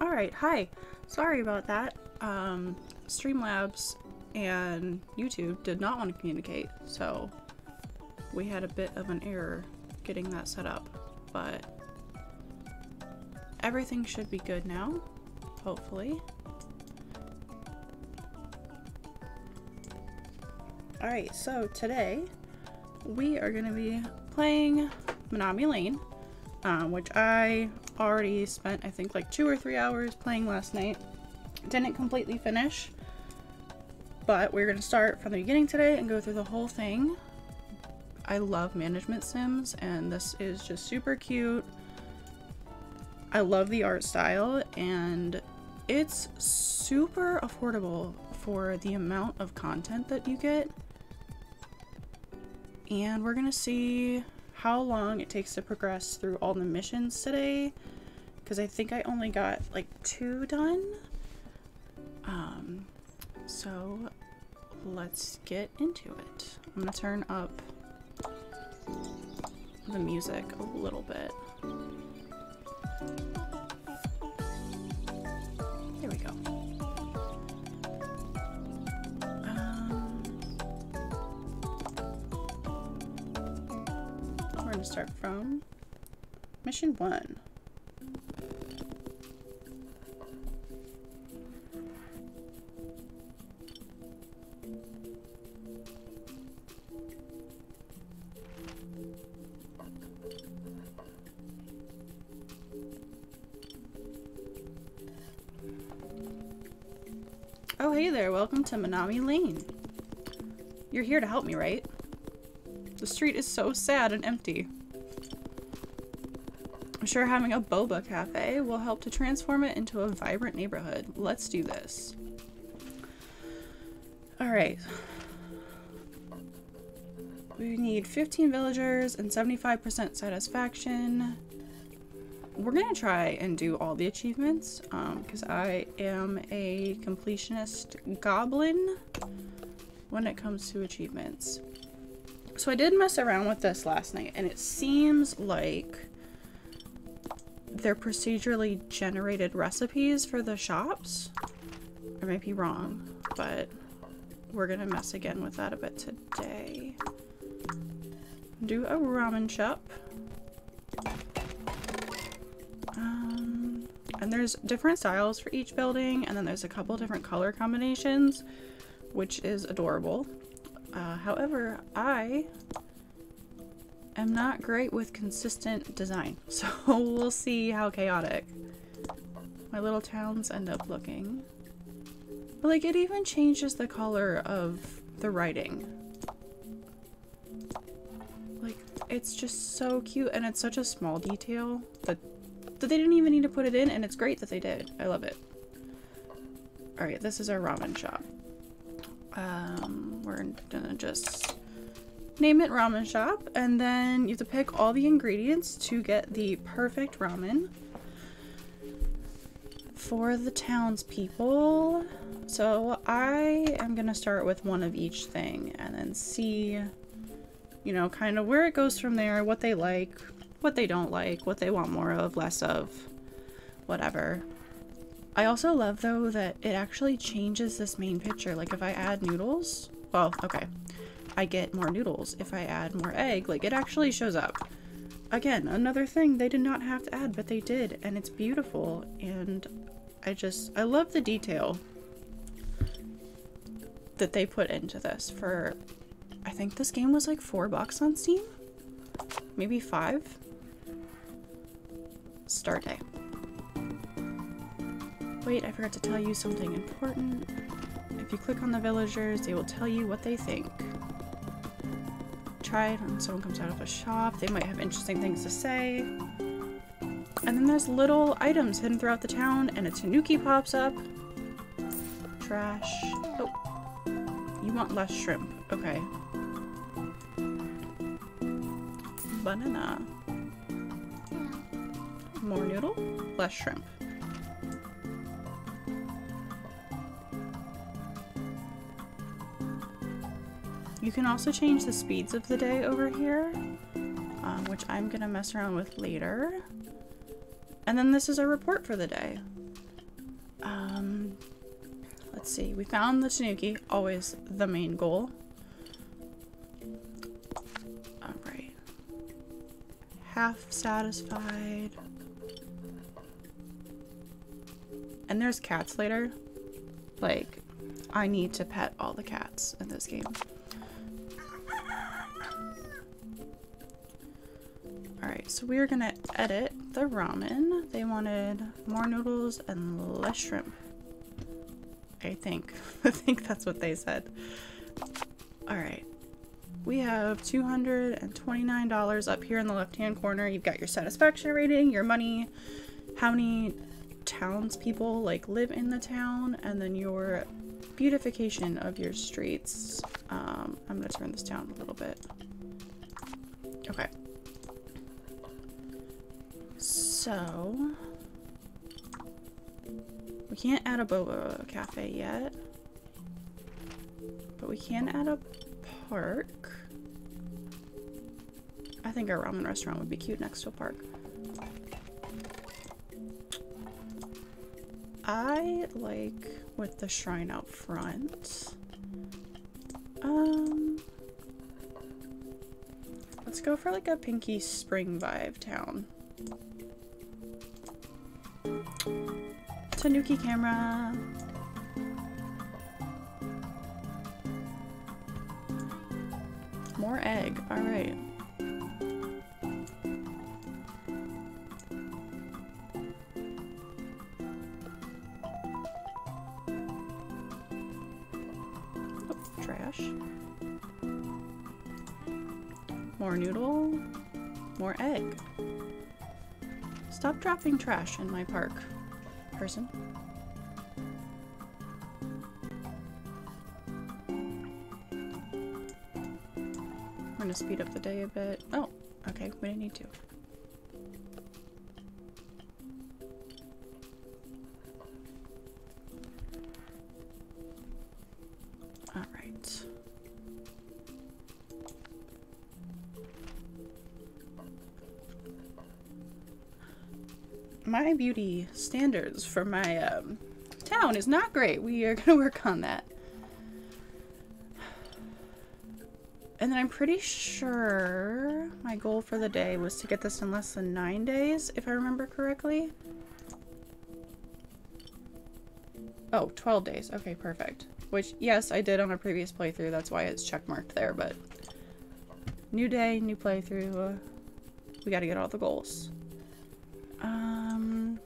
Alright, hi. Sorry about that. Um, Streamlabs and YouTube did not want to communicate, so we had a bit of an error getting that set up, but everything should be good now, hopefully. Alright, so today we are going to be playing Minami Lane, um, which I already spent, I think, like two or three hours playing last night. Didn't completely finish, but we're going to start from the beginning today and go through the whole thing. I love management sims, and this is just super cute. I love the art style, and it's super affordable for the amount of content that you get. And we're going to see how long it takes to progress through all the missions today because I think I only got like two done. Um, so let's get into it. I'm gonna turn up the music a little bit. One. Oh, hey there. Welcome to Minami Lane. You're here to help me, right? The street is so sad and empty. Sure having a boba cafe will help to transform it into a vibrant neighborhood. Let's do this. Alright. We need 15 villagers and 75% satisfaction. We're gonna try and do all the achievements because um, I am a completionist goblin when it comes to achievements. So I did mess around with this last night and it seems like they're procedurally generated recipes for the shops. I might be wrong, but we're gonna mess again with that a bit today. Do a ramen shop. Um, and there's different styles for each building, and then there's a couple different color combinations, which is adorable. Uh, however, I am not great with consistent design, so we'll see how chaotic my little towns end up looking. But like, it even changes the color of the writing. Like, it's just so cute, and it's such a small detail that that they didn't even need to put it in, and it's great that they did. I love it. Alright, this is our ramen shop. Um, we're gonna just name it ramen shop, and then you have to pick all the ingredients to get the perfect ramen for the townspeople. So I am gonna start with one of each thing and then see, you know, kind of where it goes from there, what they like, what they don't like, what they want more of, less of, whatever. I also love though that it actually changes this main picture. Like if I add noodles, well, okay, I get more noodles. If I add more egg, like it actually shows up. Again, another thing they did not have to add, but they did, and it's beautiful. And I just, I love the detail that they put into this for, I think this game was like four bucks on Steam? Maybe five? Start day. Wait, I forgot to tell you something important. If you click on the villagers, they will tell you what they think. It when someone comes out of a shop. They might have interesting things to say. And then there's little items hidden throughout the town, and a tanuki pops up. Trash. Oh. You want less shrimp. Okay. Banana. More noodle, less shrimp. You can also change the speeds of the day over here, um, which I'm to mess around with later. And then this is a report for the day. let's see. We found the Tanuki, always the main goal. Alright. Half satisfied. And there's cats later. Like, I need to pet all the cats in this game. We are gonna edit the ramen. They wanted more noodles and less shrimp. I think. I think that's what they said. Alright. We have $229 up here in the left-hand corner. You've got your satisfaction rating, your money, how many townspeople like live in the town, and then your beautification of your streets. Um, I'm gonna turn this down a little bit. Okay. So, we can't add a boba cafe yet, but we can add a park. I think our ramen restaurant would be cute next to a park. I like with the shrine out front. Um, let's go for like a pinky spring vibe town. Tanuki camera. More egg. All right. Trash. More noodle. More egg. Stop dropping trash in my park, person. We're gonna speed up the day a bit. Oh, okay, we didn't need to. Standards for my um, town is not great. We are gonna work on that. And then I'm pretty sure my goal for the day was to get this in less than nine days, if I remember correctly. Oh, 12 days. Okay, perfect. Which, yes, I did on a previous playthrough. That's why it's checkmarked there, but... New day, new playthrough. We gotta get all the goals. Um,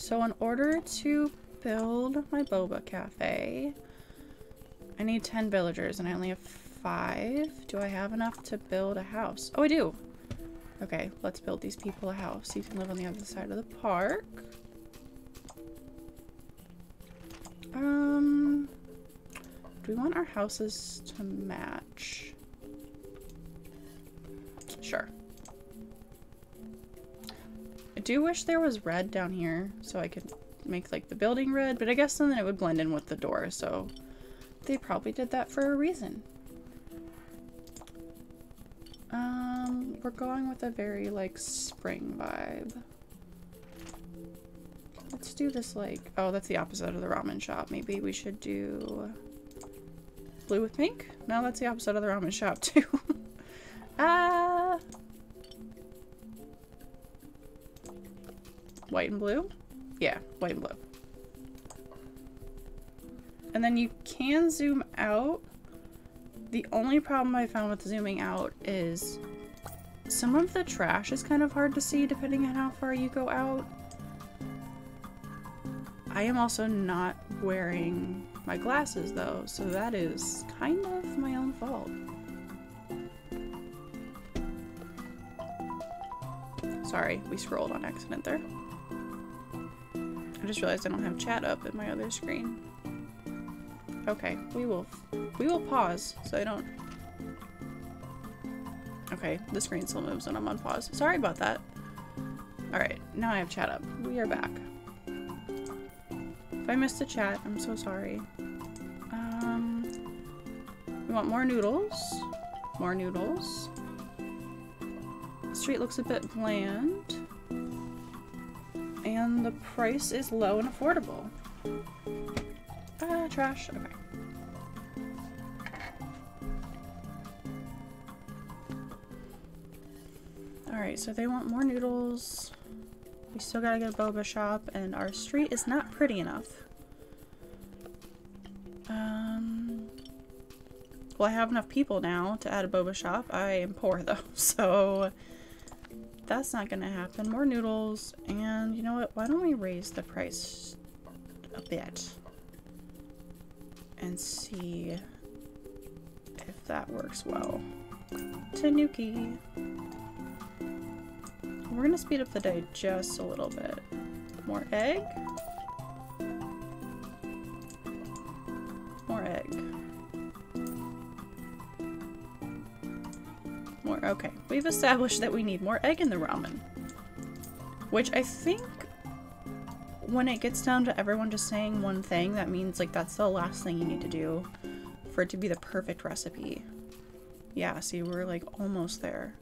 so in order to build my boba cafe, I need 10 villagers and I only have five. Do I have enough to build a house? Oh, I do. Okay, let's build these people a house. You can live on the other side of the park. Um, do we want our houses to match? Sure. I do wish there was red down here so I could make like the building red, but I guess then it would blend in with the door, so they probably did that for a reason. Um, we're going with a very like spring vibe. Let's do this like, oh, that's the opposite of the ramen shop. Maybe we should do blue with pink? No, that's the opposite of the ramen shop too. Ah. uh, white and blue? Yeah, white and blue. And then you can zoom out. The only problem I found with zooming out is some of the trash is kind of hard to see depending on how far you go out. I am also not wearing my glasses though, so that is kind of my own fault. Sorry, we scrolled on accident there. I just realized I don't have chat up at my other screen. Okay, we will we will pause so I don't Okay, the screen still moves when I'm on pause. Sorry about that. Alright, now I have chat up. We are back. If I missed the chat, I'm so sorry. Um, we want more noodles. More noodles. The street looks a bit bland. The price is low and affordable. Uh, trash? Okay. Alright, so they want more noodles. We still gotta get a boba shop, and our street is not pretty enough. Um, well, I have enough people now to add a boba shop. I am poor, though, so that's not gonna happen. More noodles, and you know what? Why don't we raise the price a bit and see if that works well. Tanuki. We're gonna speed up the day just a little bit. More egg. More, okay. We've established that we need more egg in the ramen. Which I think when it gets down to everyone just saying one thing, that means like that's the last thing you need to do for it to be the perfect recipe. Yeah, see, we're like almost there.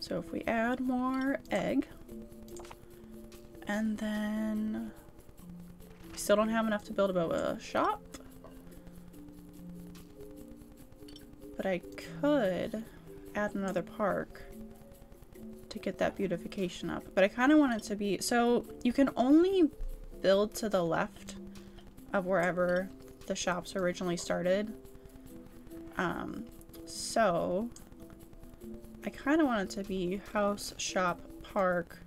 So if we add more egg, and then still don't have enough to build about a shop, but I could add another park to get that beautification up. But I kind of want it to be, so you can only build to the left of wherever the shops originally started. Um, so I kind of want it to be house, shop, park,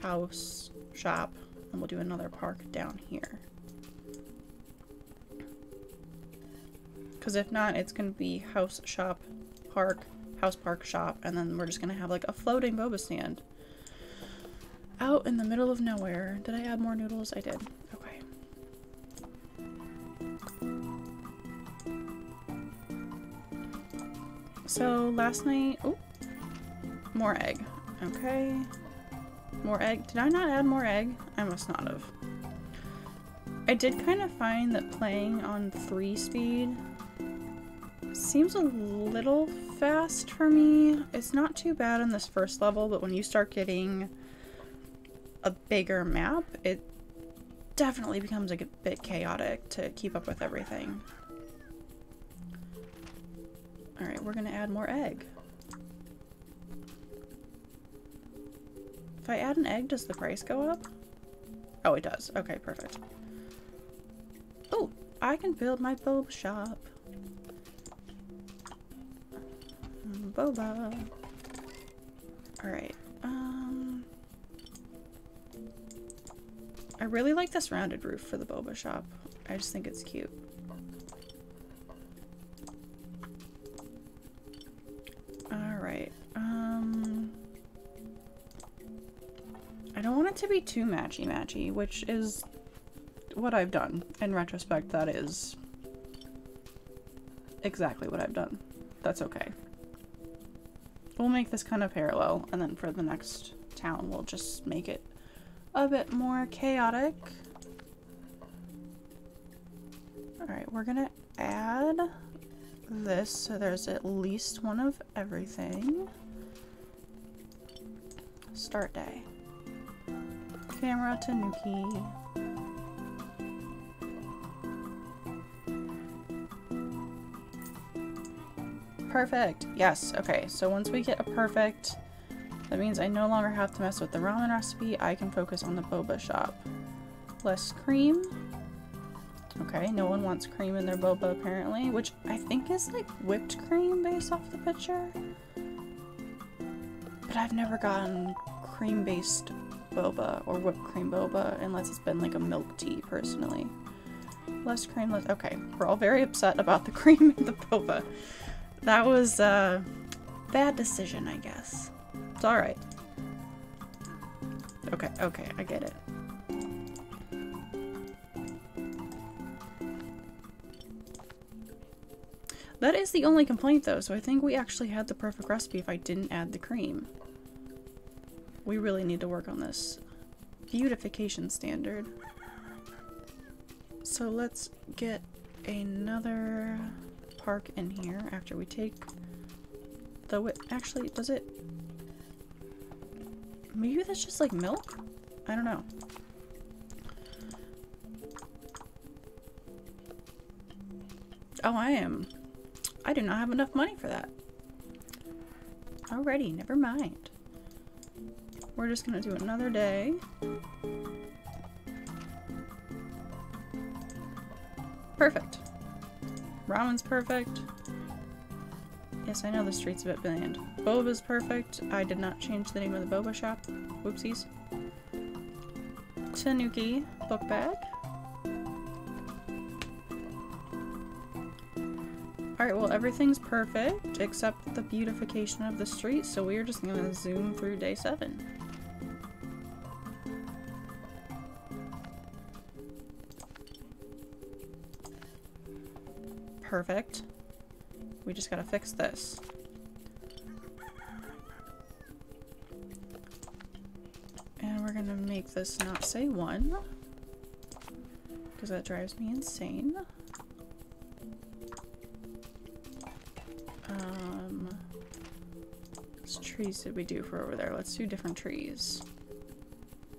house, shop, and we'll do another park down here. Because if not, it's going to be house, shop, park, house, park, shop, and then we're just going to have like a floating boba stand. Out in the middle of nowhere. Did I add more noodles? I did. Okay. So last night, oh, more egg. Okay. More egg. Did I not add more egg? I must not have. I did kind of find that playing on 3 speed seems a little fast for me. It's not too bad on this first level, but when you start getting a bigger map, it definitely becomes a bit chaotic to keep up with everything. Alright, we're gonna add more egg. If I add an egg, does the price go up? Oh, it does. Okay, perfect. Oh, I can build my bulb shop. Boba. Alright, um... I really like this rounded roof for the boba shop. I just think it's cute. Alright, um... I don't want it to be too matchy-matchy, which is what I've done. In retrospect, that is exactly what I've done. That's okay. We'll make this kind of parallel, and then for the next town, we'll just make it a bit more chaotic. Alright, we're gonna add this so there's at least one of everything. Start day. Camera Tanuki. Perfect. Yes. Okay. So once we get a perfect, that means I no longer have to mess with the ramen recipe. I can focus on the boba shop. Less cream. Okay. No one wants cream in their boba apparently, which I think is like whipped cream based off the picture. But I've never gotten cream based boba or whipped cream boba unless it's been like a milk tea personally. Less cream, less- okay. We're all very upset about the cream in the boba. That was a bad decision, I guess. It's alright. Okay, okay, I get it. That is the only complaint though, so I think we actually had the perfect recipe if I didn't add the cream. We really need to work on this beautification standard. So let's get another park in here after we take the actually does it Maybe that's just like milk? I don't know. Oh, I am. I do not have enough money for that. Alrighty, never mind. We're just gonna do another day. Perfect. Ramen's perfect. Yes, I know the street's a bit bland. Boba's perfect. I did not change the name of the boba shop. Whoopsies. Tanuki book bag. Alright, well everything's perfect except the beautification of the street, so we're just gonna zoom through day seven. Perfect. We just gotta fix this. And we're gonna make this not say one. Because that drives me insane. Um, what trees did we do for over there? Let's do different trees.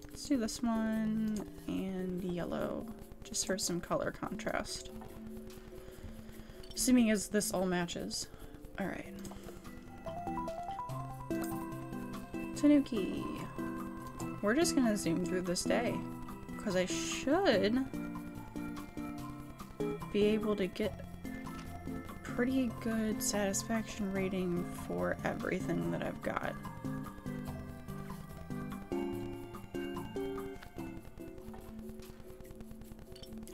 Let's do this one and yellow, just for some color contrast. Assuming as this all matches. Alright. Tanuki. We're just gonna zoom through this day. Because I should be able to get a pretty good satisfaction rating for everything that I've got.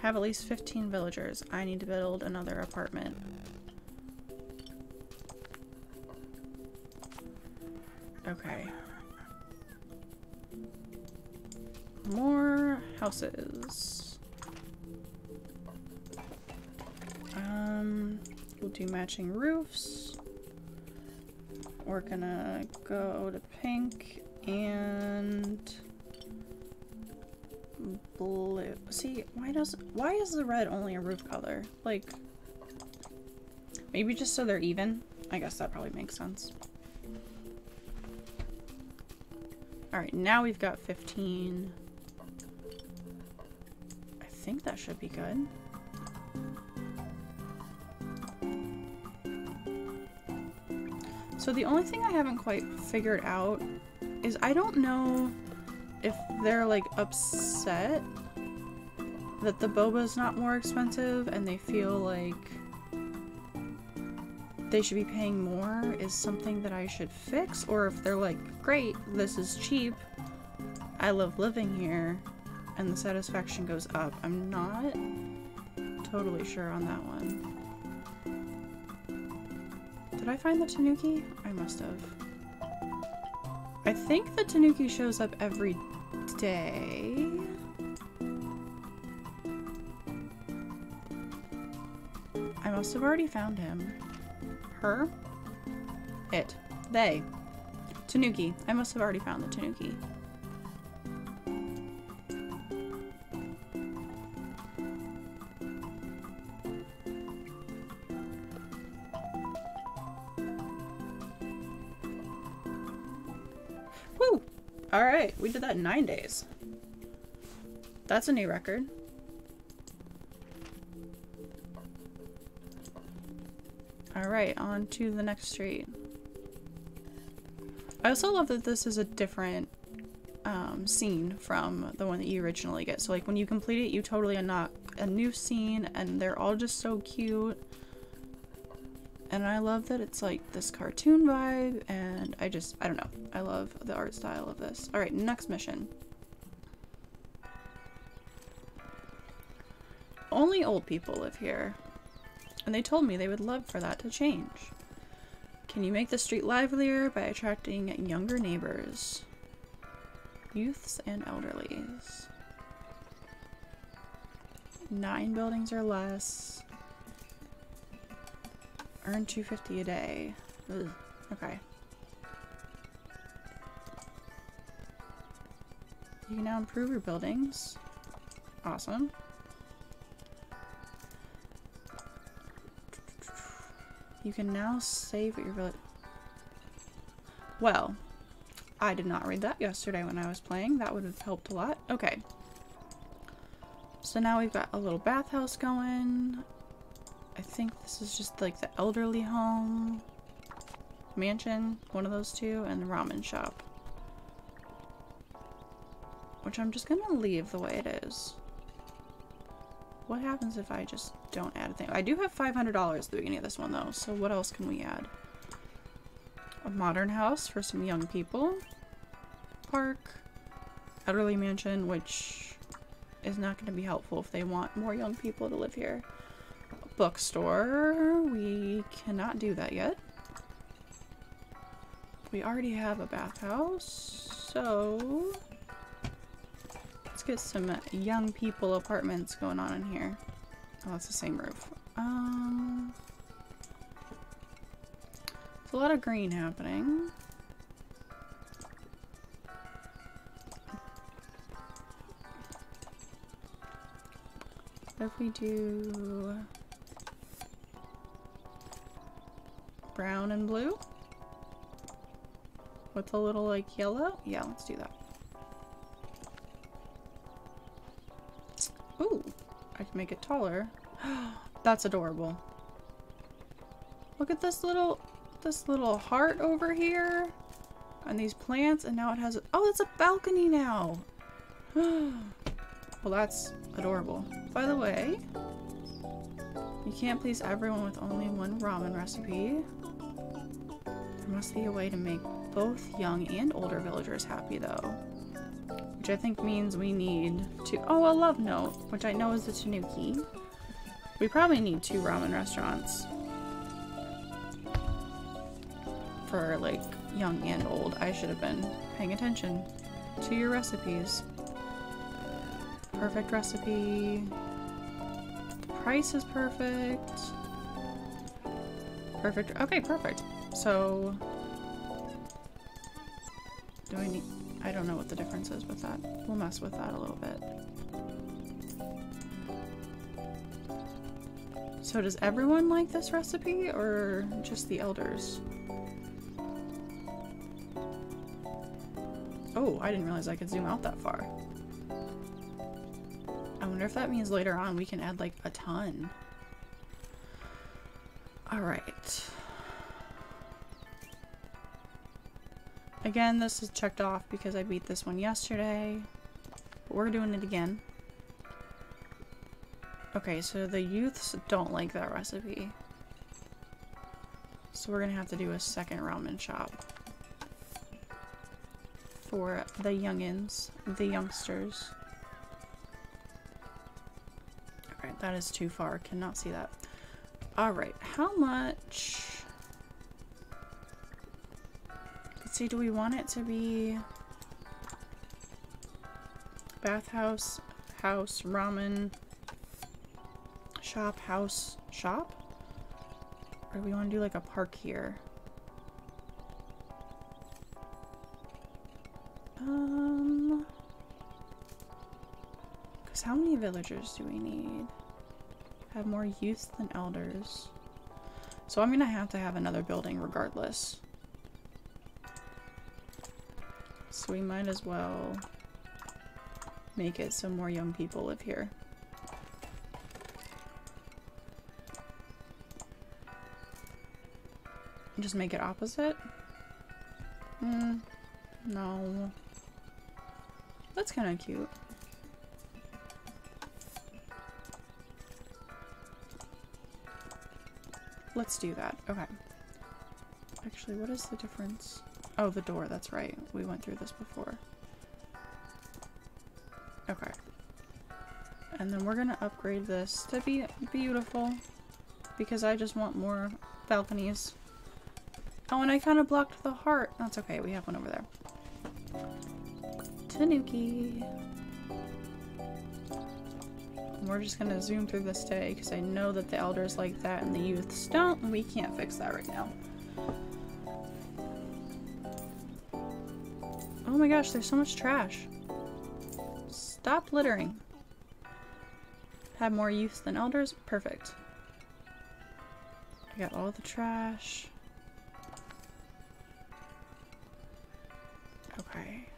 Have at least 15 villagers. I need to build another apartment. Okay. More houses. Um, we'll do matching roofs. We're gonna go to pink and See, why does why is the red only a roof color? Like maybe just so they're even. I guess that probably makes sense. Alright, now we've got 15. I think that should be good. So the only thing I haven't quite figured out is I don't know if they're like upset that the boba's not more expensive and they feel like they should be paying more is something that I should fix? Or if they're like great this is cheap. I love living here and the satisfaction goes up. I'm not totally sure on that one. Did I find the tanuki? I must have. I think the tanuki shows up every day. Must have already found him. Her? It. They. Tanuki. I must have already found the Tanuki. Woo! Alright, we did that in nine days. That's a new record. Alright, on to the next street. I also love that this is a different um, scene from the one that you originally get. So like when you complete it, you totally unlock a new scene and they're all just so cute. And I love that it's like this cartoon vibe and I just, I don't know. I love the art style of this. Alright, next mission. Only old people live here. And they told me they would love for that to change. Can you make the street livelier by attracting younger neighbors? Youths and elderlies. Nine buildings or less. Earn 250 a day. Ugh. Okay. You can now improve your buildings. Awesome. You can now save your village. Well, I did not read that yesterday when I was playing. That would have helped a lot. Okay. So now we've got a little bathhouse going. I think this is just like the elderly home. Mansion, one of those two, and the ramen shop. Which I'm just gonna leave the way it is. What happens if I just don't add a thing? I do have $500 at the beginning of this one though, so what else can we add? A modern house for some young people. Park. Elderly mansion, which is not going to be helpful if they want more young people to live here. Bookstore. We cannot do that yet. We already have a bathhouse, so get some young people apartments going on in here. Oh, that's the same roof. Um, a lot of green happening. If we do brown and blue with a little like yellow, yeah, let's do that. Make it taller. That's adorable. Look at this little, this little heart over here. And these plants, and now it has, a, oh, it's a balcony now. well, that's adorable. By the way, you can't please everyone with only one ramen recipe. There must be a way to make both young and older villagers happy, though. Which I think means we need to- oh, a love note, which I know is the Tanuki. We probably need two ramen restaurants. For, like, young and old. I should have been paying attention to your recipes. Perfect recipe. The price is perfect. Perfect. Okay, perfect. So, do I need... I don't know what the difference is with that. We'll mess with that a little bit. So does everyone like this recipe, or just the elders? Oh, I didn't realize I could zoom out that far. I wonder if that means later on we can add like a ton. Alright. Again, this is checked off because I beat this one yesterday. But we're doing it again. Okay, so the youths don't like that recipe. So we're gonna have to do a second ramen shop for the youngins, the youngsters. Alright, that is too far. Cannot see that. Alright, how much... see, do we want it to be... Bathhouse, house, ramen, shop, house, shop? Or do we want to do like a park here? Um, because how many villagers do we need? Have more youth than elders. So I'm gonna have to have another building regardless. So we might as well make it so more young people live here. Just make it opposite? Hmm, no. That's kind of cute. Let's do that. Okay. Actually, what is the difference? Oh, the door. That's right. We went through this before. Okay. And then we're to upgrade this to be beautiful. Because I just want more balconies. Oh, and I kind of blocked the heart. That's okay. We have one over there. Tanuki. We're just gonna zoom through this day because I know that the elders like that and the youths don't, and we can't fix that right now. Oh my gosh, there's so much trash. Stop littering. Have more youths than elders? Perfect. I got all the trash. Okay.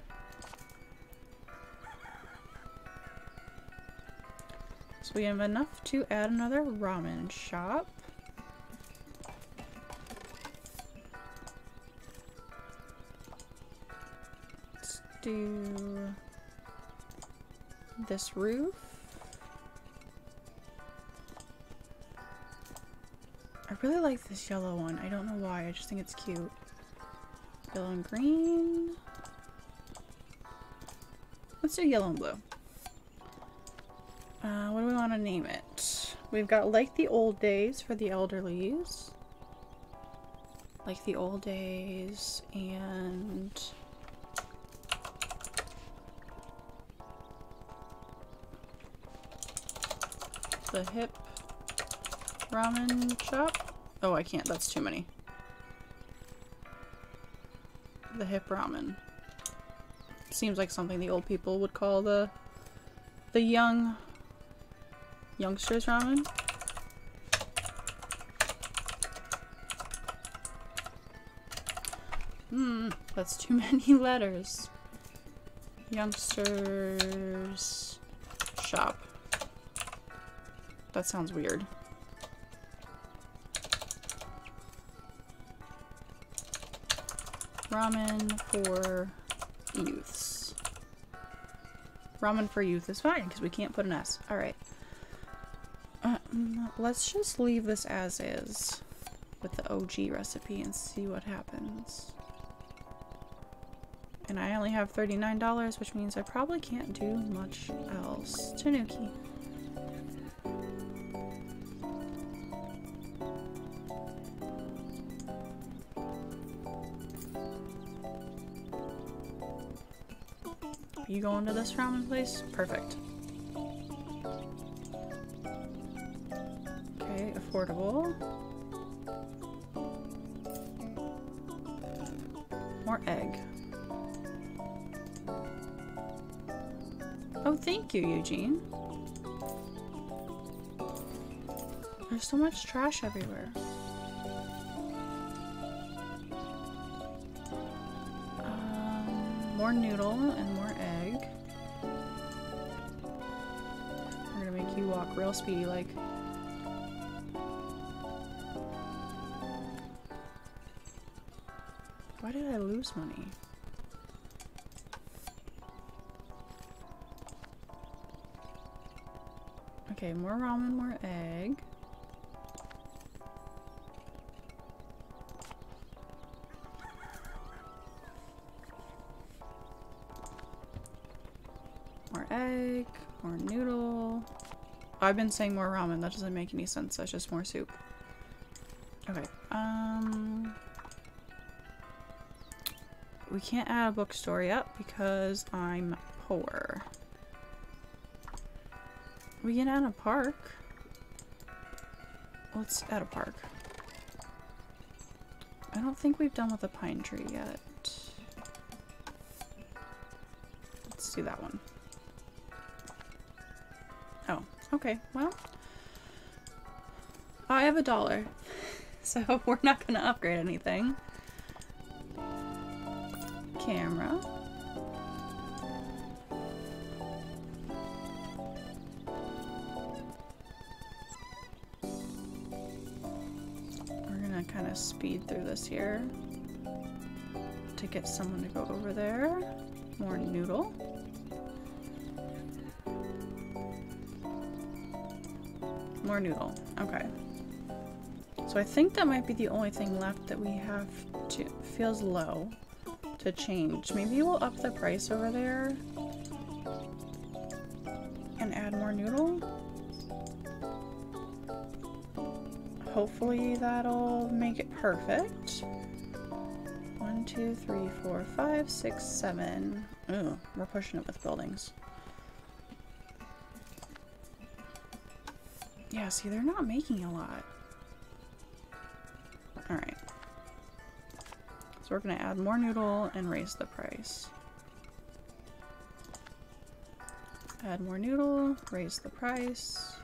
So we have enough to add another ramen shop. Do this roof. I really like this yellow one. I don't know why. I just think it's cute. Yellow and green. Let's do yellow and blue. Uh, what do we want to name it? We've got like the old days for the elderlies. Like the old days and the hip ramen shop. Oh, I can't. That's too many. The hip ramen. Seems like something the old people would call the the young youngsters ramen. Hmm, that's too many letters. Youngsters shop. That sounds weird. Ramen for youths. Ramen for youth is fine because we can't put an S. Alright. Um, let's just leave this as is with the OG recipe and see what happens. And I only have $39, which means I probably can't do much else. Tanuki. You going to this ramen place? Perfect. Okay, affordable. More egg. Oh, thank you, Eugene. There's so much trash everywhere. Um, more noodle and real speedy like. Why did I lose money? Okay, more ramen, more egg. I've been saying more ramen, that doesn't make any sense, that's just more soup. Okay, um... We can't add a bookstore yet because I'm poor. We can add a park. Let's add a park. I don't think we've done with the pine tree yet. Let's do that one. Okay, well. I have a dollar, so we're not gonna upgrade anything. Camera. We're gonna kind of speed through this here to get someone to go over there. More noodle. More noodle. Okay. So I think that might be the only thing left that we have to... Feels low to change. Maybe we'll up the price over there and add more noodle. Hopefully that'll make it perfect. One, two, three, four, five, six, seven. Ooh, we're pushing it with buildings. Yeah, see, they're not making a lot. Alright. So we're going to add more noodle and raise the price. Add more noodle, raise the price.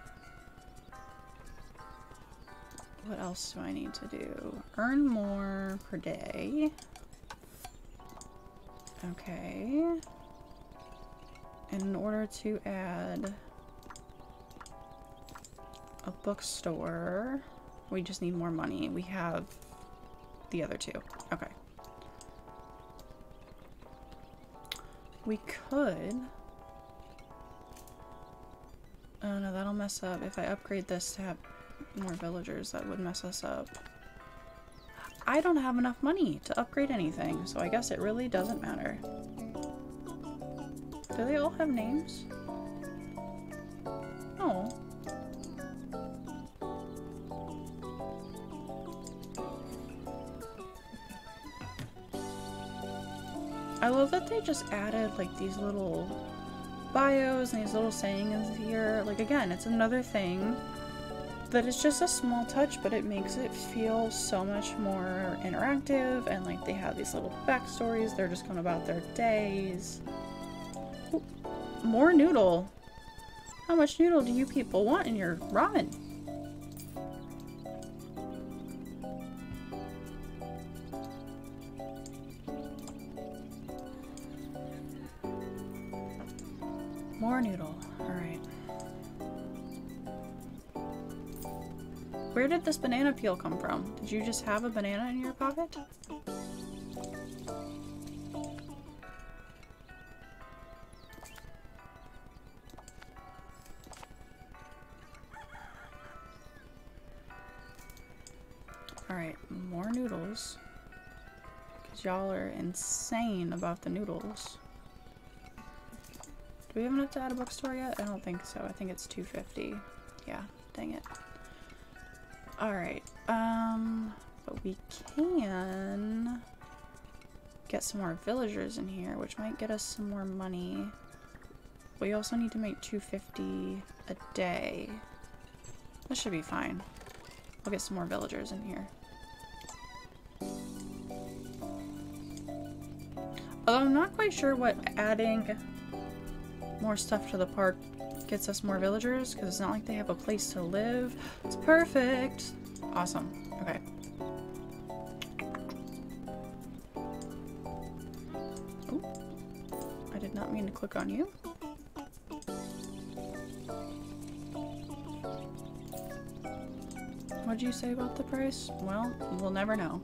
What else do I need to do? Earn more per day. Okay. And in order to add a bookstore, we just need more money. We have the other two. Okay. We could... Oh no, that'll mess up. If I upgrade this to have more villagers, that would mess us up. I don't have enough money to upgrade anything, so I guess it really doesn't matter. Do they all have names? They just added like these little bios and these little sayings here. Like again, it's another thing that is just a small touch, but it makes it feel so much more interactive and like they have these little backstories. They're just going about their days. Ooh, more noodle. How much noodle do you people want in your ramen? This banana peel come from? Did you just have a banana in your pocket? Alright, more noodles. Because y'all are insane about the noodles. Do we have enough to add a bookstore yet? I don't think so. I think it's 250. Yeah, dang it. Alright, um, but we can get some more villagers in here, which might get us some more money. We also need to make 250 a day. This should be fine. We'll get some more villagers in here. Although I'm not quite sure what adding more stuff to the park gets us more villagers because it's not like they have a place to live. It's perfect. Awesome. Okay. Ooh. I did not mean to click on you. What'd you say about the price? Well, we'll never know.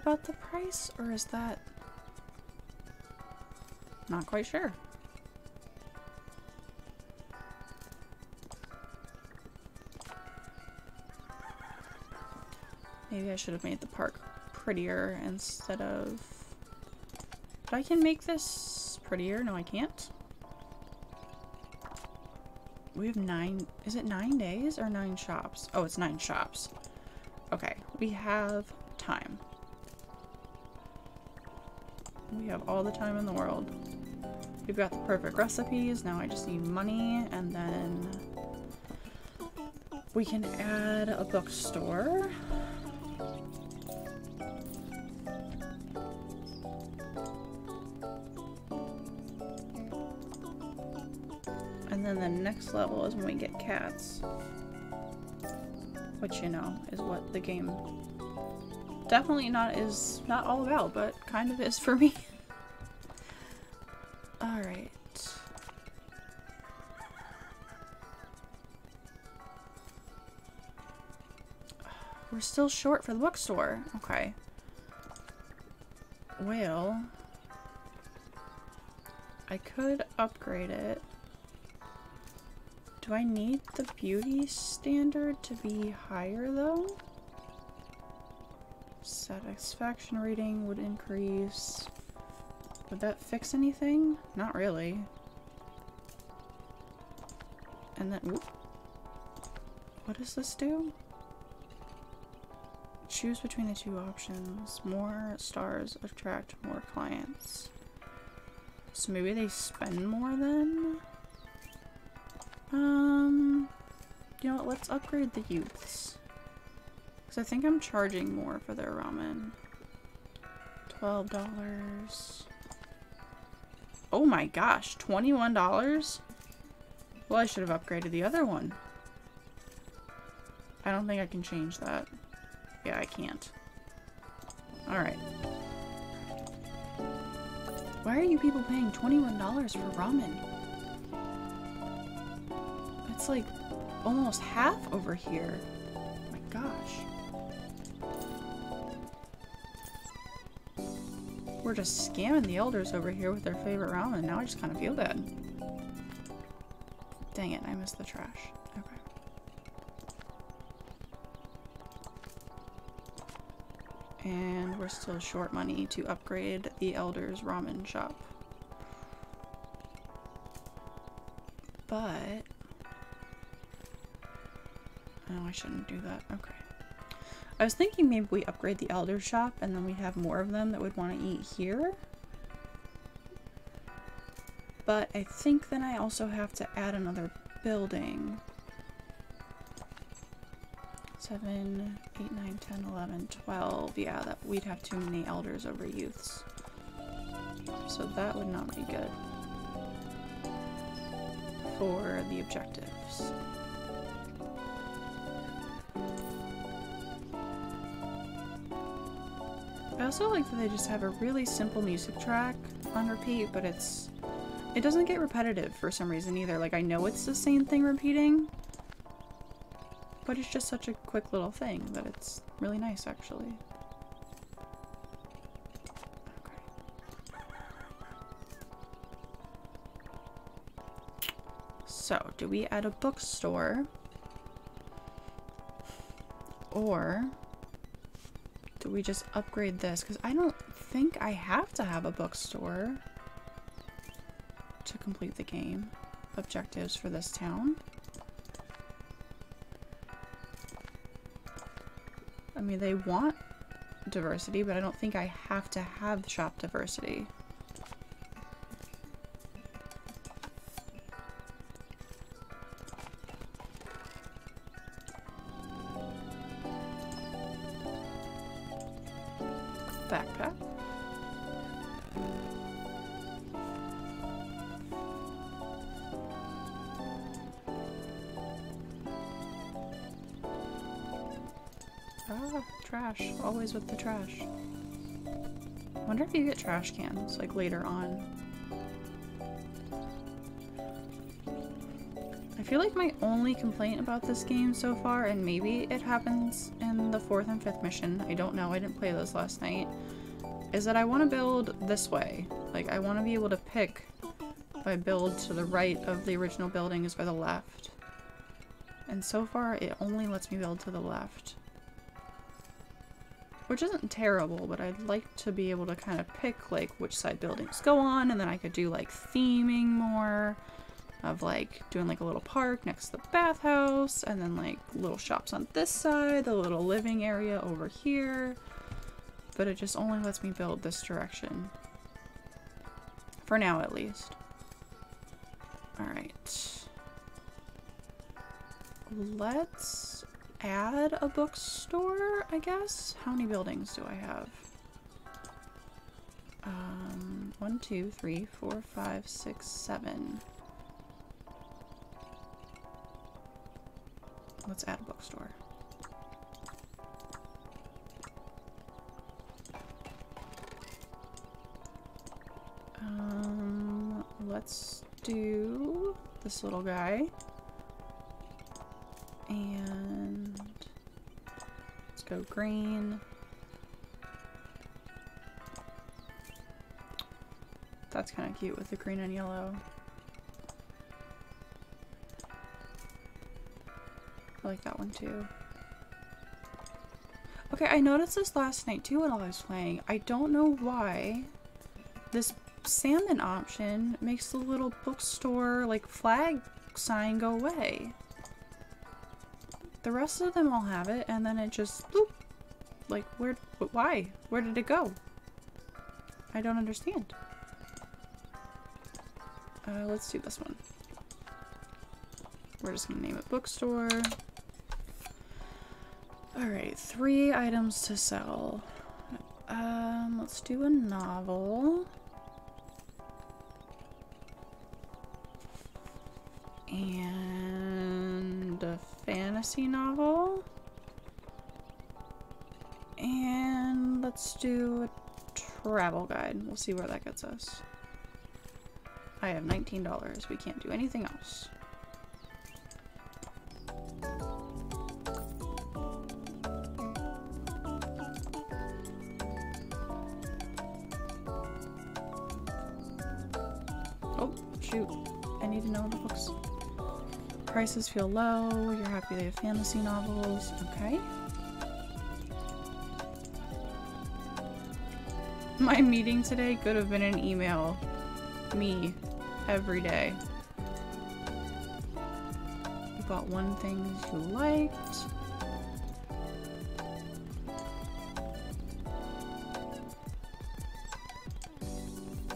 About the price, or is that... Not quite sure. Maybe I should have made the park prettier instead of... But I can make this prettier. No, I can't. We have nine... Is it nine days or nine shops? Oh, it's nine shops. Okay, we have time. We have all the time in the world. We've got the perfect recipes. Now I just need money and then we can add a bookstore. And then the next level is when we get cats. Which, you know, is what the game definitely not is not all about, but kind of is for me. Alright. We're still short for the bookstore. Okay. Well, I could upgrade it. Do I need the beauty standard to be higher though? Satisfaction rating would increase. Would that fix anything? Not really. And then, whoop. what does this do? Choose between the two options. More stars attract more clients. So maybe they spend more then? Um, you know what, let's upgrade the youths. Because I think I'm charging more for their ramen. $12. Oh my gosh, $21? Well, I should have upgraded the other one. I don't think I can change that. Yeah, I can't. Alright. Why are you people paying $21 for ramen? It's like almost half over here. Oh my gosh. We're just scamming the elders over here with their favorite ramen. Now I just kind of feel bad. Dang it, I missed the trash. Okay. And we're still short money to upgrade the Elder's Ramen Shop. But... No, I shouldn't do that. Okay. I was thinking maybe we upgrade the Elder Shop and then we have more of them that would want to eat here. But I think then I also have to add another building. 7, 8, 9, 10, 11, 12. Yeah, that we'd have too many elders over youths. So that would not be good for the objectives. Also like that they just have a really simple music track on repeat, but it's it doesn't get repetitive for some reason either. Like I know it's the same thing repeating, but it's just such a quick little thing that it's really nice actually. So, do we add a bookstore? Or we just upgrade this? Because I don't think I have to have a bookstore to complete the game objectives for this town. I mean, they want diversity, but I don't think I have to have shop diversity. Always with the trash. I wonder if you get trash cans, like, later on. I feel like my only complaint about this game so far, and maybe it happens in the fourth and fifth mission, I don't know, I didn't play those last night, is that I want to build this way. Like, I want to be able to pick if I build to the right of the original buildings or the left. And so far, it only lets me build to the left. Which isn't terrible, but I'd like to be able to kind of pick like which side buildings go on and then I could do like theming more of like doing like a little park next to the bathhouse and then like little shops on this side, the little living area over here. But it just only lets me build this direction. For now at least. Alright. Let's add a bookstore, I guess? How many buildings do I have? Um, one, two, three, four, five, six, seven. Let's add a bookstore. Um, let's do this little guy. And go green. That's kind of cute with the green and yellow. I like that one too. Okay, I noticed this last night too when I was playing. I don't know why this salmon option makes the little bookstore like flag sign go away. The rest of them all have it, and then it just bloop. Like, where, why? Where did it go? I don't understand. Uh, let's do this one. We're just gonna name it bookstore. Alright, three items to sell. Um, let's do a novel. Fantasy novel. And let's do a travel guide. We'll see where that gets us. I have $19. We can't do anything else. Prices feel low. You're happy they have fantasy novels. Okay. My meeting today could have been an email. Me. Every day. You bought one thing you liked.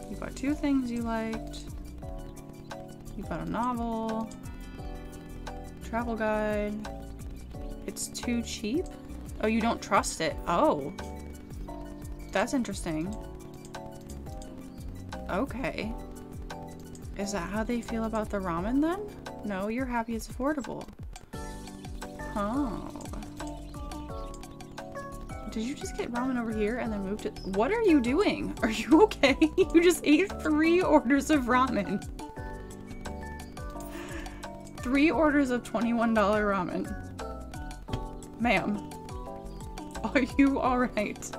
You bought two things you liked. You bought a novel. Travel guide. It's too cheap? Oh, you don't trust it. Oh. That's interesting. Okay. Is that how they feel about the ramen then? No, you're happy it's affordable. Oh. Did you just get ramen over here and then moved it? What are you doing? Are you okay? you just ate three orders of ramen. Three orders of $21 ramen. Ma'am. Are you alright?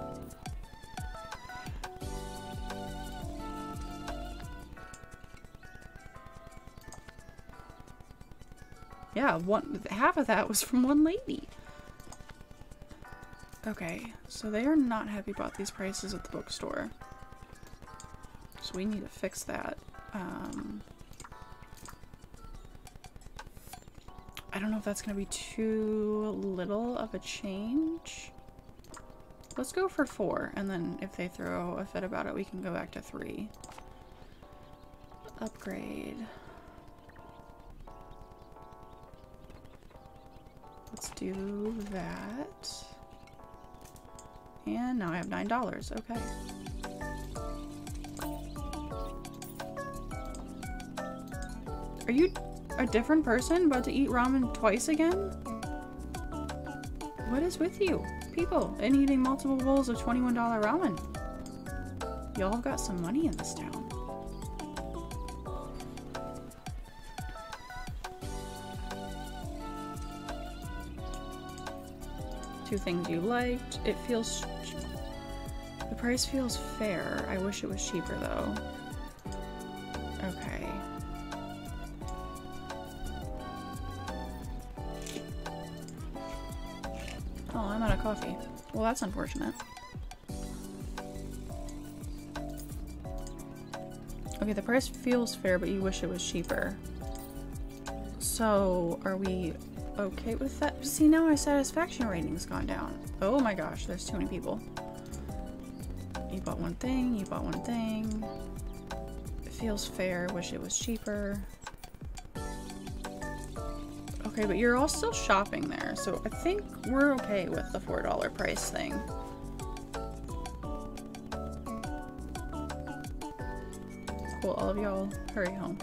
Yeah, one half of that was from one lady. Okay, so they are not happy about these prices at the bookstore. So we need to fix that. Um, I don't know if that's going to be too little of a change. Let's go for four, and then if they throw a fit about it, we can go back to three. Upgrade. Let's do that. And now I have $9. Okay. Are you a different person about to eat ramen twice again? What is with you? People and eating multiple bowls of $21 ramen. Y'all have got some money in this town. Two things you liked. It feels... The price feels fair. I wish it was cheaper though. Okay. Coffee. Well, that's unfortunate. Okay, the price feels fair, but you wish it was cheaper. So, are we okay with that? See, now my satisfaction rating's gone down. Oh my gosh, there's too many people. You bought one thing, you bought one thing. It feels fair, wish it was cheaper. Okay, but you're all still shopping there, so I think we're okay with the $4 price thing. Cool, all of y'all hurry home.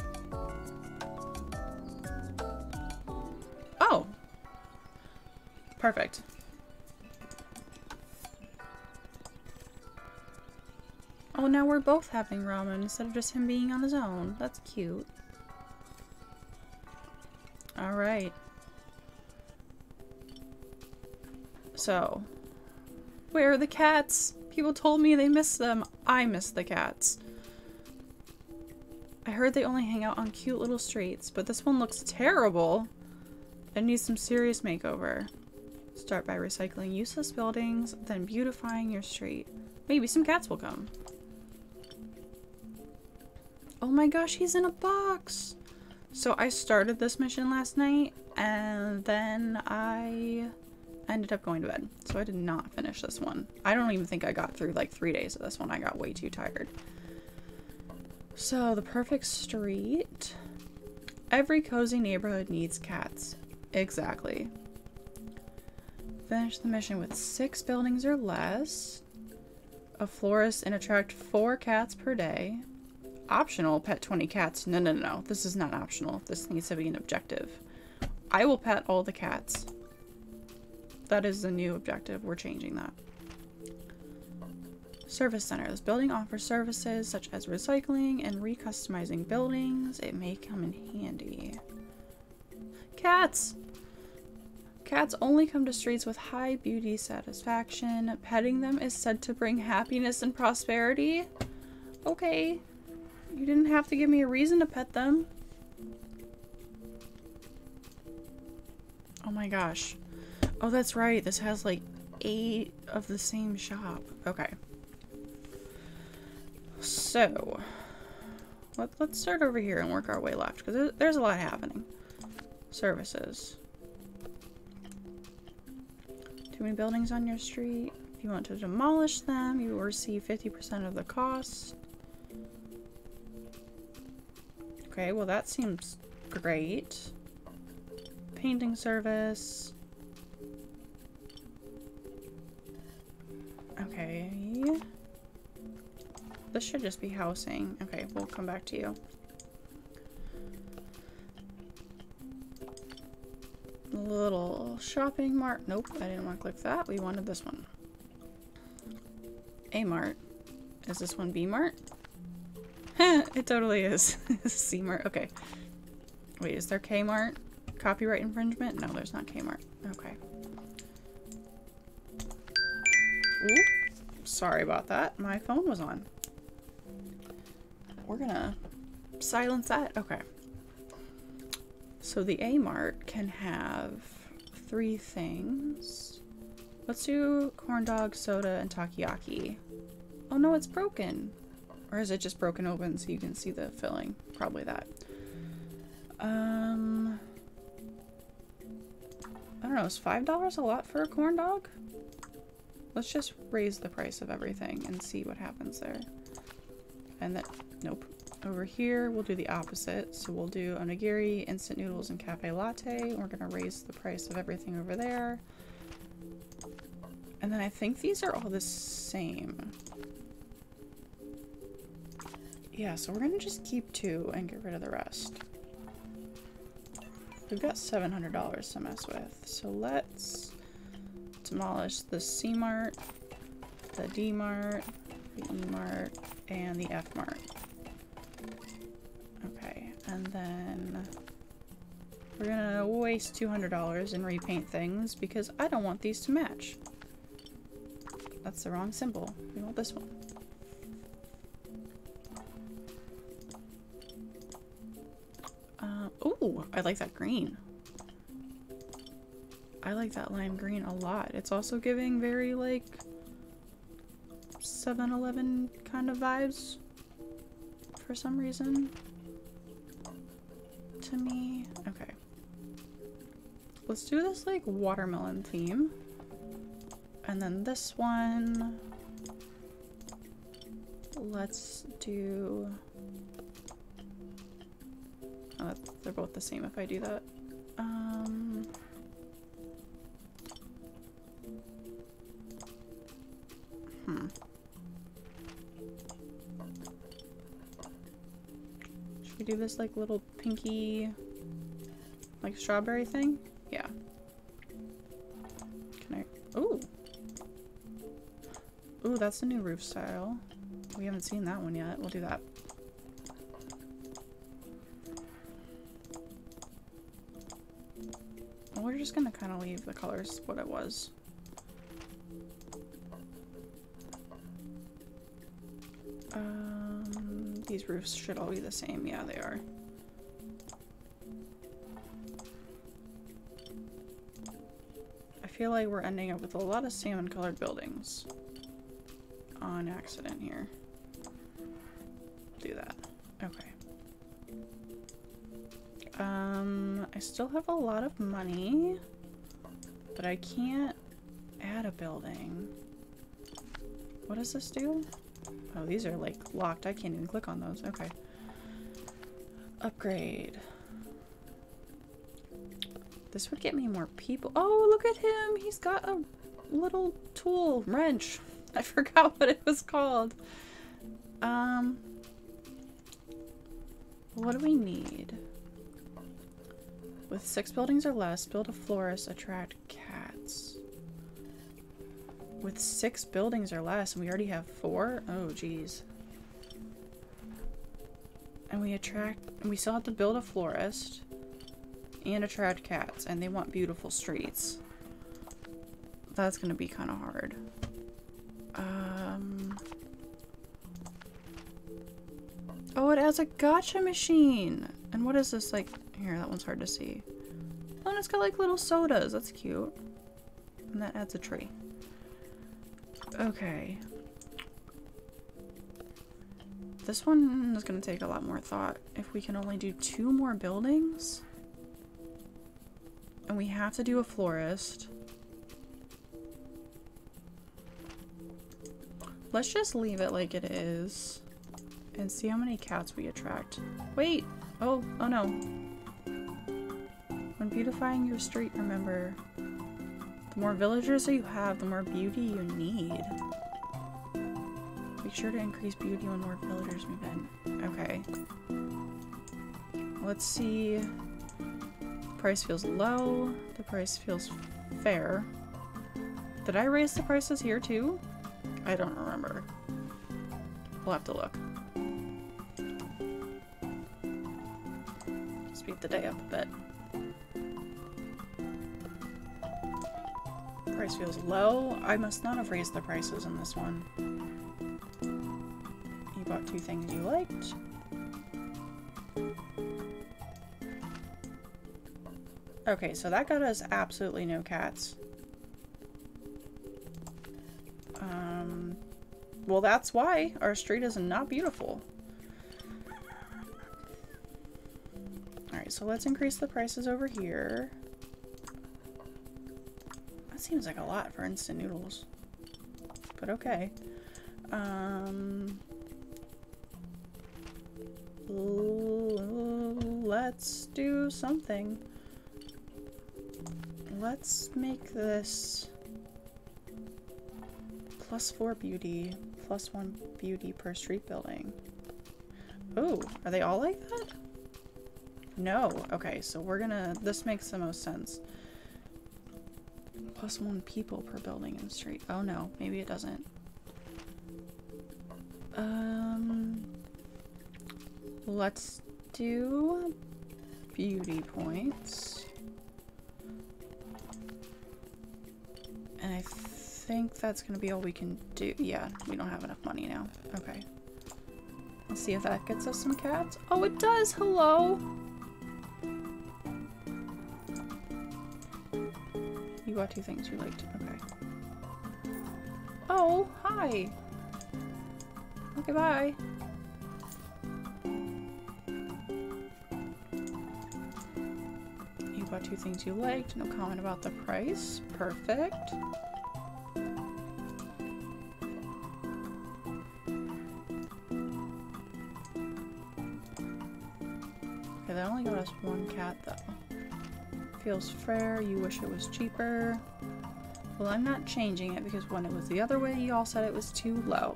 Oh! Perfect. Oh, now we're both having ramen instead of just him being on his own. That's cute. Alright. So, where are the cats? People told me they miss them. I miss the cats. I heard they only hang out on cute little streets, but this one looks terrible. It needs some serious makeover. Start by recycling useless buildings, then beautifying your street. Maybe some cats will come. Oh my gosh, he's in a box! So I started this mission last night, and then I ended up going to bed. So I did not finish this one. I don't even think I got through like three days of this one. I got way too tired. So the perfect street. Every cozy neighborhood needs cats. Exactly. Finish the mission with six buildings or less. a florist and attract four cats per day. Optional, pet 20 cats. No, no, no, no. This is not optional. This needs to be an objective. I will pet all the cats. That is the new objective. We're changing that. Service center. This building offers services such as recycling and recustomizing buildings. It may come in handy. Cats! Cats only come to streets with high beauty satisfaction. Petting them is said to bring happiness and prosperity. Okay. You didn't have to give me a reason to pet them. Oh my gosh. Oh, that's right. This has like eight of the same shop. Okay. So, let, let's start over here and work our way left because there's, there's a lot happening. Services. Too many buildings on your street. If you want to demolish them, you will receive 50% of the cost. Okay, well that seems great. Painting service. Okay. This should just be housing. Okay, we'll come back to you. Little shopping mart. Nope, I didn't want to click that. We wanted this one. A mart. Is this one B mart? it totally is. C mart. Okay. Wait, is there K mart? Copyright infringement? No, there's not K mart. Okay. Ooh, sorry about that. My phone was on. We're gonna silence that. Okay. So the A Mart can have three things. Let's do corn dog, soda, and takoyaki. Oh no, it's broken. Or is it just broken open so you can see the filling? Probably that. Um, I don't know, is $5 a lot for a corn dog? Let's just raise the price of everything and see what happens there. And then, nope. Over here, we'll do the opposite. So we'll do onigiri, instant noodles, and cafe latte. We're gonna raise the price of everything over there. And then I think these are all the same. Yeah, so we're gonna just keep two and get rid of the rest. We've got $700 to mess with. So let's demolish the C Mart, the D Mart, the E Mart, and the F Mart. Okay, and then we're gonna waste $200 and repaint things because I don't want these to match. That's the wrong symbol. We want this one. Uh, ooh, I like that green. I like that lime green a lot. It's also giving very like 7-Eleven kind of vibes for some reason to me. Okay. Let's do this like watermelon theme. And then this one, let's do, oh, they're both the same if I do that. Um, hmm. Should we do this like little pinky, like strawberry thing? Yeah. Can I, ooh. Ooh, that's the new roof style. We haven't seen that one yet. We'll do that. We're just gonna kind of leave the colors what it was. These roofs should all be the same. Yeah, they are. I feel like we're ending up with a lot of salmon colored buildings on accident here. Do that. Okay. Um, I still have a lot of money, but I can't add a building. What does this do? Oh, these are like locked. I can't even click on those. Okay. Upgrade. This would get me more people. Oh, look at him. He's got a little tool wrench. I forgot what it was called. Um, what do we need? With six buildings or less, build a florist, attract cats. With six buildings or less, and we already have four? Oh, geez. And we attract, and we still have to build a florist and attract cats, and they want beautiful streets. That's gonna be kind of hard. Um. Oh, it has a gotcha machine. And what is this like? Here, that one's hard to see. Oh, and it's got like little sodas. That's cute. And that adds a tree. Okay. This one is going to take a lot more thought. If we can only do two more buildings. And we have to do a florist. Let's just leave it like it is. And see how many cats we attract. Wait! Oh, oh no. When beautifying your street, remember, the more villagers that you have, the more beauty you need. Make sure to increase beauty when more villagers move in. Okay. Let's see. Price feels low. The price feels fair. Did I raise the prices here too? I don't remember. We'll have to look. Speed the day up a bit. Price feels low. I must not have raised the prices in this one. You bought two things you liked. Okay, so that got us absolutely no cats. Um, well, that's why our street is not beautiful. Alright, so let's increase the prices over here. Seems like a lot for instant noodles. But okay. Um, let's do something. Let's make this plus four beauty, plus one beauty per street building. Oh, are they all like that? No. Okay, so we're gonna... This makes the most sense. Plus one people per building in the street. Oh no, maybe it doesn't. Um... Let's do beauty points. And I think that's gonna be all we can do. Yeah, we don't have enough money now. Okay. Let's see if that gets us some cats. Oh, it does! Hello! Two things you liked. Okay. Oh, hi! Okay, bye. You got two things you liked. No comment about the price. Perfect. Feels fair. You wish it was cheaper. Well, I'm not changing it because when it was the other way, you all said it was too low.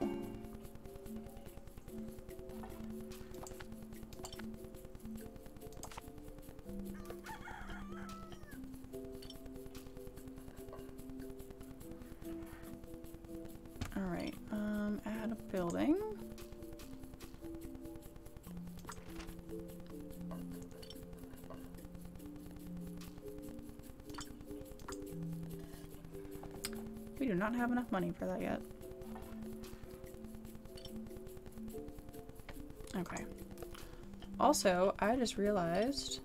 Money for that yet. Okay. Also, I just realized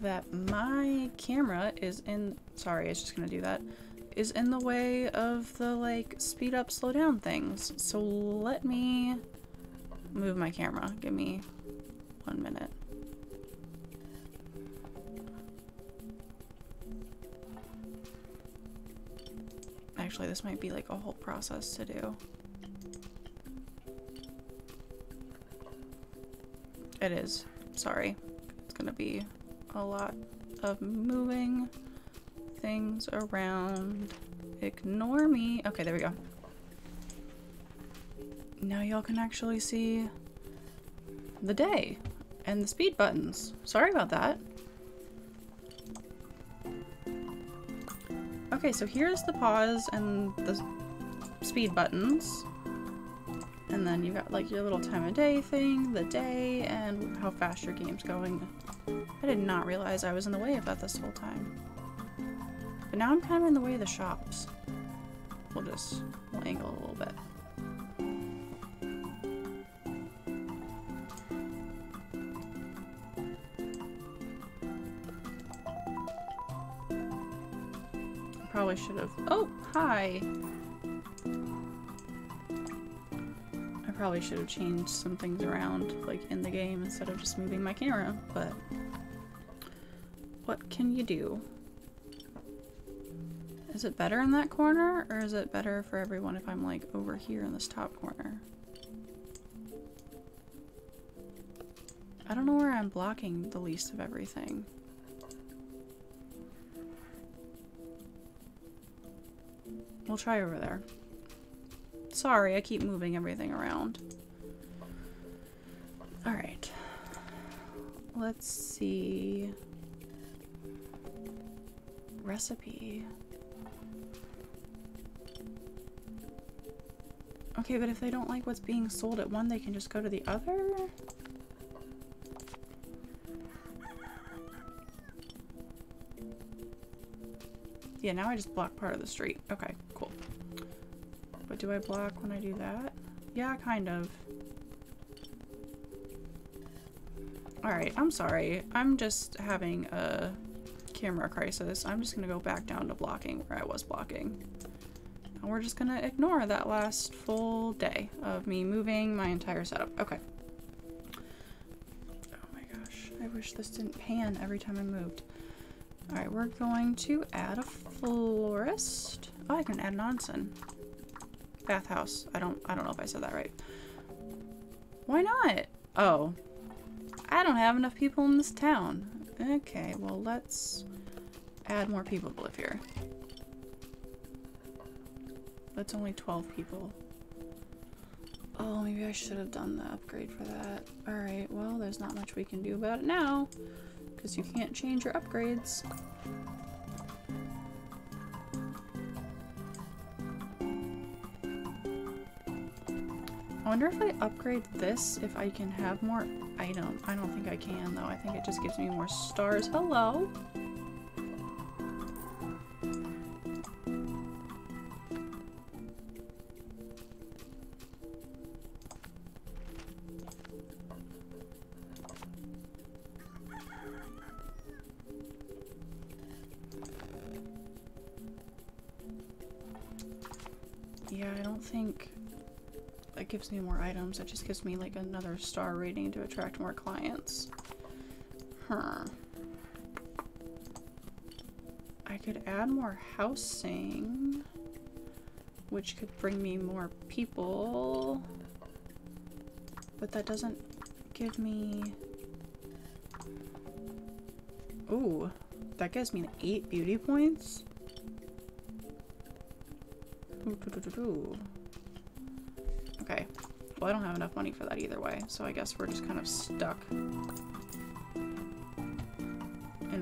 that my camera is in, sorry, it's just gonna do that, is in the way of the like speed up, slow down things. So let me move my camera. Give me one minute. Actually, this might be like a whole process to do. It is. Sorry. It's gonna be a lot of moving things around. ignore me. Okay, there we go. Now y'all can actually see the day and the speed buttons. Sorry about that. Okay, so here's the pause and the speed buttons. And then you've got like your little time of day thing, the day, and how fast your game's going. I did not realize I was in the way of that this whole time. But now I'm kind of in the way of the shops. We'll just we'll angle a little bit. Probably should have. Oh, hi. I probably should have changed some things around, like in the game, instead of just moving my camera, but what can you do? Is it better in that corner, or is it better for everyone if I'm like over here in this top corner? I don't know where I'm blocking the least of everything. We'll try over there. Sorry, I keep moving everything around. Alright. Let's see. Recipe. Okay, but if they don't like what's being sold at one, they can just go to the other? Yeah, now I just block part of the street. Okay, cool. But do I block when I do that? Yeah, kind of. Alright, I'm sorry. I'm just having a camera crisis. I'm just gonna go back down to blocking where I was blocking. And we're just gonna ignore that last full day of me moving my entire setup. Okay. Oh my gosh, I wish this didn't pan every time I moved. Alright, we're going to add a florist. Oh, I can add an onsen. Bathhouse. I don't I don't know if I said that right. Why not? Oh. I don't have enough people in this town. Okay, well let's add more people to live here. That's only 12 people. Oh, maybe I should have done the upgrade for that. Alright, well, there's not much we can do about it now. Because you can't change your upgrades. I wonder if I upgrade this, if I can have more items. I don't think I can, though. I think it just gives me more stars. Hello? Items. It just gives me like another star rating to attract more clients. Huh. I could add more housing, which could bring me more people, but that doesn't give me... Ooh, that gives me eight beauty points? Ooh, doo -doo -doo. Well, I don't have enough money for that either way, so I guess we're just kind of stuck in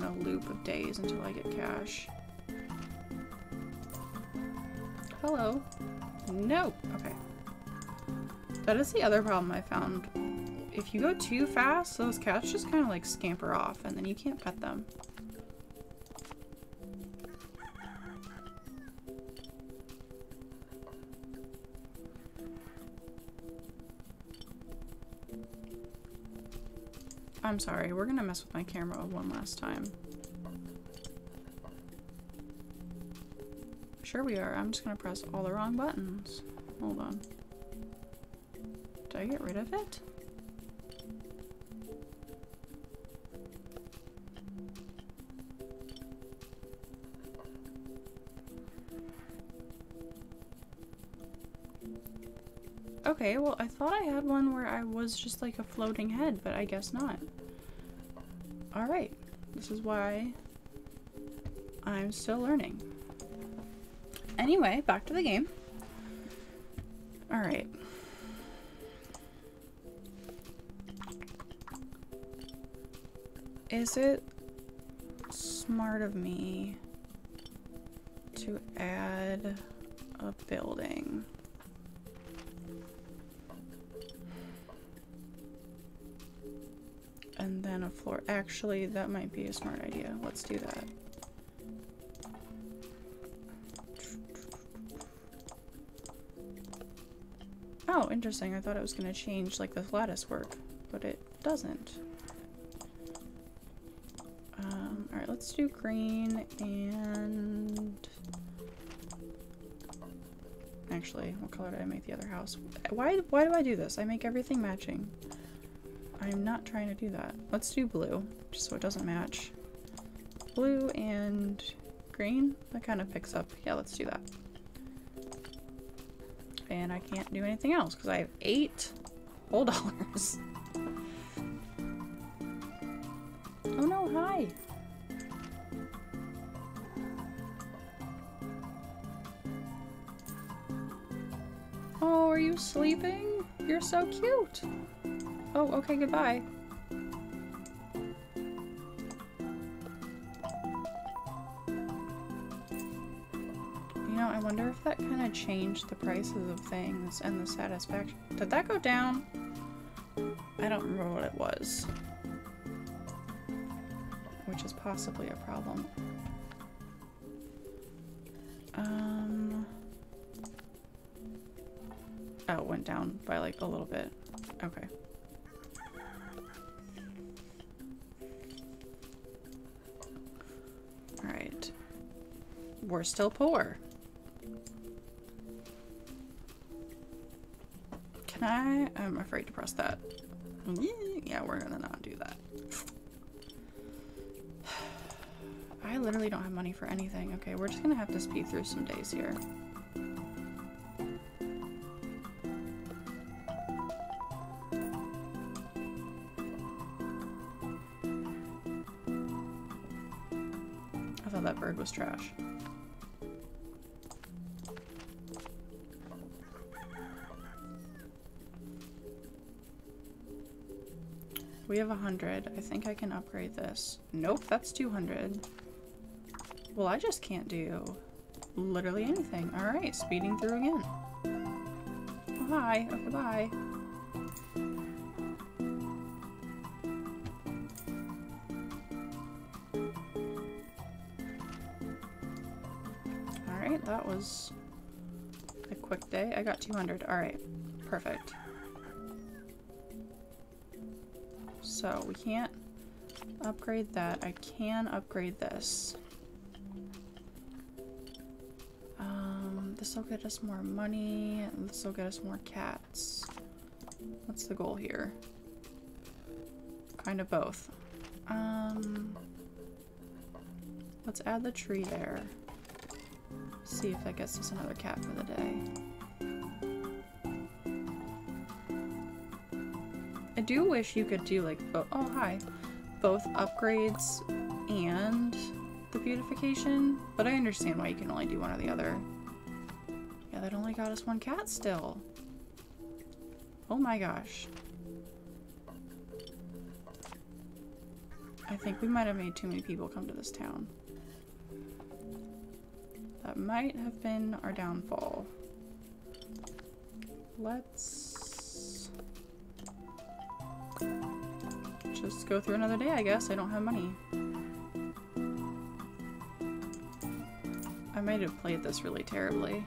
a loop of days until I get cash. Hello. Nope. Okay. That is the other problem I found. If you go too fast, those cats just kind of like scamper off and then you can't pet them. I'm sorry, we're gonna mess with my camera one last time. Sure we are, I'm just gonna press all the wrong buttons. Hold on. Did I get rid of it? Okay, well, I thought I had one where I was just like a floating head, but I guess not. This is why I'm still learning. Anyway, back to the game. Alright. Is it smart of me to add a building? Floor. Actually, that might be a smart idea. Let's do that. Oh, interesting. I thought it was going to change like the lattice work, but it doesn't. Um, Alright, let's do green and... Actually, what color did I make the other house? Why, why do I do this? I make everything matching. I'm not trying to do that. Let's do blue, just so it doesn't match. Blue and green? That kind of picks up. Yeah, let's do that and I can't do anything else because I have eight whole dollars. oh no, hi. Oh, are you sleeping? You're so cute. Okay, goodbye. You know, I wonder if that kind of changed the prices of things and the satisfaction. Did that go down? I don't remember what it was. Which is possibly a problem. Um... Oh, it went down by like a little bit. We're still poor. Can I? I am afraid to press that. Yeah, we're gonna not do that. I literally don't have money for anything. Okay, we're just gonna have to speed through some days here. 100. I think I can upgrade this. Nope, that's 200. Well, I just can't do literally anything. Alright, speeding through again. Oh, hi. Okay, bye. Alright, that was a quick day. I got 200. Alright, perfect. So we can't upgrade that. I can upgrade this. Um, this will get us more money. This will get us more cats. What's the goal here? Kind of both. Um, let's add the tree there. See if that gets us another cat for the day. Do wish you could do like, oh, oh hi, both upgrades and the beautification, but I understand why you can only do one or the other. Yeah, that only got us one cat still. Oh my gosh. I think we might have made too many people come to this town. That might have been our downfall. Let's just go through another day, I guess. I don't have money. I might have played this really terribly.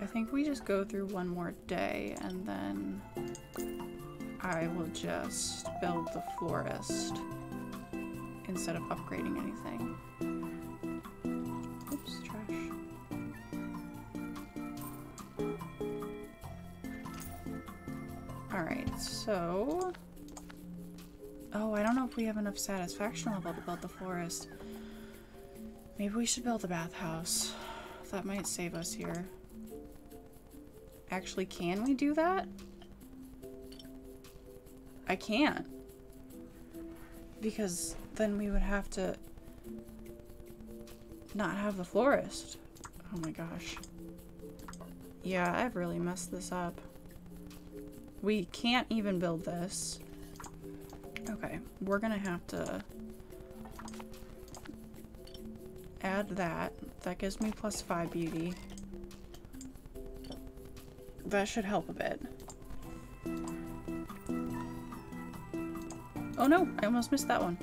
I think we just go through one more day and then I will just build the florist instead of upgrading anything. So... Oh, I don't know if we have enough satisfaction level to build the florist. Maybe we should build a bathhouse. That might save us here. Actually, can we do that? I can't. Because then we would have to not have the florist. Oh my gosh. Yeah, I've really messed this up. We can't even build this. Okay, we're gonna have to add that. That gives me plus five beauty. That should help a bit. Oh no, I almost missed that one.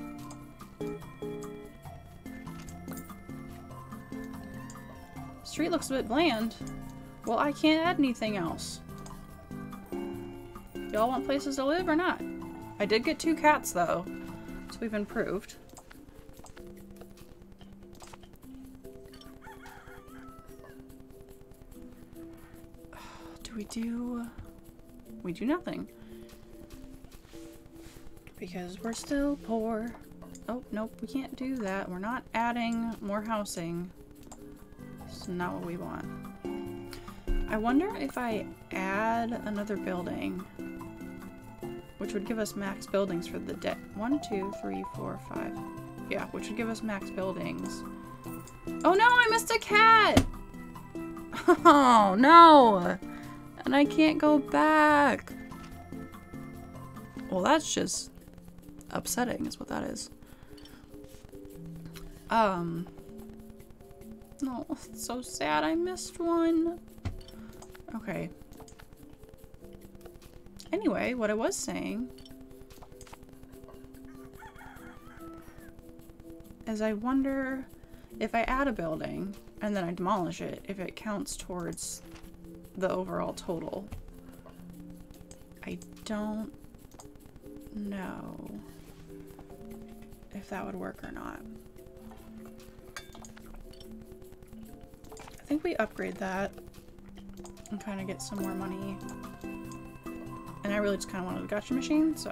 Street looks a bit bland. Well, I can't add anything else. Y'all want places to live or not? I did get two cats though, so we've improved. Do we do... We do nothing. Because we're still poor. Oh, nope, we can't do that. We're not adding more housing. It's not what we want. I wonder if I add another building, which would give us max buildings for the day. One, two, three, four, five. Yeah, which would give us max buildings. Oh no, I missed a cat! Oh no! And I can't go back. Well, that's just upsetting is what that is. Um. No, it's so sad I missed one. Okay. Anyway, what I was saying is I wonder if I add a building and then I demolish it, if it counts towards the overall total. I don't know if that would work or not. I think we upgrade that and kind of get some more money. And I really just kind of wanted a gacha machine, so...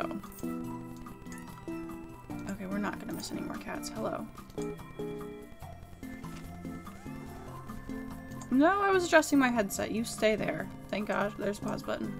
Okay, we're not going to miss any more cats. Hello. No, I was adjusting my headset. You stay there. Thank God. There's a pause button.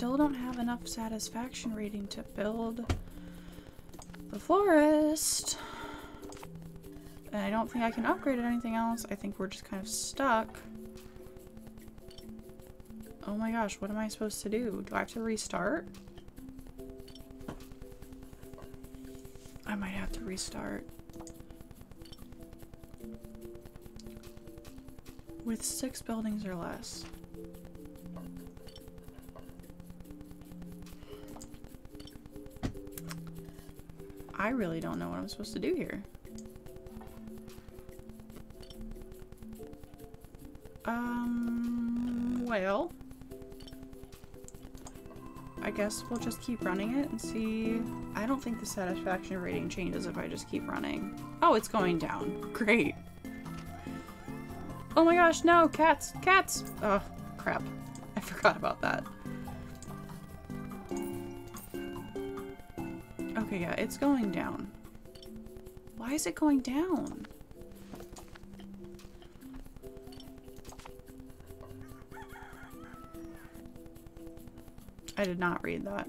Still don't have enough satisfaction rating to build the florist. And I don't think I can upgrade it anything else. I think we're just kind of stuck. Oh my gosh, what am I supposed to do? Do I have to restart? I might have to restart. With six buildings or less. I really don't know what I'm supposed to do here. Um, well, I guess we'll just keep running it and see. I don't think the satisfaction rating changes if I just keep running. Oh, it's going down. Great. Oh my gosh, no, cats, cats! Oh, crap. I forgot about that. Okay, yeah, it's going down. Why is it going down? I did not read that.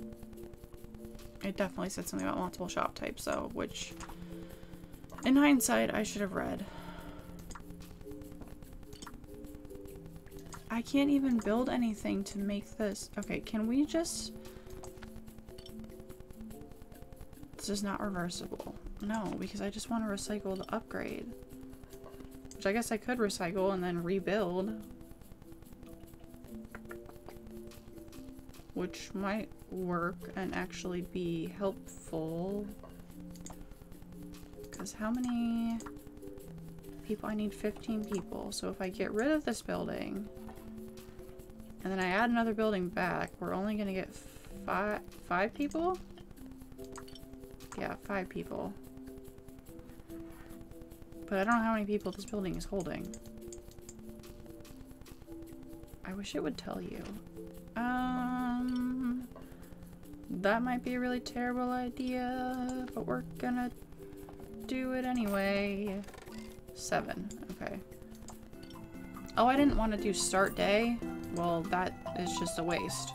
It definitely said something about multiple shop types, though, which, in hindsight, I should have read. I can't even build anything to make this. Okay, can we just... is not reversible. No, because I just want to recycle the upgrade. Which I guess I could recycle and then rebuild. which might work and actually be helpful. Because how many people? I need 15 people. So if I get rid of this building and then I add another building back, we're only going to get five, five people? Five people. But I don't know how many people this building is holding. I wish it would tell you. Um, that might be a really terrible idea, but we're gonna do it anyway. Seven, okay. Oh, I didn't want to do start day. Well, that is just a waste.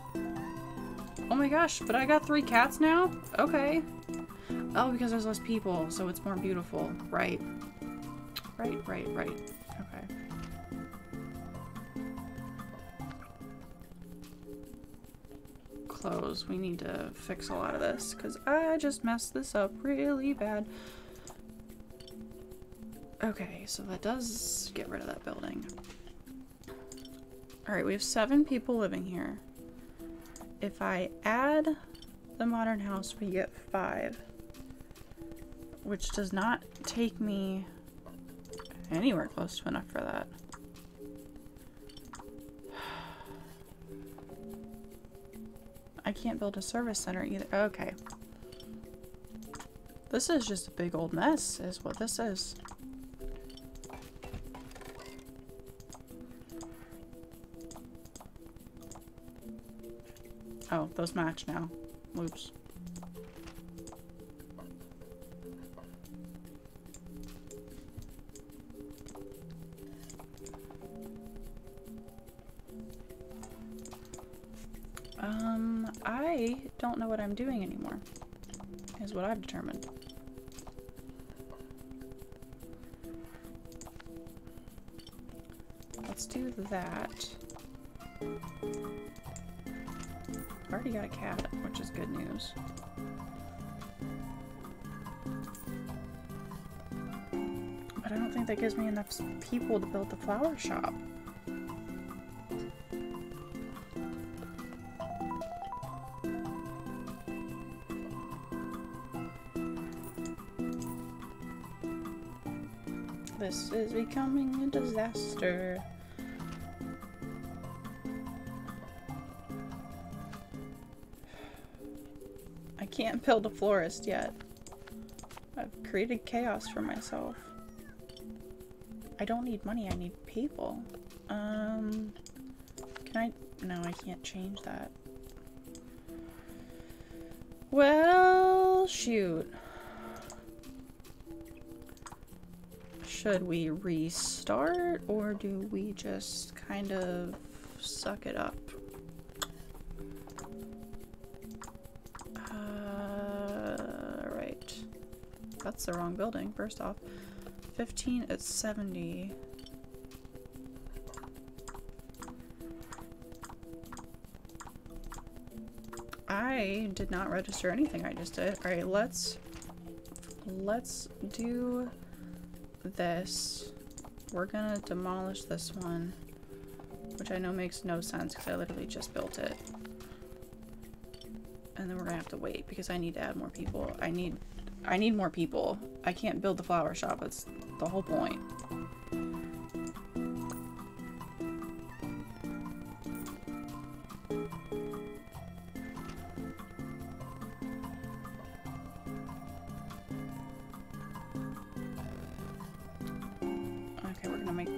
Oh my gosh, but I got three cats now? Okay. Oh, because there's less people, so it's more beautiful. Right. Right, right, right. Okay. Close. We need to fix a lot of this, because I just messed this up really bad. Okay, so that does get rid of that building. Alright, we have seven people living here. If I add the modern house, we get five. Which does not take me anywhere close to enough for that. I can't build a service center either. Okay. This is just a big old mess, is what this is. Oh, those match now. Oops. I'm doing anymore, is what I've determined. Let's do that. I've already got a cat, which is good news. But I don't think that gives me enough people to build the flower shop. This is becoming a disaster. I can't build a florist yet. I've created chaos for myself. I don't need money, I need people. Um, can I? No, I can't change that. Well, shoot. Should we restart or do we just kind of suck it up? Uh, right. That's the wrong building, first off. 15 at 70. I did not register anything I just did. Alright, let's let's do this. We're gonna demolish this one, which I know makes no sense because I literally just built it. And then we're gonna have to wait because I need to add more people. I need I need more people. I can't build the flower shop. That's the whole point.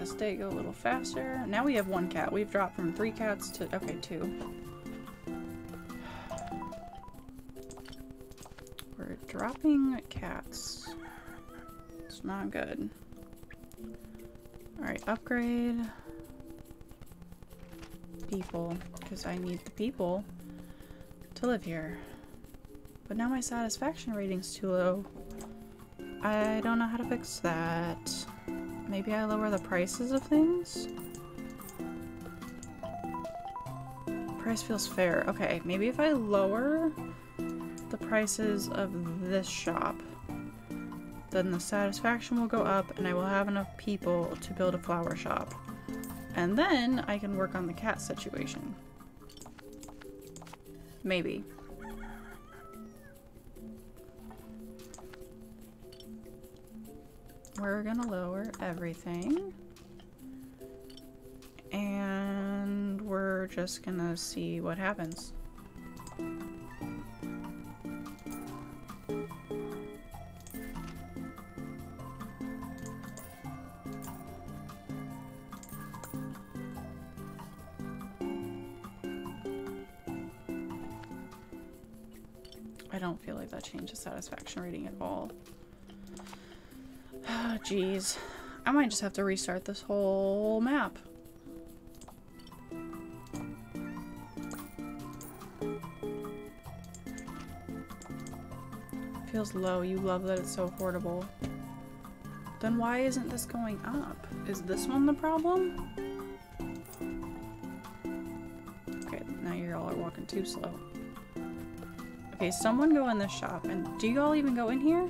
This day go a little faster. Now we have one cat. We've dropped from three cats to, okay, two. We're dropping cats. It's not good. Alright, upgrade. People, because I need the people to live here. But now my satisfaction rating's too low. I don't know how to fix that. Maybe I lower the prices of things? Price feels fair. Okay, maybe if I lower the prices of this shop, then the satisfaction will go up and I will have enough people to build a flower shop. And then I can work on the cat situation. Maybe. We're gonna lower everything. And we're just gonna see what happens. I might just have to restart this whole map. Feels low. You love that it's so affordable. Then why isn't this going up? Is this one the problem? Okay, now you all are walking too slow. Okay, someone go in this shop. And do y'all even go in here?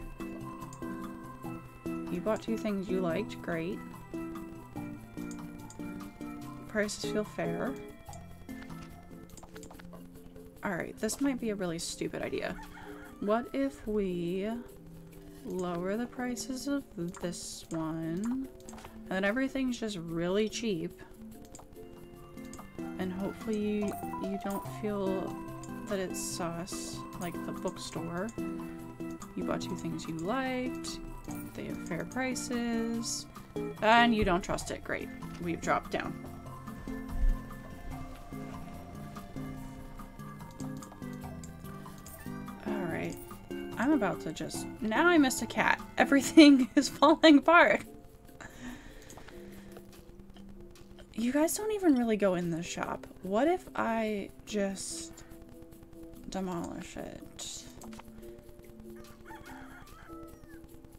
You bought two things you liked. Great. Prices feel fair. Alright, this might be a really stupid idea. What if we lower the prices of this one and then everything's just really cheap and hopefully you, you don't feel that it's sauce like the bookstore. You bought two things you liked, they have fair prices, and you don't trust it. Great. We've dropped down. Alright. I'm about to just... Now I missed a cat. Everything is falling apart. You guys don't even really go in the shop. What if I just demolish it?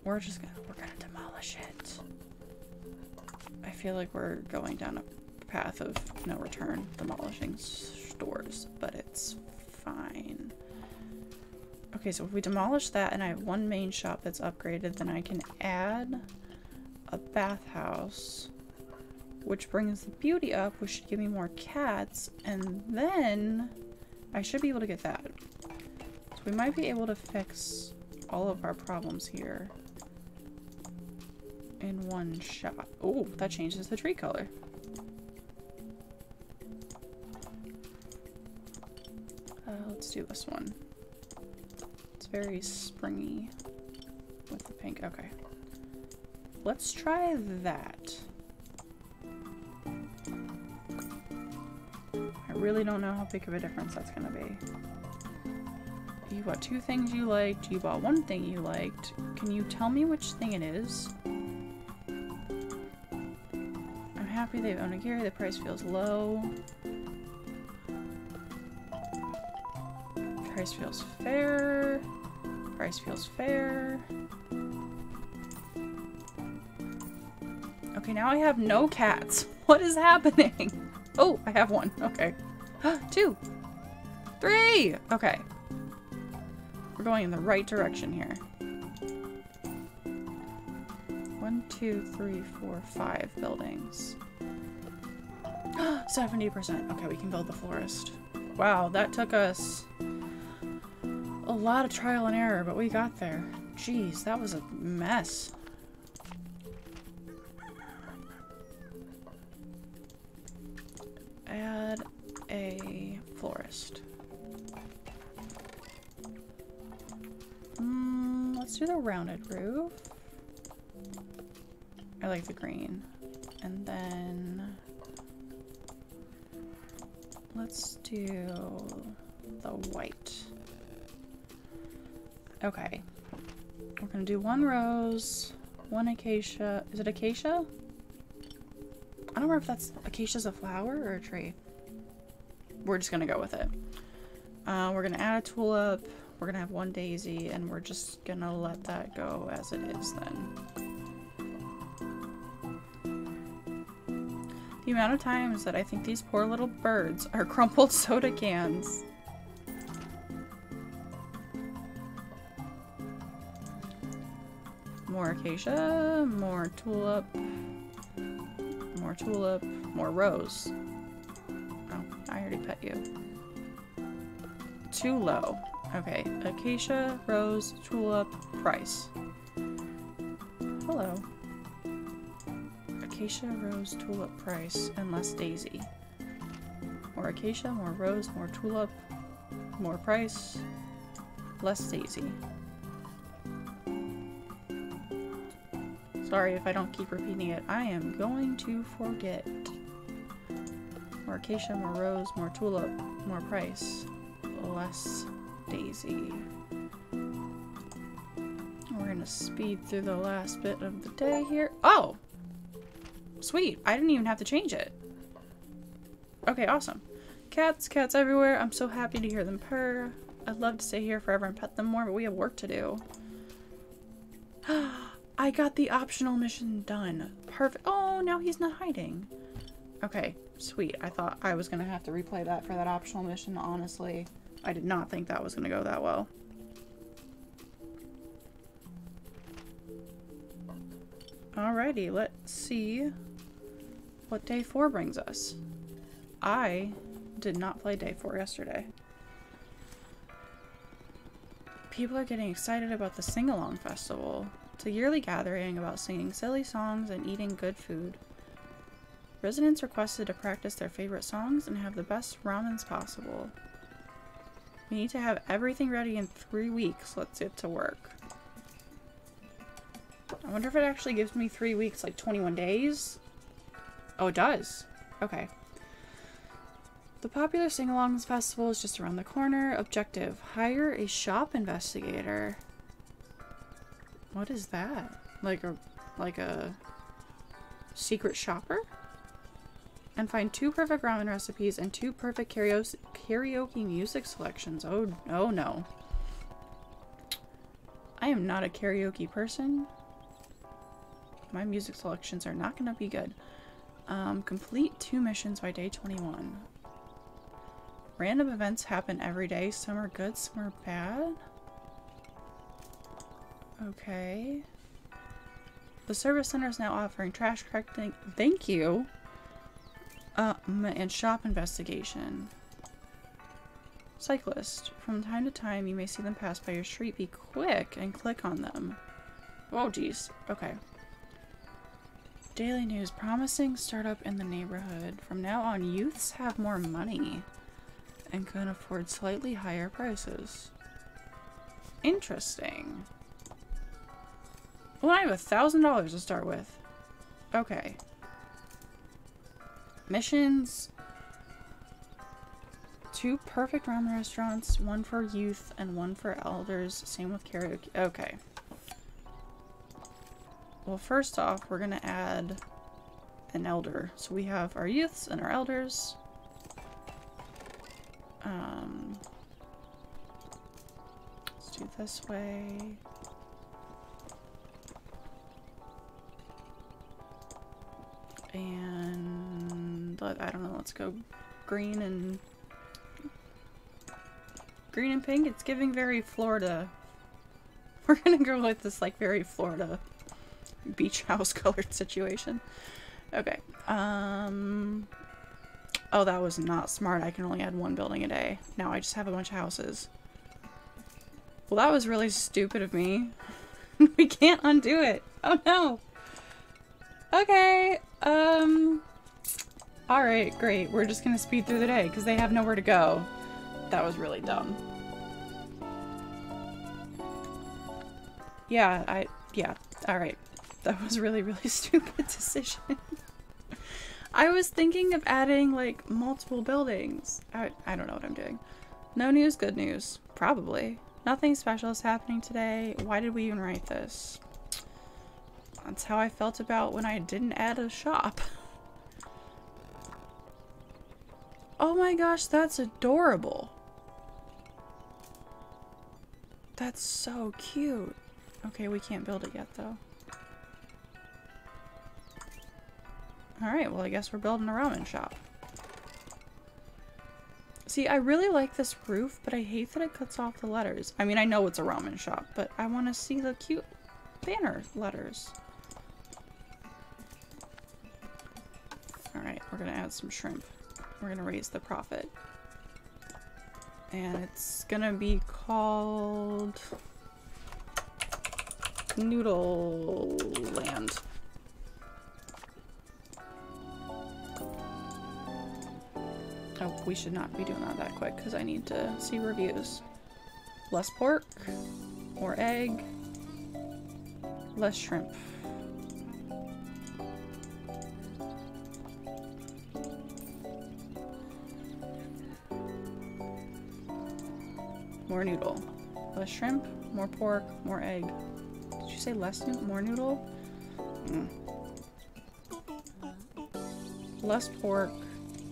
We're just gonna we're gonna demolish it. I feel like we're going down a path of no return, demolishing stores, but it's fine. Okay, so if we demolish that and I have one main shop that's upgraded, then I can add a bathhouse, which brings the beauty up, which should give me more cats, and then I should be able to get that. So we might be able to fix all of our problems here in one shot. Oh, that changes the tree color. Uh, let's do this one. It's very springy with the pink. Okay. Let's try that. I really don't know how big of a difference that's to be. You bought two things you liked. You bought one thing you liked. Can you tell me which thing it is? Happy they own a gear. The price feels low. Price feels fair. Price feels fair. Okay, now I have no cats. What is happening? Oh, I have one. Okay. Two. Three! Okay. We're going in the right direction here. One, two, three, four, five buildings. 70%. Okay, we can build the florist. Wow, that took us a lot of trial and error, but we got there. Jeez, that was a mess. Add a florist. Mm, let's do the rounded roof. I like the green. And then let's do the white. Okay. We're gonna do one rose, one acacia. Is it acacia? I don't remember if that's acacia's a flower or a tree. We're just gonna go with it. Uh, we're gonna add a tulip. We're gonna have one daisy, and we're just gonna let that go as it is then. The amount of times that I think these poor little birds are crumpled soda cans. More acacia, more tulip, more tulip, more rose. Oh, I already pet you. Too low. Okay, acacia, rose, tulip, price. Hello acacia, rose, tulip price, and less daisy. More acacia, more rose, more tulip, more price, less daisy. Sorry if I don't keep repeating it. I am going to forget. More acacia, more rose, more tulip, more price, less daisy. We're gonna speed through the last bit of the day here. Oh! Sweet. I didn't even have to change it. Okay, awesome. Cats, cats everywhere. I'm so happy to hear them purr. I'd love to stay here forever and pet them more, but we have work to do. I got the optional mission done. Perfect. Oh, now he's not hiding. Okay, sweet. I thought I was going to have to replay that for that optional mission, honestly. I did not think that was going to go that well. Alrighty, let's see what day four brings us. I did not play day four yesterday. People are getting excited about the Sing Along Festival. It's a yearly gathering about singing silly songs and eating good food. Residents requested to practice their favorite songs and have the best ramens possible. We need to have everything ready in three weeks. Let's get to work. I wonder if it actually gives me three weeks, like 21 days? Oh, it does. Okay. The popular Sing-Alongs Festival is just around the corner. Objective, hire a shop investigator. What is that? Like a, like a secret shopper? And find two perfect ramen recipes and two perfect karaoke, karaoke music selections. Oh, oh no. I am not a karaoke person. My music selections are not going to be good. Um, complete two missions by day 21. Random events happen every day. Some are good, some are bad. Okay. The service center is now offering trash collecting. Thank you. Um, and shop investigation. Cyclist. From time to time, you may see them pass by your street. Be quick and click on them. Oh, geez. Okay. Daily news. Promising startup in the neighborhood. From now on, youths have more money and can afford slightly higher prices. Interesting. Well, I have a thousand dollars to start with. Okay. Missions. Two perfect ramen restaurants, one for youth and one for elders. Same with karaoke. Okay. Well, first off, we're going to add an elder. So we have our youths and our elders. Um, let's do this way. And I don't know, let's go green and green and pink. It's giving very Florida. We're gonna go with this like very Florida beach house colored situation. Okay. Um. Oh, that was not smart. I can only add one building a day. Now I just have a bunch of houses. Well, that was really stupid of me. we can't undo it. Oh no. Okay. Um. Alright, great. We're just gonna speed through the day because they have nowhere to go. That was really dumb. Yeah, I- yeah. Alright. That was really, really stupid decision. I was thinking of adding, like, multiple buildings. I, I don't know what I'm doing. No news, good news. Probably. Nothing special is happening today. Why did we even write this? That's how I felt about when I didn't add a shop. Oh my gosh, that's adorable. That's so cute. Okay, we can't build it yet though. Alright, well I guess we're building a ramen shop. See, I really like this roof, but I hate that it cuts off the letters. I mean, I know it's a ramen shop, but I want to see the cute banner letters. Alright, we're going to add some shrimp. We're going to raise the profit. And it's going to be called... Noodle Land. We should not be doing that that quick because I need to see reviews. Less pork, more egg, less shrimp. More noodle. Less shrimp, more pork, more egg. Did you say less noodle? More noodle? Mm. Less pork,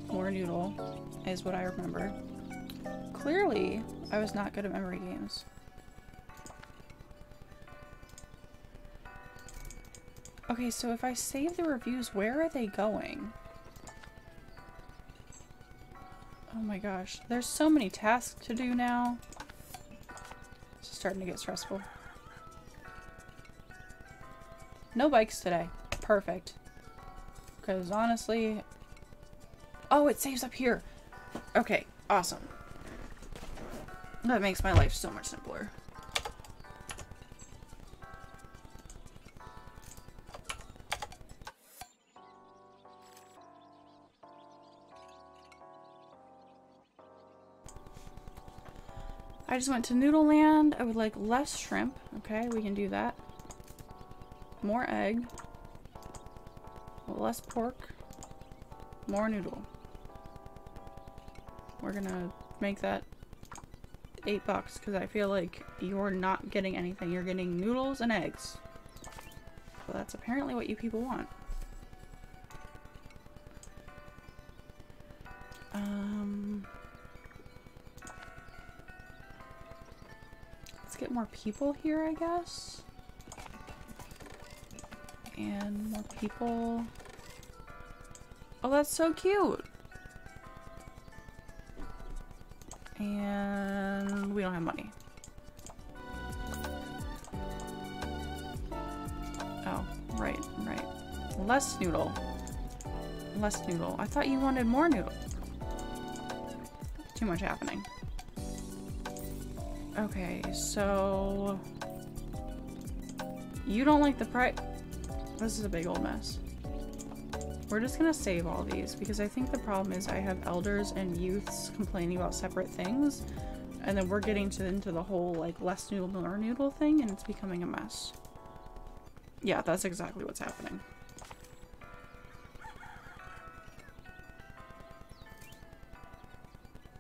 more noodle is what I remember. Clearly, I was not good at memory games. Okay, so if I save the reviews, where are they going? Oh my gosh, there's so many tasks to do now. It's starting to get stressful. No bikes today. Perfect. Because honestly... Oh, it saves up here. Okay, awesome. That makes my life so much simpler. I just went to Noodle Land. I would like less shrimp. Okay, we can do that. More egg. Less pork. More noodle. We're gonna make that eight bucks because I feel like you're not getting anything. You're getting noodles and eggs. That's apparently what you people want. Um... Let's get more people here, I guess. And more people. Oh, that's so cute. Money. Oh, right, right. Less noodle. Less noodle. I thought you wanted more noodle. Too much happening. Okay, so... You don't like the price... This is a big old mess. We're just gonna save all these because I think the problem is I have elders and youths complaining about separate things and then we're getting to into the whole like less noodle more noodle thing and it's becoming a mess. Yeah, that's exactly what's happening.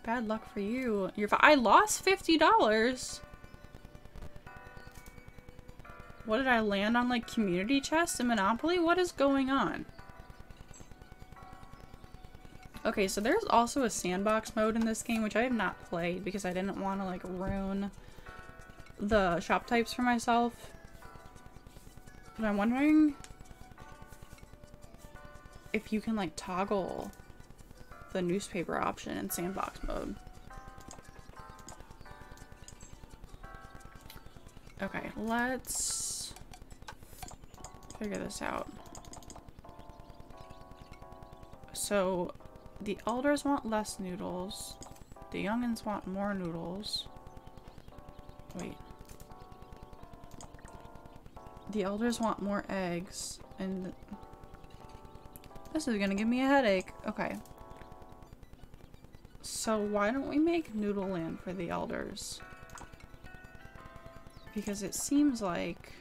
Bad luck for you. You're I lost $50. What did I land on like community chests in Monopoly? What is going on? Okay, so there's also a sandbox mode in this game, which I have not played because I didn't want to like ruin the shop types for myself. But I'm wondering if you can like toggle the newspaper option in sandbox mode. Okay, let's figure this out. So, the elders want less noodles. The youngins want more noodles. Wait. The elders want more eggs, and this is gonna give me a headache. Okay. So why don't we make Noodle Land for the elders? Because it seems like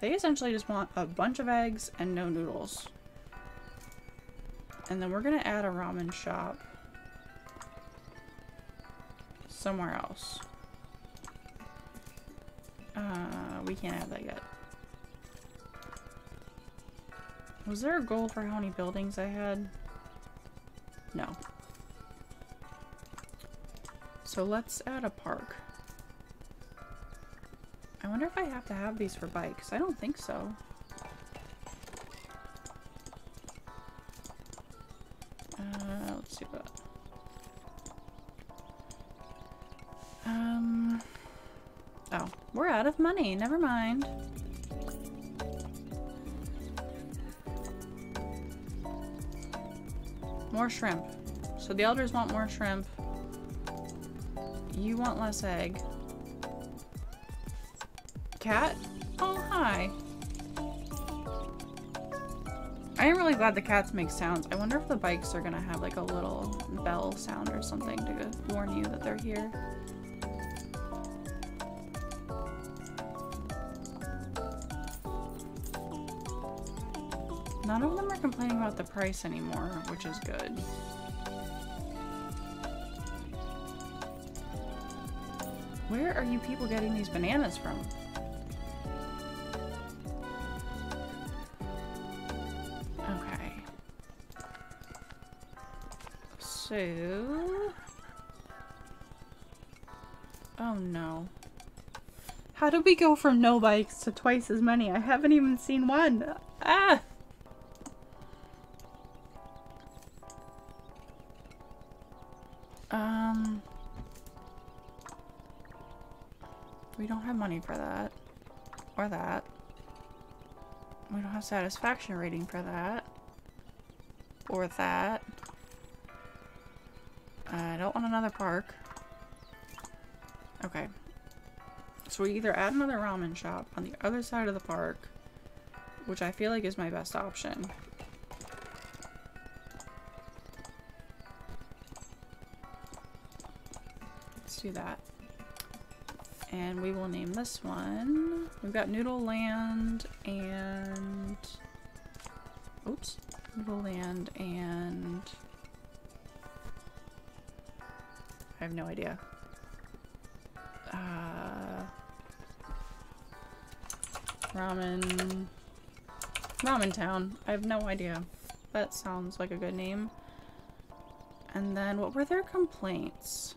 they essentially just want a bunch of eggs and no noodles. And then we're gonna add a ramen shop somewhere else. Uh, we can't have that yet. Was there a goal for how many buildings I had? No. So let's add a park. I wonder if I have to have these for bikes. I don't think so. See what. Um. Oh, we're out of money. Never mind. More shrimp. So the elders want more shrimp. You want less egg. Cat? Oh, hi. I am really glad the cats make sounds. I wonder if the bikes are gonna have like a little bell sound or something to warn you that they're here. None of them are complaining about the price anymore, which is good. Where are you people getting these bananas from? So... Oh no. How did we go from no bikes to twice as many? I haven't even seen one. Ah! Um... We don't have money for that. Or that. We don't have satisfaction rating for that. Or that. I don't want another park. Okay. So we either add another ramen shop on the other side of the park, which I feel like is my best option. Let's do that. And we will name this one. We've got Noodle Land and... Oops. Noodle Land and... I have no idea. Uh, ramen. Ramen Town. I have no idea. That sounds like a good name. And then what were their complaints?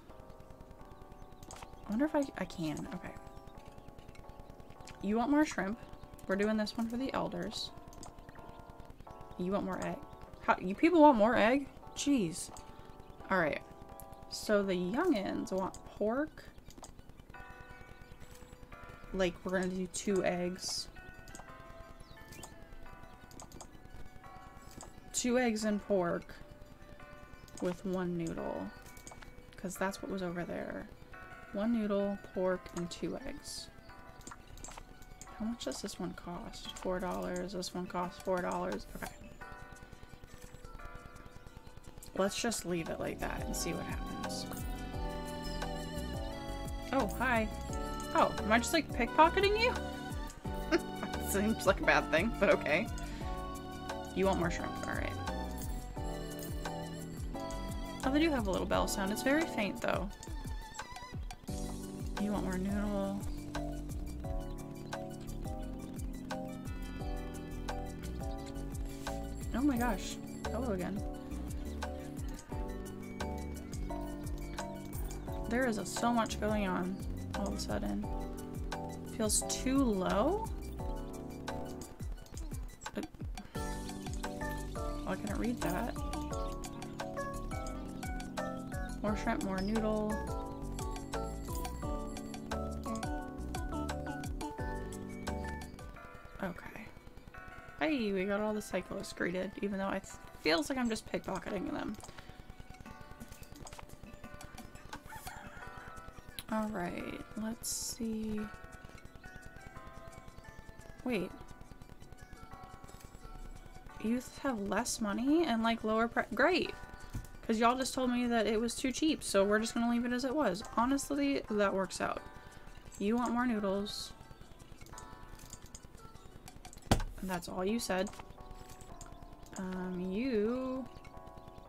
I wonder if I, I can. Okay. You want more shrimp. We're doing this one for the elders. You want more egg. How, you people want more egg? Jeez. Alright. So the youngins want pork. Like, we're gonna do two eggs. Two eggs and pork with one noodle. Because that's what was over there. One noodle, pork, and two eggs. How much does this one cost? Four dollars. This one costs four dollars. Okay. Let's just leave it like that and see what happens. Oh, hi. Oh, am I just like pickpocketing you? Seems like a bad thing, but okay. You want more shrimp, alright. Oh, they do have a little bell sound. It's very faint though. You want more noodle? Oh my gosh. Hello again. There is a, so much going on all of a sudden. Feels too low? But, well, I couldn't read that. More shrimp, more noodle. Okay. Hey, we got all the cyclists greeted, even though it feels like I'm just pickpocketing them. Alright, let's see. Wait. Youth have less money and like lower price. Great! Because y'all just told me that it was too cheap, so we're just gonna leave it as it was. Honestly, that works out. You want more noodles. And that's all you said. Um, you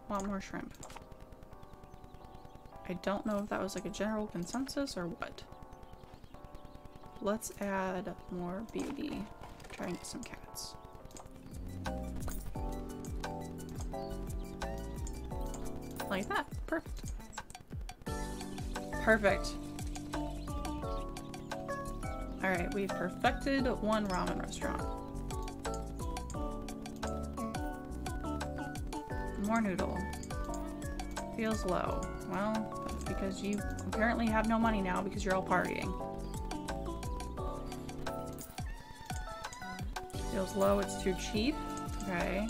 want more shrimp. I don't know if that was like a general consensus or what. Let's add more beauty. Try and get some cats. Like that. Perfect. Perfect. Alright, we've perfected one ramen restaurant. More noodle. Feels low. Well, because you apparently have no money now because you're all partying. Feels low, it's too cheap. Okay.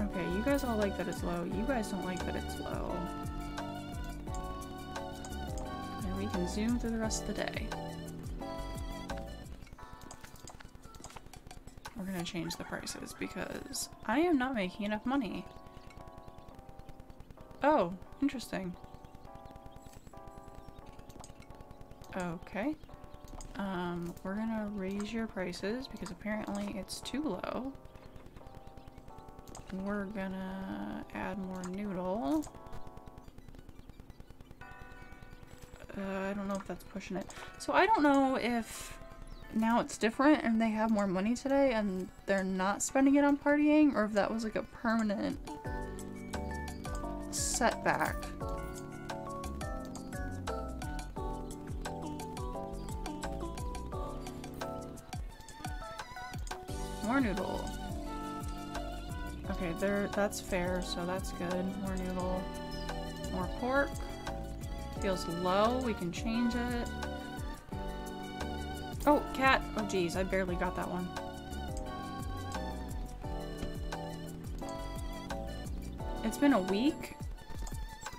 Okay, you guys all like that it's low. You guys don't like that it's low. And we can zoom through the rest of the day. Change the prices because I am not making enough money. Oh, interesting. Okay. Um, we're gonna raise your prices because apparently it's too low. We're gonna add more noodle. Uh, I don't know if that's pushing it. So I don't know if now it's different and they have more money today and they're not spending it on partying or if that was like a permanent setback. More noodle. Okay, there that's fair, so that's good. More noodle. More pork. Feels low, we can change it. Oh, cat. Oh, geez, I barely got that one. It's been a week.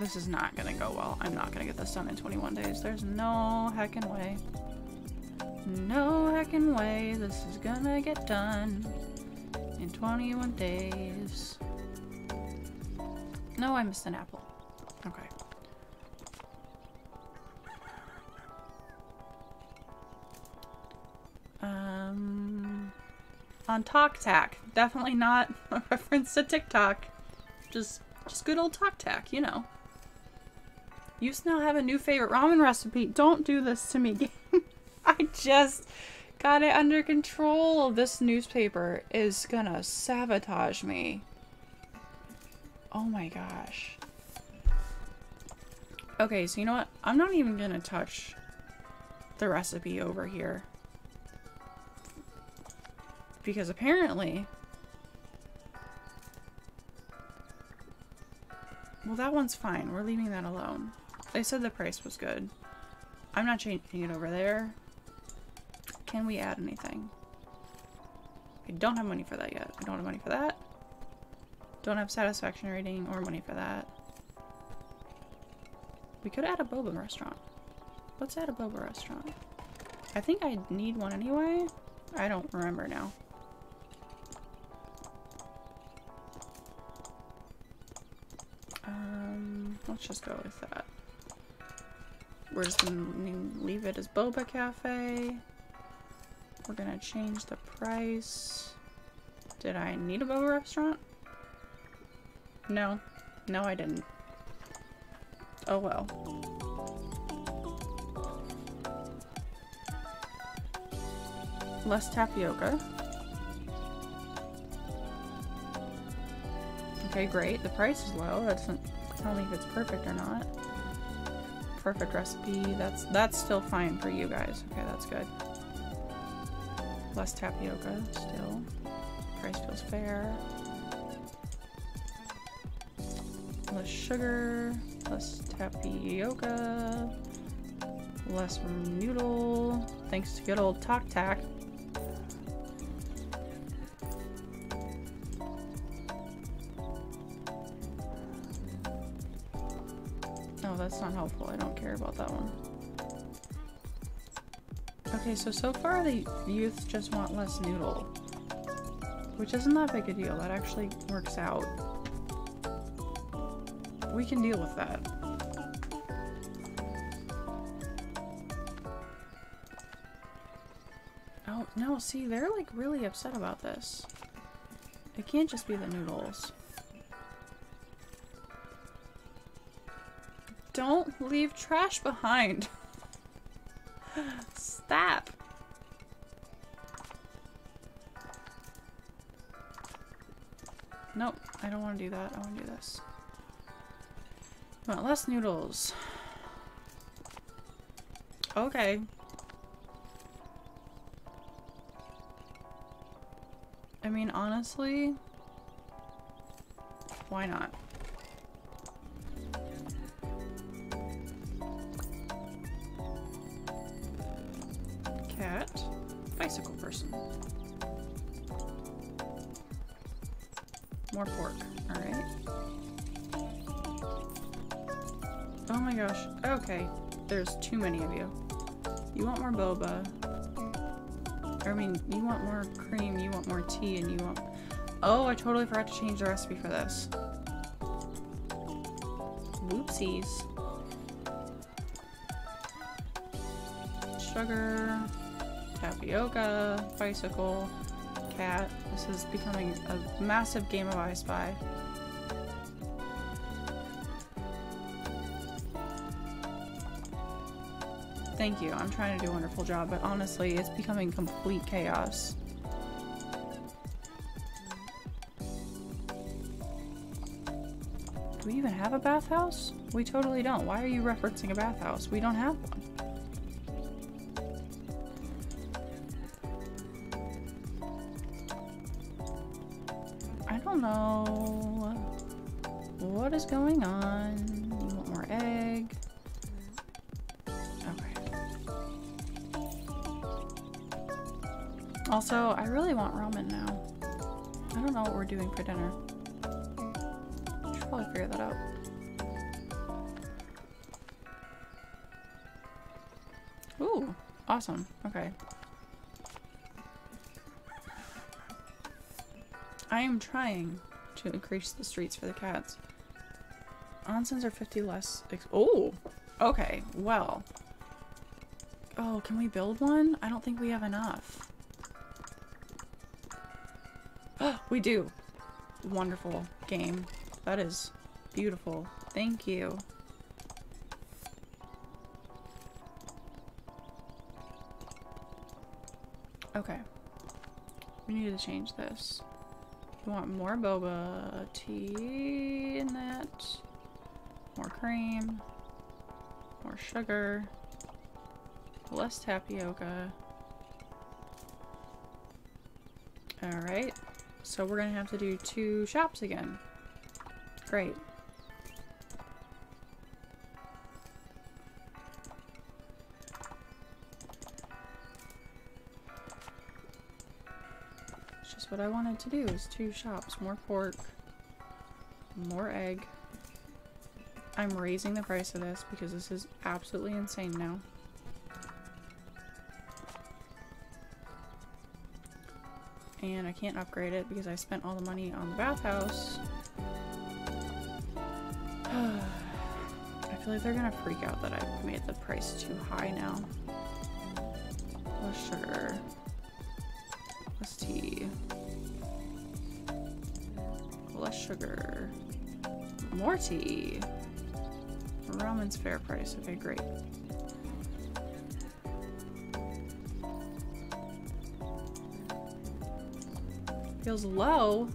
This is not gonna go well. I'm not gonna get this done in 21 days. There's no heckin' way. No heckin' way this is gonna get done in 21 days. No, I missed an apple. On Talk. Definitely not a reference to TikTok. Just, just good old Talk Tack, you know. You now have a new favorite ramen recipe. Don't do this to me, I just got it under control. This newspaper is gonna sabotage me. Oh my gosh. Okay, so you know what? I'm not even gonna touch the recipe over here. Because apparently... Well, that one's fine. We're leaving that alone. They said the price was good. I'm not changing it over there. Can we add anything? I don't have money for that yet. I don't have money for that. Don't have satisfaction rating or money for that. We could add a boba restaurant. Let's add a boba restaurant. I think I need one anyway. I don't remember now. Let's just go with that. We're just gonna leave it as Boba Cafe. We're gonna change the price. Did I need a boba restaurant? No. No, I didn't. Oh well. Less tapioca. Okay, great. The price is low. That doesn't tell me if it's perfect or not. Perfect recipe. That's that's still fine for you guys. Okay, that's good. Less tapioca still. Price feels fair. Less sugar. Less tapioca. Less noodle. Thanks to good old Talk Tack. Okay, so so far the youth just want less noodle. Which isn't that big a deal. That actually works out. We can deal with that. Oh, no, see, they're like really upset about this. It can't just be the noodles. Don't leave trash behind. Stop. Nope, I don't want to do that. I want to do this. Want less noodles. Okay. I mean, honestly, why not? Person. More pork, alright. Oh my gosh, okay. There's too many of you. You want more boba. I mean, you want more cream, you want more tea, and you want... Oh, I totally forgot to change the recipe for this. Whoopsies. Sugar, tapioca, bicycle, cat. This is becoming a massive game of I Spy. Thank you. I'm trying to do a wonderful job, but honestly, it's becoming complete chaos. Do we even have a bathhouse? We totally don't. Why are you referencing a bathhouse? We don't have one. For dinner. Should probably figure that out. Ooh, awesome. Okay. I am trying to increase the streets for the cats. Onsens are 50 less. oh! Okay, well. Oh, can we build one? I don't think we have enough. we do. Wonderful game. That is beautiful. Thank you. Okay. We need to change this. We want more boba tea in that. More cream. More sugar. Less tapioca. Alright. So we're gonna have to do two shops again. Great. Just what I wanted to do is two shops. More pork. More egg. I'm raising the price of this because this is absolutely insane now. And I can't upgrade it because I spent all the money on the bathhouse. I feel like they're gonna freak out that I made the price too high now. Less sugar. Less tea. Less sugar. More tea. Ramen's fair price. Okay, great. Feels low.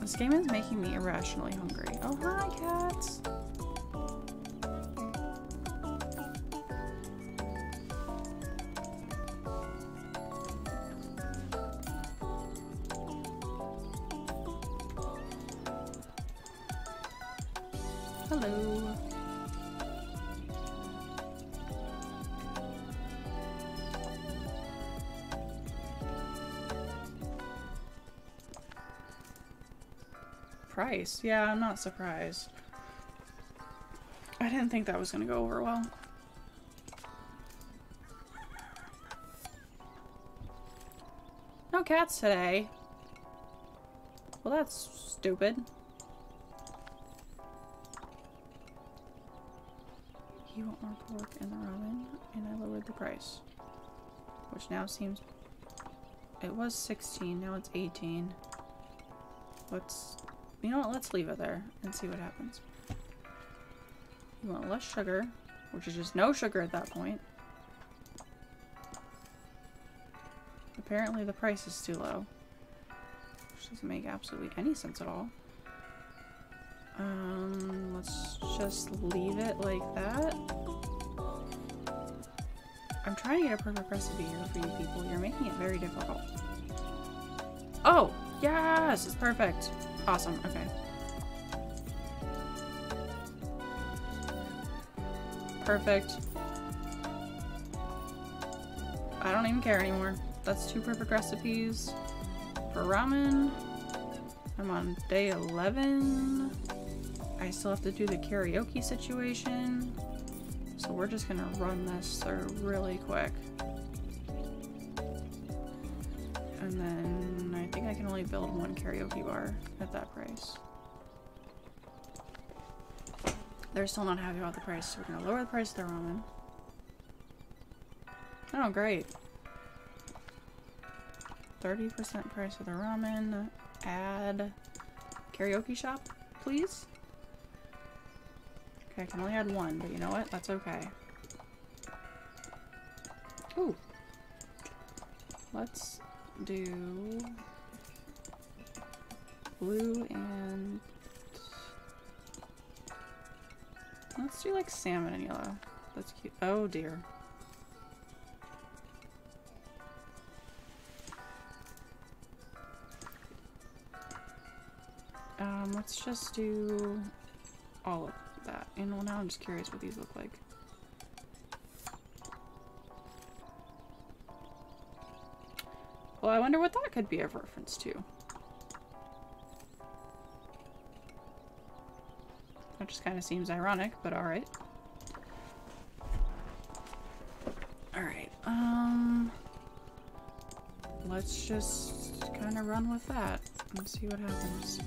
This game is making me irrationally hungry. Oh, hi, cats. Yeah, I'm not surprised. I didn't think that was going to go over well. No cats today. Well, that's stupid. You want more pork and the ramen, and I lowered the price. Which now seems... It was 16, now it's 18. Let's... You know what, let's leave it there and see what happens. You want less sugar, which is just no sugar at that point. Apparently the price is too low. Which doesn't make absolutely any sense at all. Um, let's just leave it like that. I'm trying to get a perfect recipe here for you people. You're making it very difficult. Oh, yes, it's perfect. Awesome, okay. Perfect. I don't even care anymore. That's two perfect recipes for ramen. I'm on day 11. I still have to do the karaoke situation. So we're just gonna run this through really quick. And then I think I can only build one karaoke bar at that price. They're still not happy about the price, so we're gonna lower the price of the ramen. Oh, great. 30% price of the ramen. Add karaoke shop, please. Okay, I can only add one, but you know what? That's okay. Ooh. Let's do blue and let's do like salmon and yellow. That's cute. Oh dear. Um, let's just do all of that. And well, now I'm just curious what these look like. Well, I wonder what that could be a reference to. That just kind of seems ironic, but alright. Alright, um... Let's just kind of run with that and see what happens.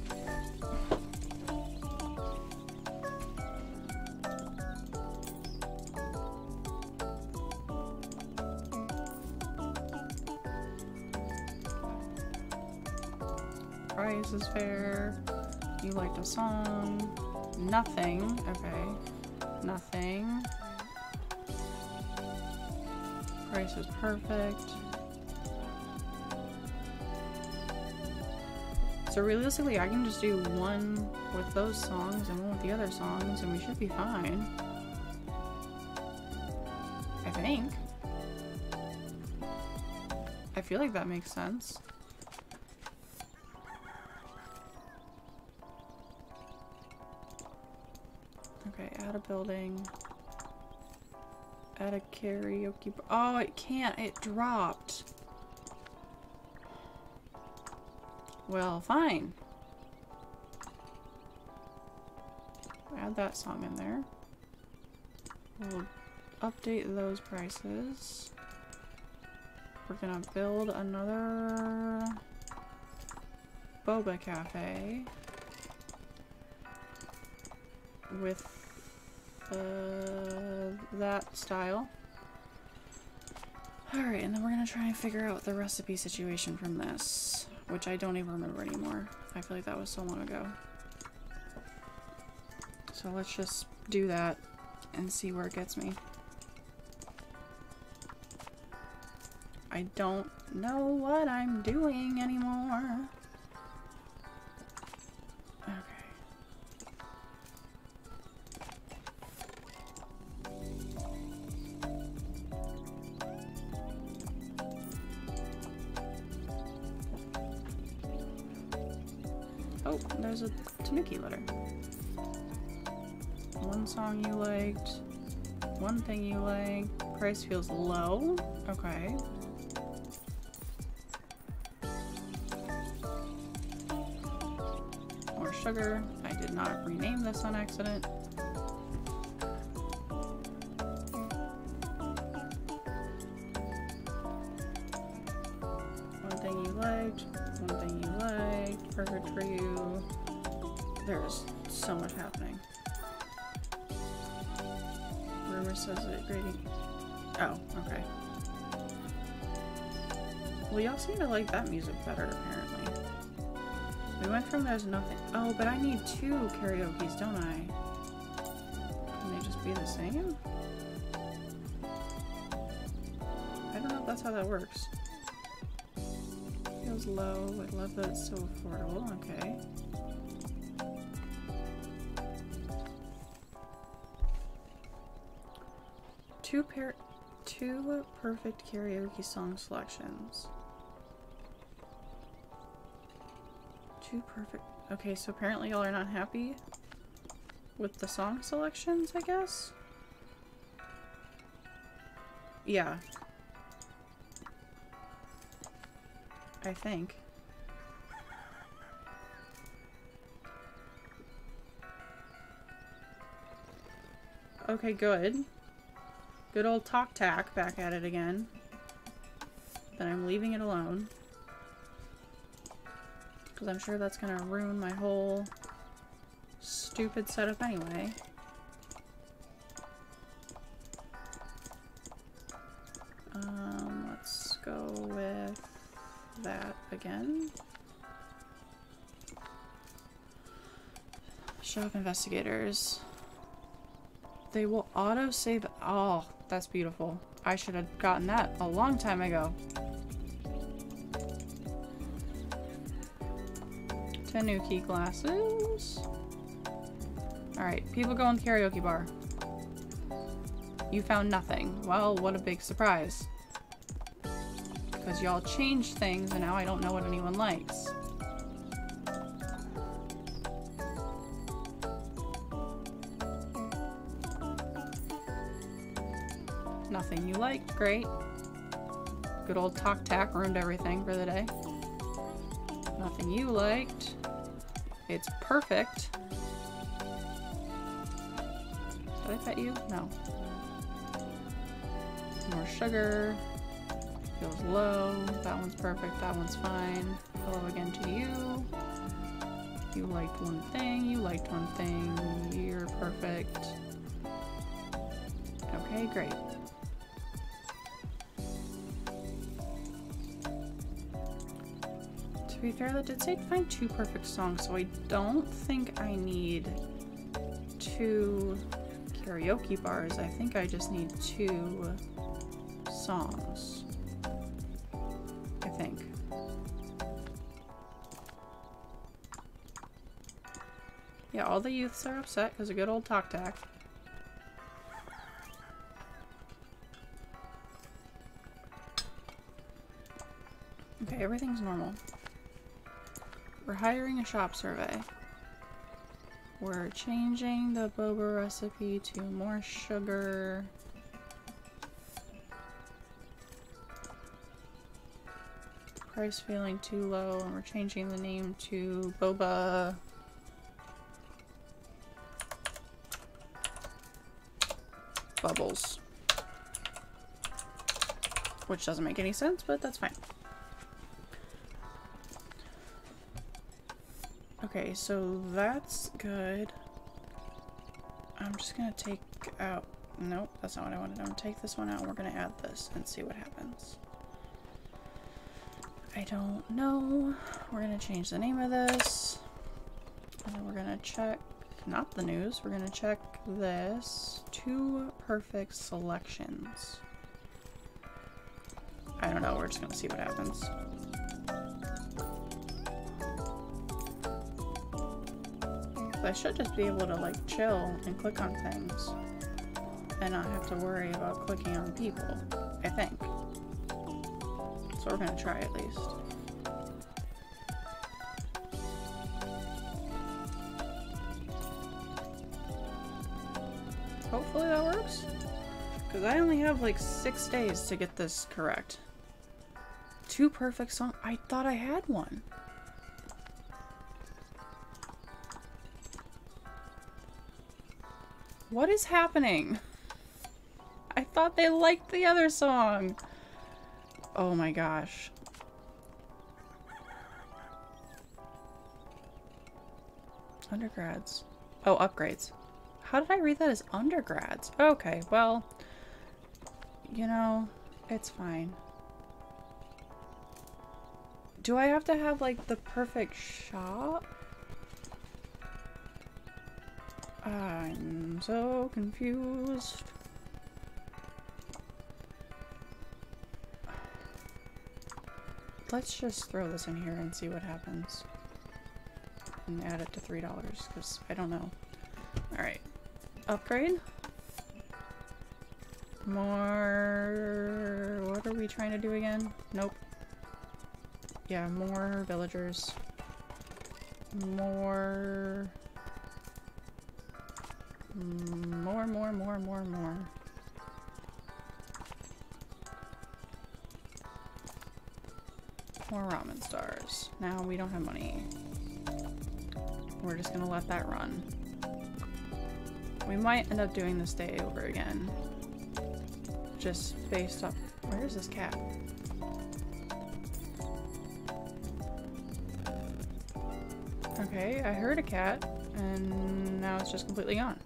A song. Nothing. Okay. Nothing. Price is perfect. So realistically, I can just do one with those songs and one with the other songs, and we should be fine. I think. I feel like that makes sense. Building. Add a karaoke. Oh, it can't. It dropped. Well, fine. Add that song in there. We'll update those prices. We're gonna build another boba cafe with uh, that style. Alright, and then we're gonna try and figure out the recipe situation from this which I don't even remember anymore. I feel like that was so long ago. So let's just do that and see where it gets me. I don't know what I'm doing anymore. Price feels low. Okay. More sugar. I did not rename this on accident. One thing you liked. One thing you liked. Perfect for you. There's so much happening. Rumor says it grading. Oh, okay. Well, y'all seem to like that music better, apparently. We went from there's nothing. Oh, but I need two karaoke's, don't I? Can they just be the same? I don't know if that's how that works. Feels low. I love that it's so affordable. Okay. Two pair perfect karaoke song selections. Two perfect Okay, so apparently y'all are not happy with the song selections, I guess? Yeah. I think. Okay, good. Good old talk tack back at it again. Then I'm leaving it alone. Because I'm sure that's going to ruin my whole stupid setup anyway. Um, let's go with that again. Shop investigators. They will auto-save- oh, that's beautiful. I should have gotten that a long time ago. 10 new key glasses. Alright, people go in karaoke bar. You found nothing. Well, what a big surprise. Because y'all changed things and now I don't know what anyone likes. You liked. Great. Good old Talk Tack ruined everything for the day. Nothing you liked. It's perfect. Did I pet you? No. More sugar. Feels low. That one's perfect. That one's fine. Hello again to you. You liked one thing. You liked one thing. You're perfect. Okay, great. Be fair, that did say find two perfect songs, so I don't think I need two karaoke bars. I think I just need two songs. I think. Yeah, all the youths are upset because of good old Talk Tack. Okay, everything's normal. We're hiring a shop survey. We're changing the boba recipe to more sugar. Price feeling too low, and we're changing the name to boba. Bubbles. Which doesn't make any sense, but that's fine. Okay, so that's good. I'm just gonna take out... Nope, that's not what I wanted. I'm gonna take this one out and we're gonna add this and see what happens. I don't know. We're gonna change the name of this. And then we're gonna check... Not the news. We're gonna check this. Two perfect selections. I don't know. We're just gonna see what happens. I should just be able to like chill and click on things and not have to worry about clicking on people, I think. So we're gonna try at least. Hopefully that works. Because I only have like six days to get this correct. Two perfect songs. I thought I had one. What is happening? I thought they liked the other song. Oh my gosh. Undergrads. Oh, upgrades. How did I read that as undergrads? Okay, well, you know, it's fine. Do I have to have, like, the perfect shop? I'm so confused. Let's just throw this in here and see what happens. And add it to $3, because I don't know. Alright. Upgrade? More... What are we trying to do again? Nope. Yeah, more villagers. More... More, more, more, more, more. More ramen stars. Now we don't have money. We're just gonna let that run. We might end up doing this day over again. Just based up. where is this cat? Okay, I heard a cat, and now it's just completely gone.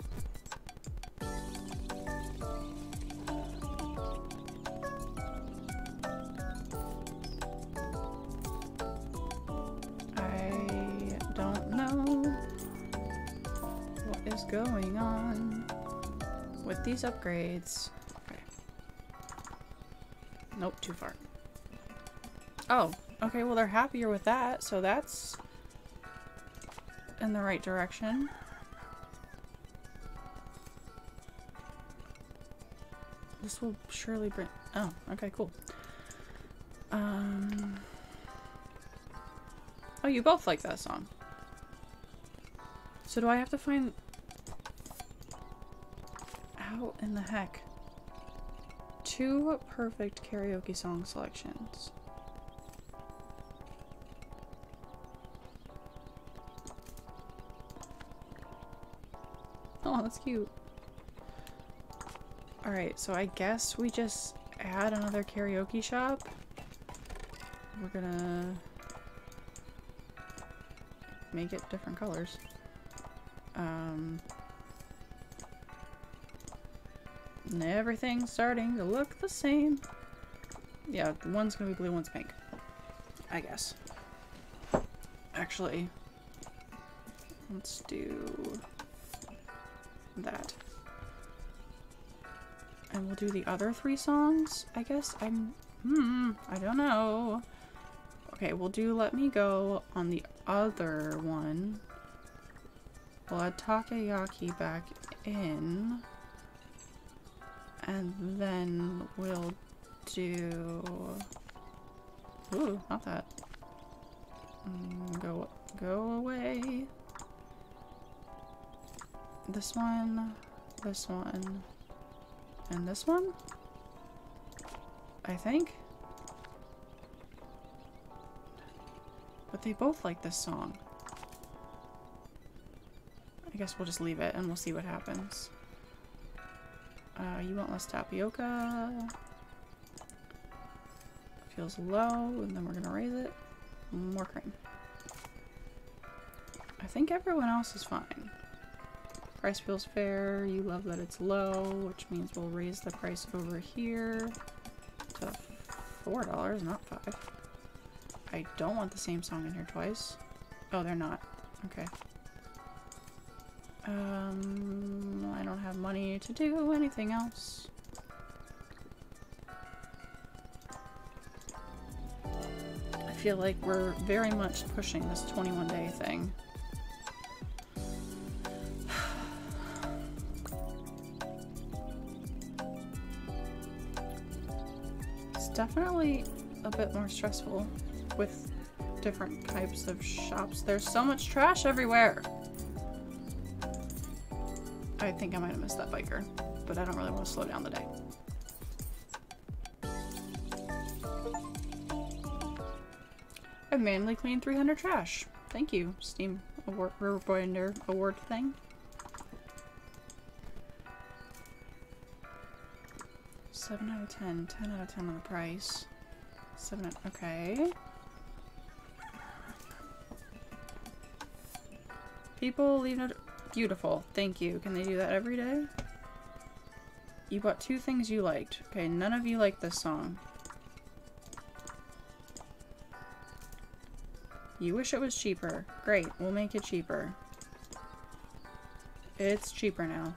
These upgrades? Okay. Nope, too far. Oh, okay, well they're happier with that, so that's in the right direction. This will surely bring... Oh, okay, cool. Um... Oh, you both like that song. So do I have to find... How in the heck? Two perfect karaoke song selections. Oh, that's cute. Alright, so I guess we just add another karaoke shop. We're gonna make it different colors. Um, and everything's starting to look the same. Yeah, one's gonna be blue, one's pink. I guess. Actually, let's do that. And we'll do the other three songs, I guess. I'm, hmm, I don't know. Okay, we'll do Let Me Go on the other one. We'll add Takoyaki back in. And then we'll do... Ooh, not that. Mm, go, go away. This one, this one, and this one? I think? But they both like this song. I guess we'll just leave it and we'll see what happens. Uh, you want less tapioca. Feels low, and then we're gonna raise it. More cream. I think everyone else is fine. Price feels fair. You love that it's low, which means we'll raise the price over here to $4, not 5 I don't want the same song in here twice. Oh, they're not. Okay. Um, I don't have money to do anything else. I feel like we're very much pushing this 21 day thing. it's definitely a bit more stressful with different types of shops. There's so much trash everywhere. I think I might have missed that biker, but I don't really want to slow down the day. I've manually cleaned 300 trash. Thank you, Steam Award River Award thing. Seven out of ten. Ten out of ten on the price. Seven. Out, okay. People leave note- Beautiful. Thank you. Can they do that every day? You bought two things you liked. Okay, none of you like this song. You wish it was cheaper. Great, we'll make it cheaper. It's cheaper now.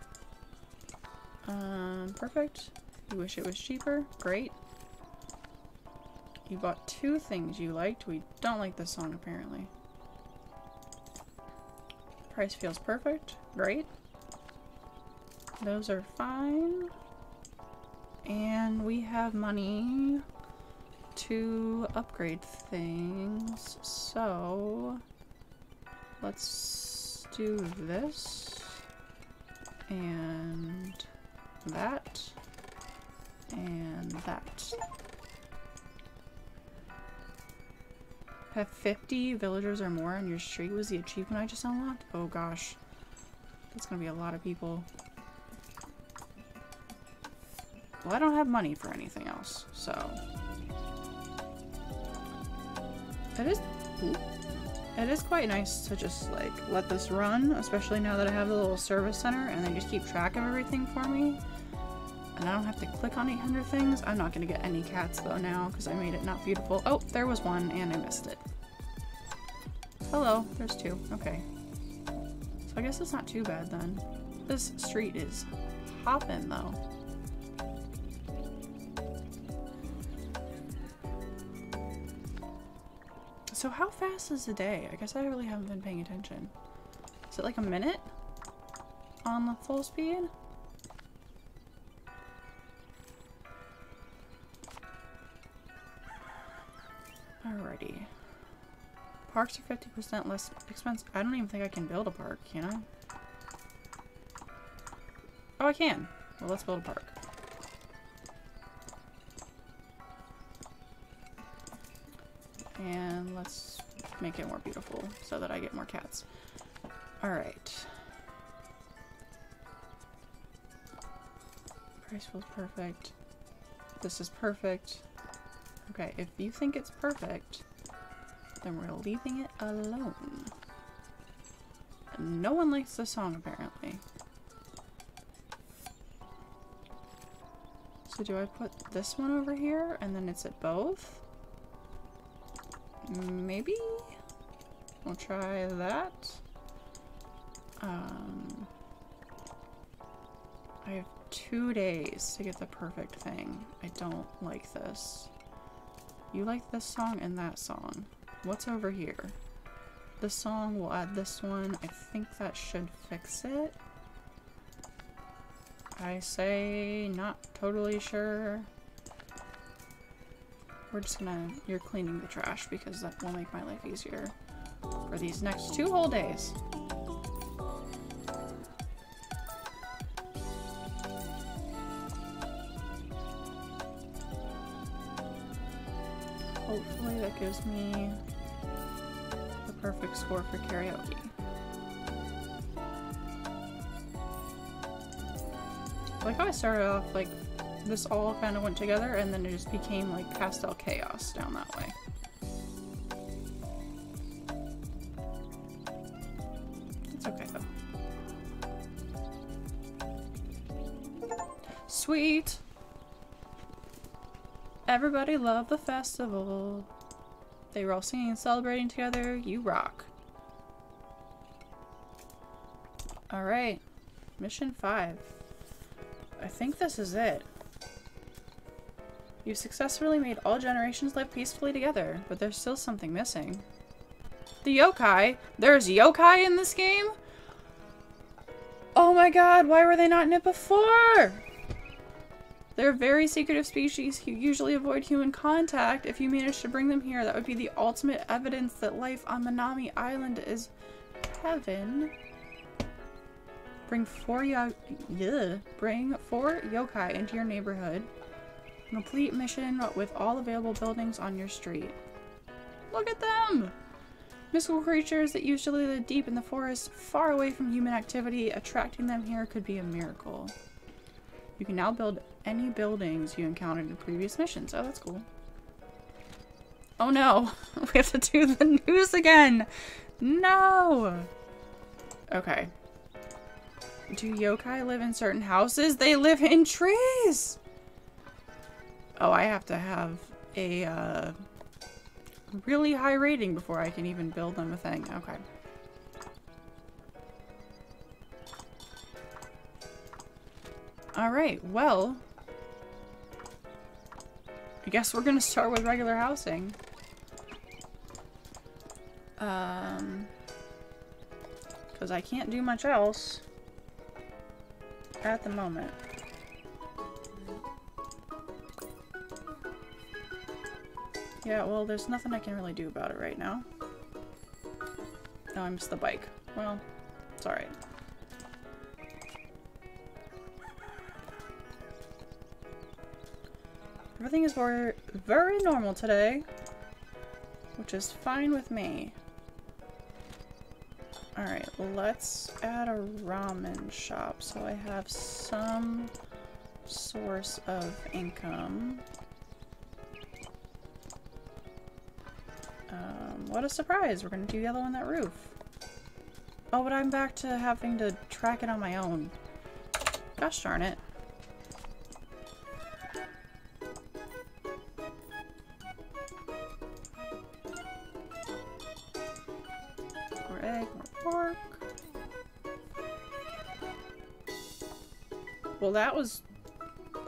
Um, perfect. You wish it was cheaper. Great. You bought two things you liked. We don't like this song, apparently. Price feels perfect. Great. Those are fine. And we have money to upgrade things. So let's do this and that and that. Have 50 villagers or more on your street was the achievement I just unlocked? Oh gosh. That's gonna be a lot of people. Well, I don't have money for anything else, so... It is... Ooh, it is quite nice to just, like, let this run, especially now that I have the little service center and they just keep track of everything for me. And I don't have to click on 800 things. I'm not to get any cats, though, now, because I made it not beautiful. Oh, there was one, and I missed it. Hello, there's two. Okay. So I guess it's not too bad, then. This street is hopping though. So how fast is the day? I guess I really haven't been paying attention. Is it like a minute on the full speed? Alrighty. Parks are 50% less expensive. I don't even think I can build a park, you know? Oh, I can. Well, let's build a park. And let's make it more beautiful so that I get more cats. Alright. Price feels perfect. This is perfect. Okay, if you think it's perfect, then we're leaving it alone. No one likes this song, apparently. So do I put this one over here, and then it's at both? Maybe? We'll try that. Um, I have two days to get the perfect thing. I don't like this. You like this song and that song. What's over here? This song, we'll add this one. I think that should fix it. I say not totally sure. We're just gonna, you're cleaning the trash because that will make my life easier for these next two whole days. Gives me the perfect score for karaoke. Like how I started off like this all kind of went together and then it just became like pastel chaos down that way. It's okay though. Sweet! Everybody loved the festival. They were all singing and celebrating together. You rock. Alright. Mission 5. I think this is it. You've successfully made all generations live peacefully together, but there's still something missing. The yokai? There's yokai in this game? Oh my god, why were they not in it before? They're a very secretive species who usually avoid human contact. If you manage to bring them here, that would be the ultimate evidence that life on Minami Island is heaven. Bring four yo yeah, bring four yokai into your neighborhood. Complete mission with all available buildings on your street. Look at them! Mystical creatures that usually live deep in the forest, far away from human activity, attracting them here could be a miracle. You can now build any buildings you encountered in previous missions. Oh, that's cool. Oh no! we have to do the news again! No! Okay. Do yokai live in certain houses? They live in trees! Oh, I have to have a uh, really high rating before I can even build them a thing. Okay. Alright, well. I guess we're gonna start with regular housing. Um, because I can't do much else at the moment. Yeah, well, there's nothing I can really do about it right now. Oh, I missed the bike. Well, it's alright. Everything is very, very normal today, which is fine with me. Alright, let's add a ramen shop so I have some source of income. Um, what a surprise! We're gonna do yellow on that roof. Oh, but I'm back to having to track it on my own. Gosh darn it. Well, that was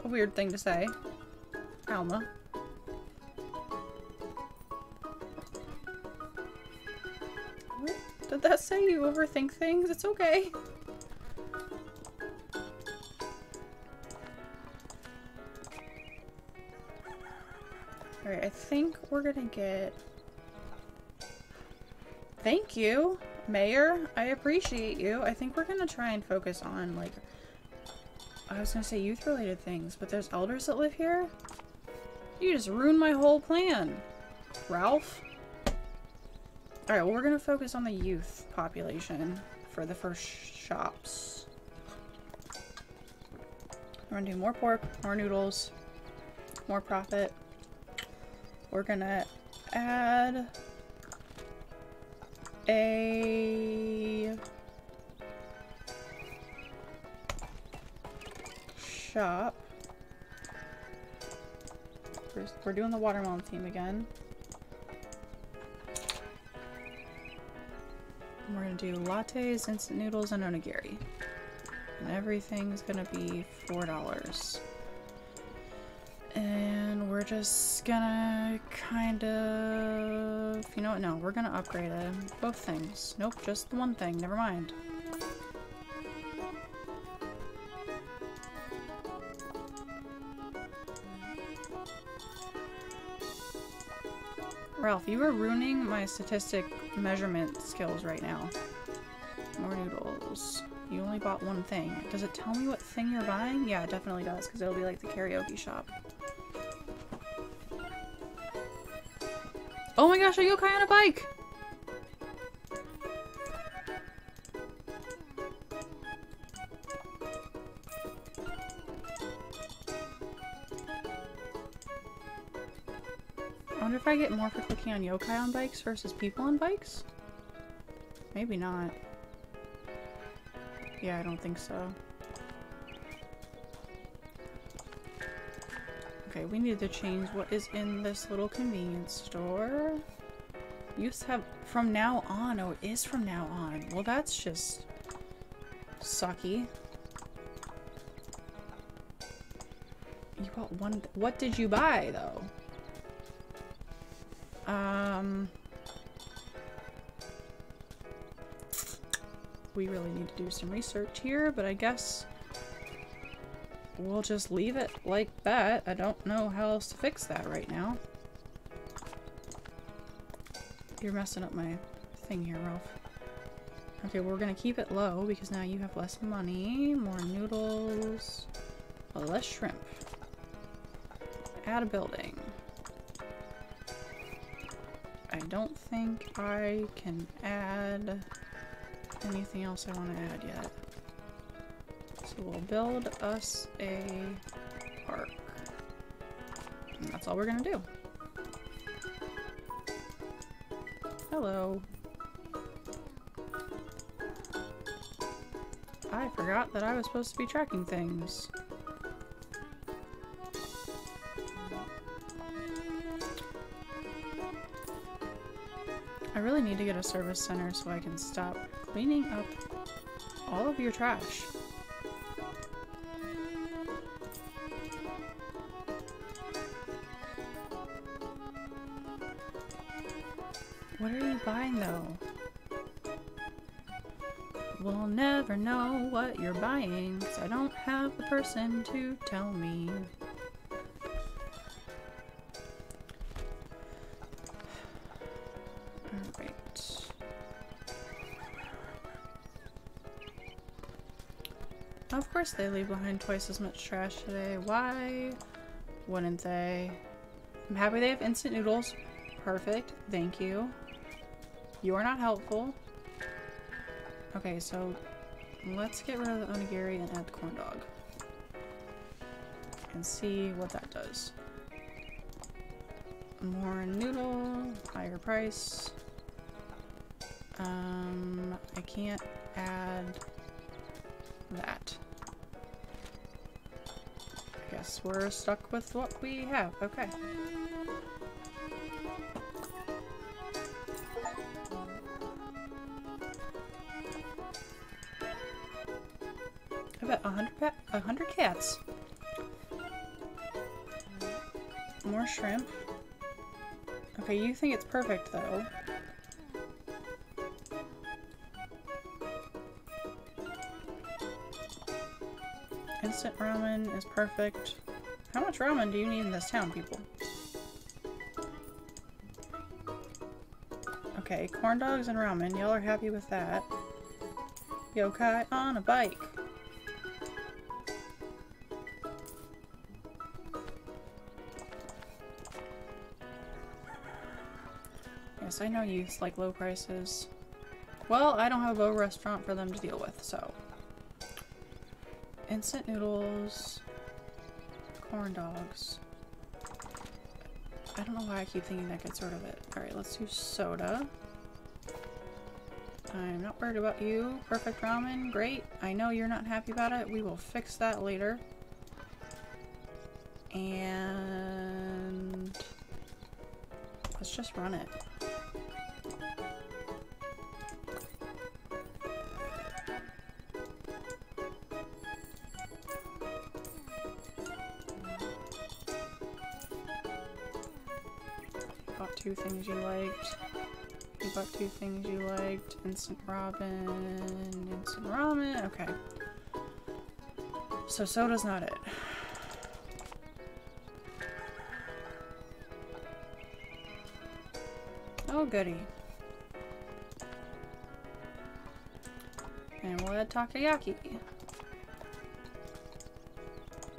a weird thing to say. Alma. What did that say? You overthink things? It's okay. Alright, I think we're gonna get... Thank you, Mayor. I appreciate you. I think we're gonna try and focus on, like... I was gonna say youth-related things, but there's elders that live here? You just ruined my whole plan, Ralph. Alright, well we're gonna focus on the youth population for the first shops. We're gonna do more pork, more noodles, more profit. We're gonna add a shop. We're, doing the watermelon theme again. We're gonna do lattes, instant noodles, and onigiri. And everything's gonna be $4. And we're just gonna kind of... You know what? No, we're gonna upgrade it. Both things. Nope, just the one thing. Never mind. Ralph, you are ruining my statistic measurement skills right now. More noodles. You only bought one thing. Does it tell me what thing you're buying? Yeah, it definitely does, because it'll be like the karaoke shop. Oh my gosh, are you yokai on a bike! Clicking on yokai on bikes versus people on bikes? Maybe not. Yeah, I don't think so. Okay, we need to change what is in this little convenience store. Youth have from now on. Oh, it is from now on. Well, that's just sucky. You bought one. What did you buy though? Um. We really need to do some research here, but I guess we'll just leave it like that. I don't know how else to fix that right now. You're messing up my thing here, Ralph. Okay, we're gonna keep it low because now you have less money, more noodles, less shrimp. Add a building. I don't think I can add anything else I want to add yet. So we'll build us a park. And that's all we're gonna do. Hello. I forgot that I was supposed to be tracking things. Really need to get a service center so I can stop cleaning up all of your trash. What are you buying though? We'll never know what you're buying because I don't have the person to tell me. Course they leave behind twice as much trash today. Why wouldn't they? I'm happy they have instant noodles. Perfect. Thank you. You are not helpful. Okay, so let's get rid of the onigiri and add the corn dog. And see what that does. More noodle, higher price. Um, I can't add that. Guess we're stuck with what we have. Okay. Bet a hundred a hundred cats. More shrimp. Okay, you think it's perfect though. Ramen is perfect. How much ramen do you need in this town, people? Okay, corn dogs and ramen. Y'all are happy with that. Yokai on a bike. Yes, I know youth like low prices. Well, I don't have a restaurant for them to deal with, so. Instant noodles. Corn dogs. I don't know why I keep thinking that gets rid of it. Alright, let's do soda. I'm not worried about you. Perfect ramen, great. I know you're not happy about it. We will fix that later. And let's just run it. Two things you liked. Instant ramen, instant ramen. Okay. So soda's not it. Oh goody. And we'll add takoyaki.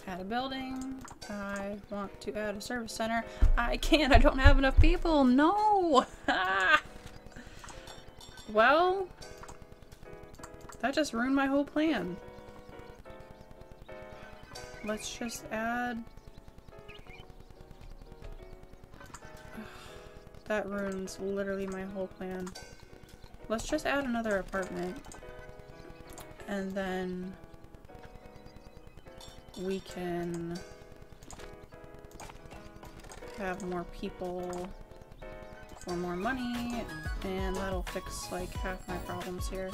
Add a building. I want to add a service center. I can't. I don't have enough people. No. Ah! Well, that just ruined my whole plan. Let's just add... that ruins literally my whole plan. Let's just add another apartment. And then we can have more people for more money, and that'll fix like half my problems here.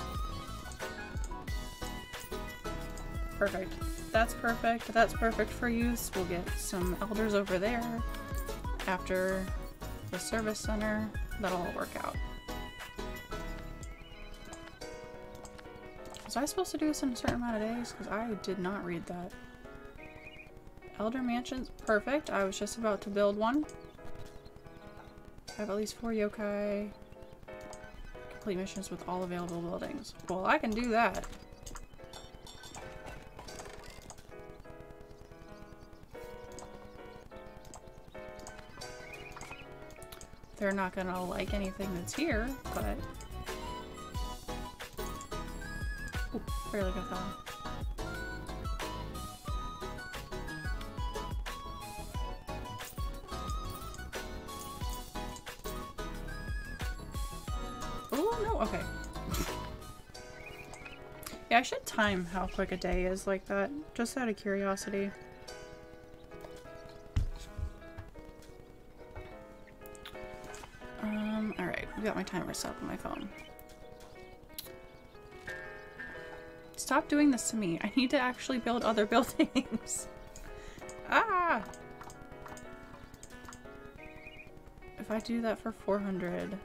Perfect. That's perfect. That's perfect for use. We'll get some elders over there after the service center. That'll all work out. Was I supposed to do this in a certain amount of days? Because I did not read that. Elder Mansions, perfect. I was just about to build one. Have at least four yokai. Complete missions with all available buildings. Well, I can do that. They're not gonna like anything that's here, but... Ooh, barely got that one. Time how quick a day is like that, just out of curiosity. Um, alright, we got my timer set up on my phone. Stop doing this to me. I need to actually build other buildings. ah! If I do that for 400...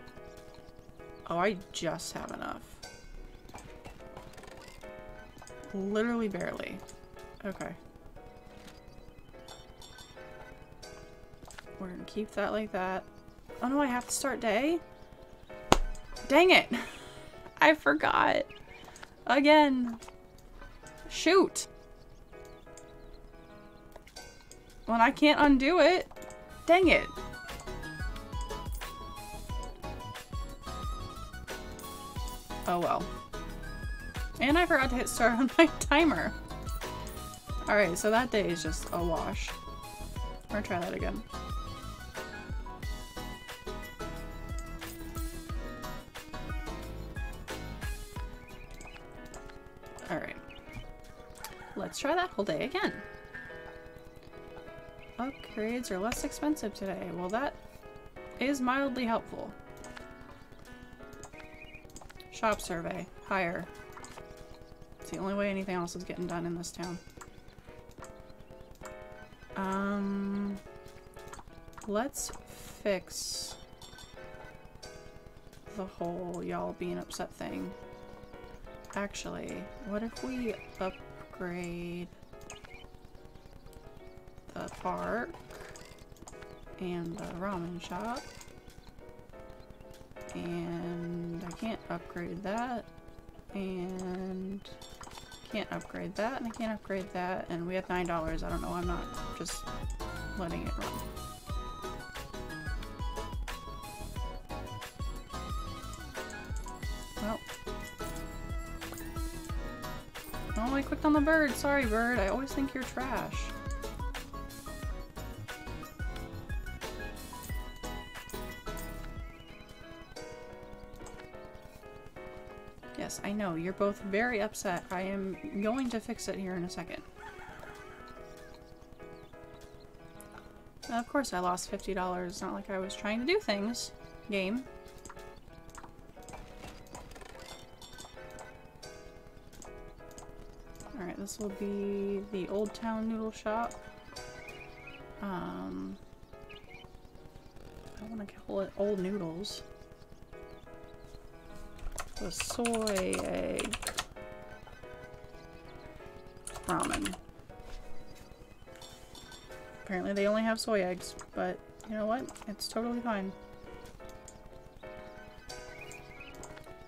Oh, I just have enough. Literally barely. Okay. We're gonna keep that like that. Oh no, I have to start day? Dang it! I forgot. Again. Shoot! When I can't undo it. Dang it. Oh well. And I forgot to hit start on my timer. Alright, so that day is just a wash. We're gonna try that again. Alright. Let's try that whole day again. Upgrades are less expensive today. Well, that is mildly helpful. Shop survey. Hire. It's the only way anything else is getting done in this town. Um, let's fix the whole y'all being upset thing. Actually, what if we upgrade the park and the ramen shop? And I can't upgrade that. And can't upgrade that, and I can't upgrade that, and we have $9. I don't know, I'm not just letting it run. Well. Oh, I clicked on the bird. Sorry, bird. I always think you're trash. Know. You're both very upset. I am going to fix it here in a second. of course I lost $50. It's not like I was trying to do things. Game. Alright, this will be the Old Town Noodle Shop. Um, I want to call it Old Noodles the soy egg ramen. Apparently they only have soy eggs, but you know what? It's totally fine.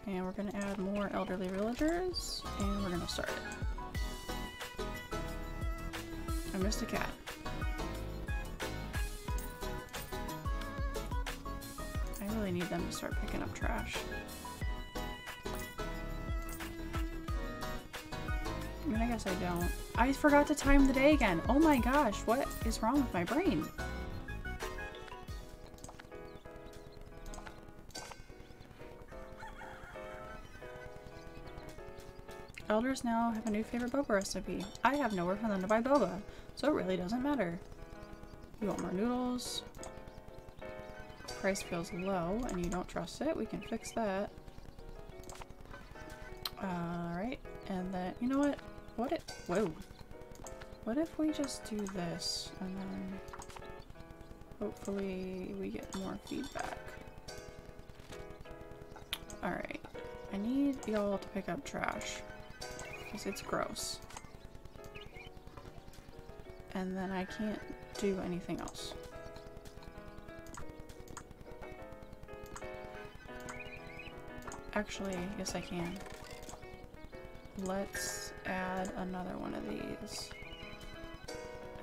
And we're gonna add more elderly villagers, and we're gonna start it. I missed a cat. I really need them to start picking up trash. I mean, I guess I don't. I forgot to time the day again. Oh my gosh, what is wrong with my brain? Elders now have a new favorite boba recipe. I have nowhere for them to buy boba, so it really doesn't matter. You want more noodles? Price feels low and you don't trust it. We can fix that. Alright, and then, you know what? What if- whoa. What if we just do this and then hopefully we get more feedback. Alright. I need y'all to pick up trash. Because it's gross. And then I can't do anything else. Actually, yes I can. Let's add another one of these.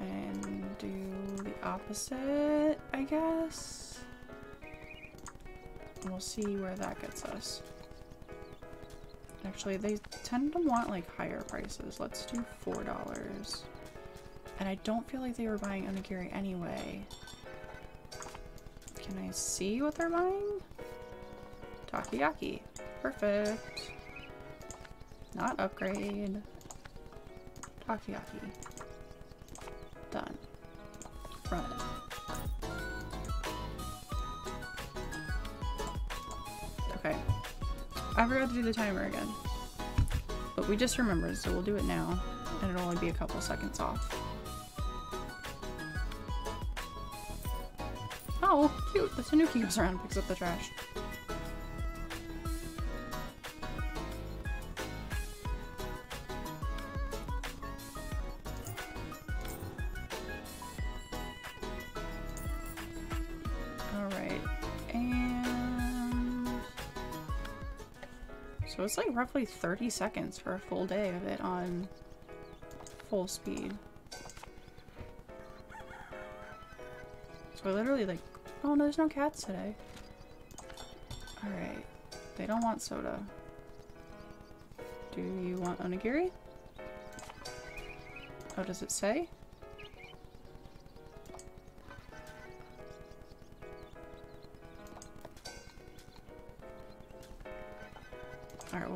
And do the opposite, I guess? We'll see where that gets us. Actually, they tend to want like higher prices. Let's do $4. And I don't feel like they were buying onigiri anyway. Can I see what they're buying? Takoyaki. Perfect. Not upgrade. Takoyaki. Done. Run. Okay. I forgot to do the timer again. But we just remembered, so we'll do it now. And it'll only be a couple seconds off. Oh, cute. The Tanuki goes around and picks up the trash. It's like roughly 30 seconds for a full day of it on full speed. So I literally like... Oh, no, there's no cats today. Alright. They don't want soda. Do you want onigiri? Oh, does it say?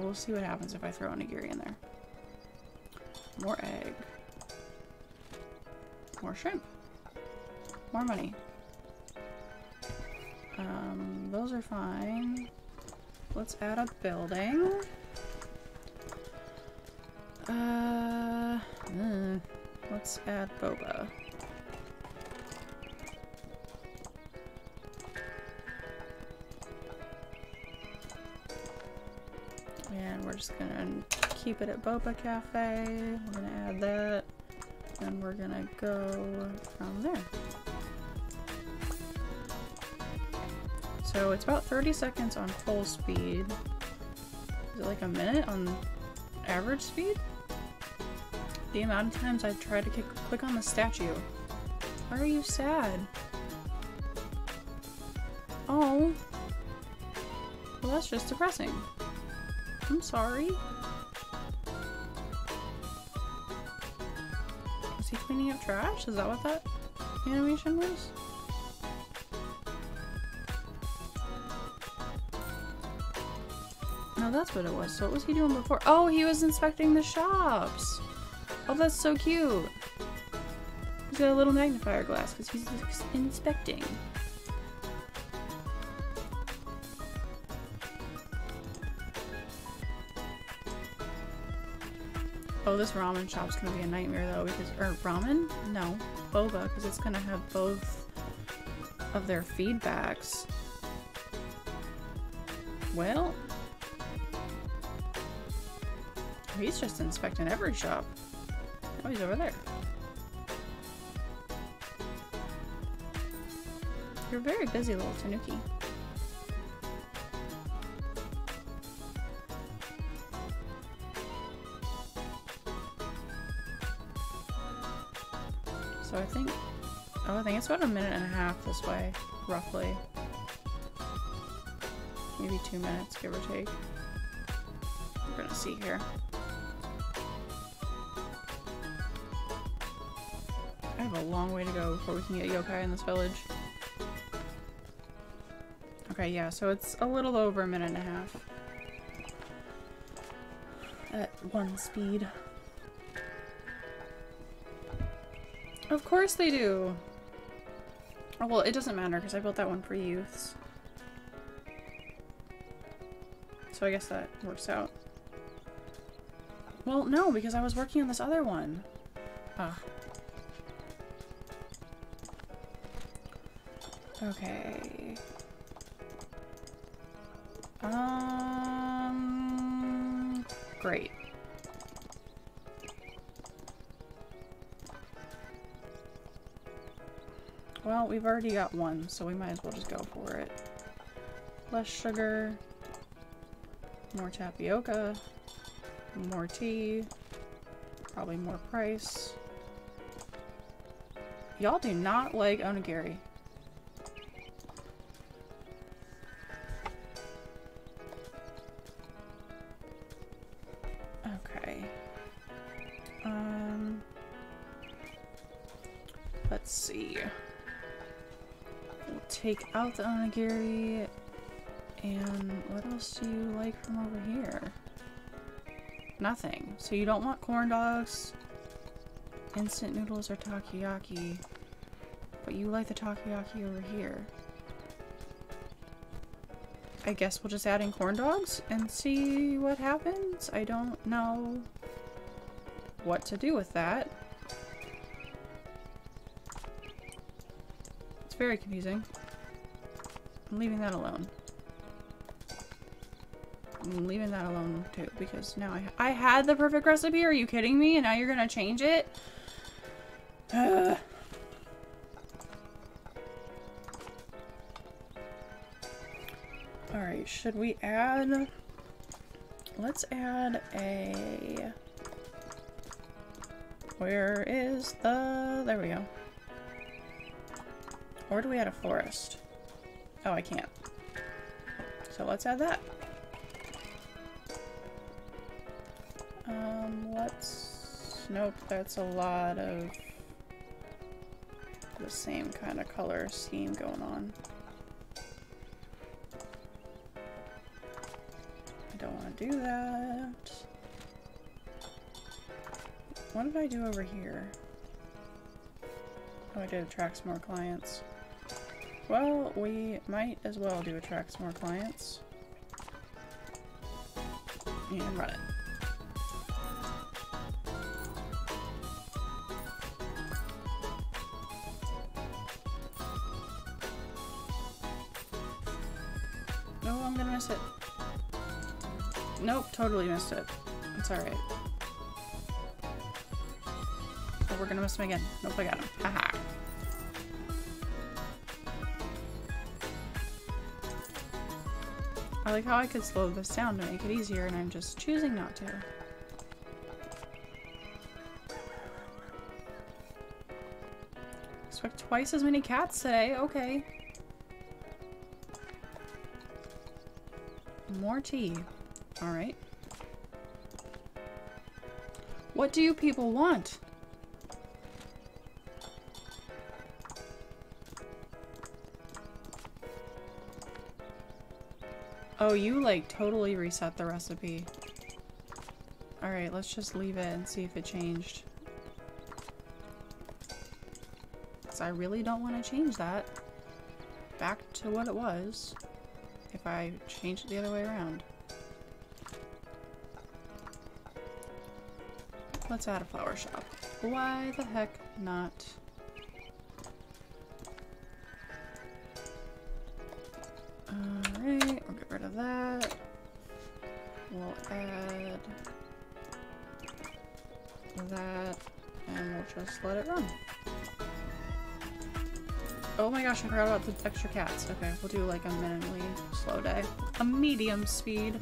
Well, see what happens if I throw onigiri in there. More egg. More shrimp. More money. Um, those are fine. Let's add a building. Uh, uh, let's add boba. Keep it at Boba Cafe. We're gonna add that. And we're gonna go from there. So it's about 30 seconds on full speed. Is it like a minute on average speed? The amount of times I've tried to kick, click on the statue. Why are you sad? Oh. Well, that's just depressing. I'm sorry. Cleaning up trash? Is that what that animation was? No, that's what it was. So what was he doing before? Oh, he was inspecting the shops. Oh, that's so cute. He's got a little magnifier glass because he's inspecting. This ramen shop's gonna be a nightmare though because, or ramen? No, boba, because it's gonna have both of their feedbacks. Well, he's just inspecting every shop. Oh, he's over there. You're very busy little Tanuki. About a minute and a half this way, roughly. Maybe two minutes, give or take. We're gonna see here. I have a long way to go before we can get yokai in this village. Okay, yeah, so it's a little over a minute and a half. At one speed. Of course they do! Oh, well, it doesn't matter because I built that one for youths. So I guess that works out. Well, no, because I was working on this other one. Ah. Okay. Um, great. Well, we've already got one, so we might as well just go for it. Less sugar, more tapioca, more tea, probably more price. Y'all do not like onigiri. Take out the onigiri. And what else do you like from over here? Nothing. So you don't want corn dogs, instant noodles, or takoyaki. But you like the takoyaki over here. I guess we'll just add in corn dogs and see what happens. I don't know what to do with that. It's very confusing. I'm leaving that alone. I'm leaving that alone too because now I, I had the perfect recipe. Are you kidding me? And now you're gonna change it? Alright, should we add... Let's add a... Where is the... There we go. Or do we add a forest? Oh, I can't. So let's add that. Um, let's... Nope, that's a lot of the same kind of color scheme going on. I don't want to do that. What did I do over here? Oh, I did attract more clients. Well, we might as well do attract some more clients. And run it. No, oh, I'm gonna miss it. Nope, totally missed it. It's alright. We're gonna miss him again. Nope, I got him. Haha. I like how I could slow this down to make it easier and I'm just choosing not to. Expect twice as many cats today. Okay. More tea. Alright. What do you people want? Oh, you like totally reset the recipe. Alright, let's just leave it and see if it changed. Because I really don't want to change that back to what it was if I change it the other way around. Let's add a flower shop. Why the heck not? Gosh, I forgot about the extra cats. Okay, we'll do like a minimally slow day. A medium speed.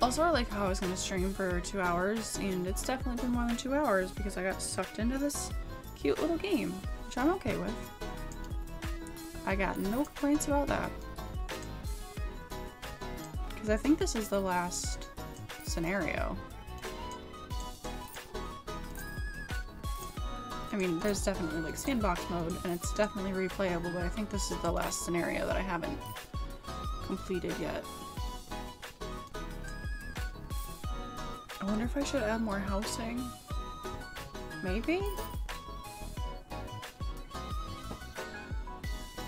Also, I like how I was gonna stream for two hours, and it's definitely been more than two hours because I got sucked into this cute little game, which I'm okay with. I got no complaints about that. Because I think this is the last scenario. I mean, there's definitely like sandbox mode, and it's definitely replayable, but I think this is the last scenario that I haven't completed yet. I wonder if I should add more housing? Maybe?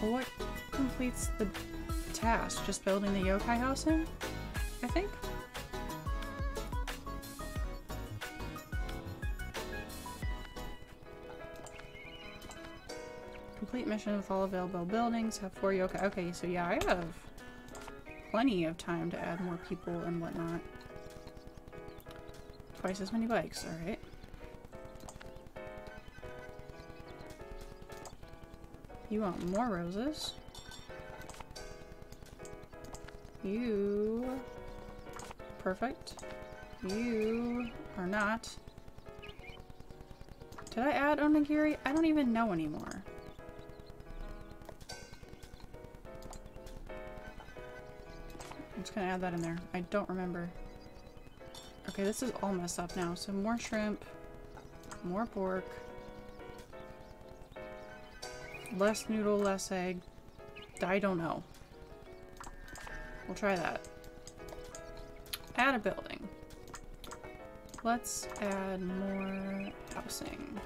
What completes the task? Just building the yokai housing? I think? With all available buildings. Have four yokai. Okay, so yeah, I have plenty of time to add more people and whatnot. Twice as many bikes, alright. You want more roses. You... Perfect. You are not. Did I add onigiri? I don't even know anymore. Just gonna add that in there. I don't remember. Okay, this is all messed up now. So more shrimp, more pork, less noodle, less egg. I don't know. We'll try that. Add a building. Let's add more housing.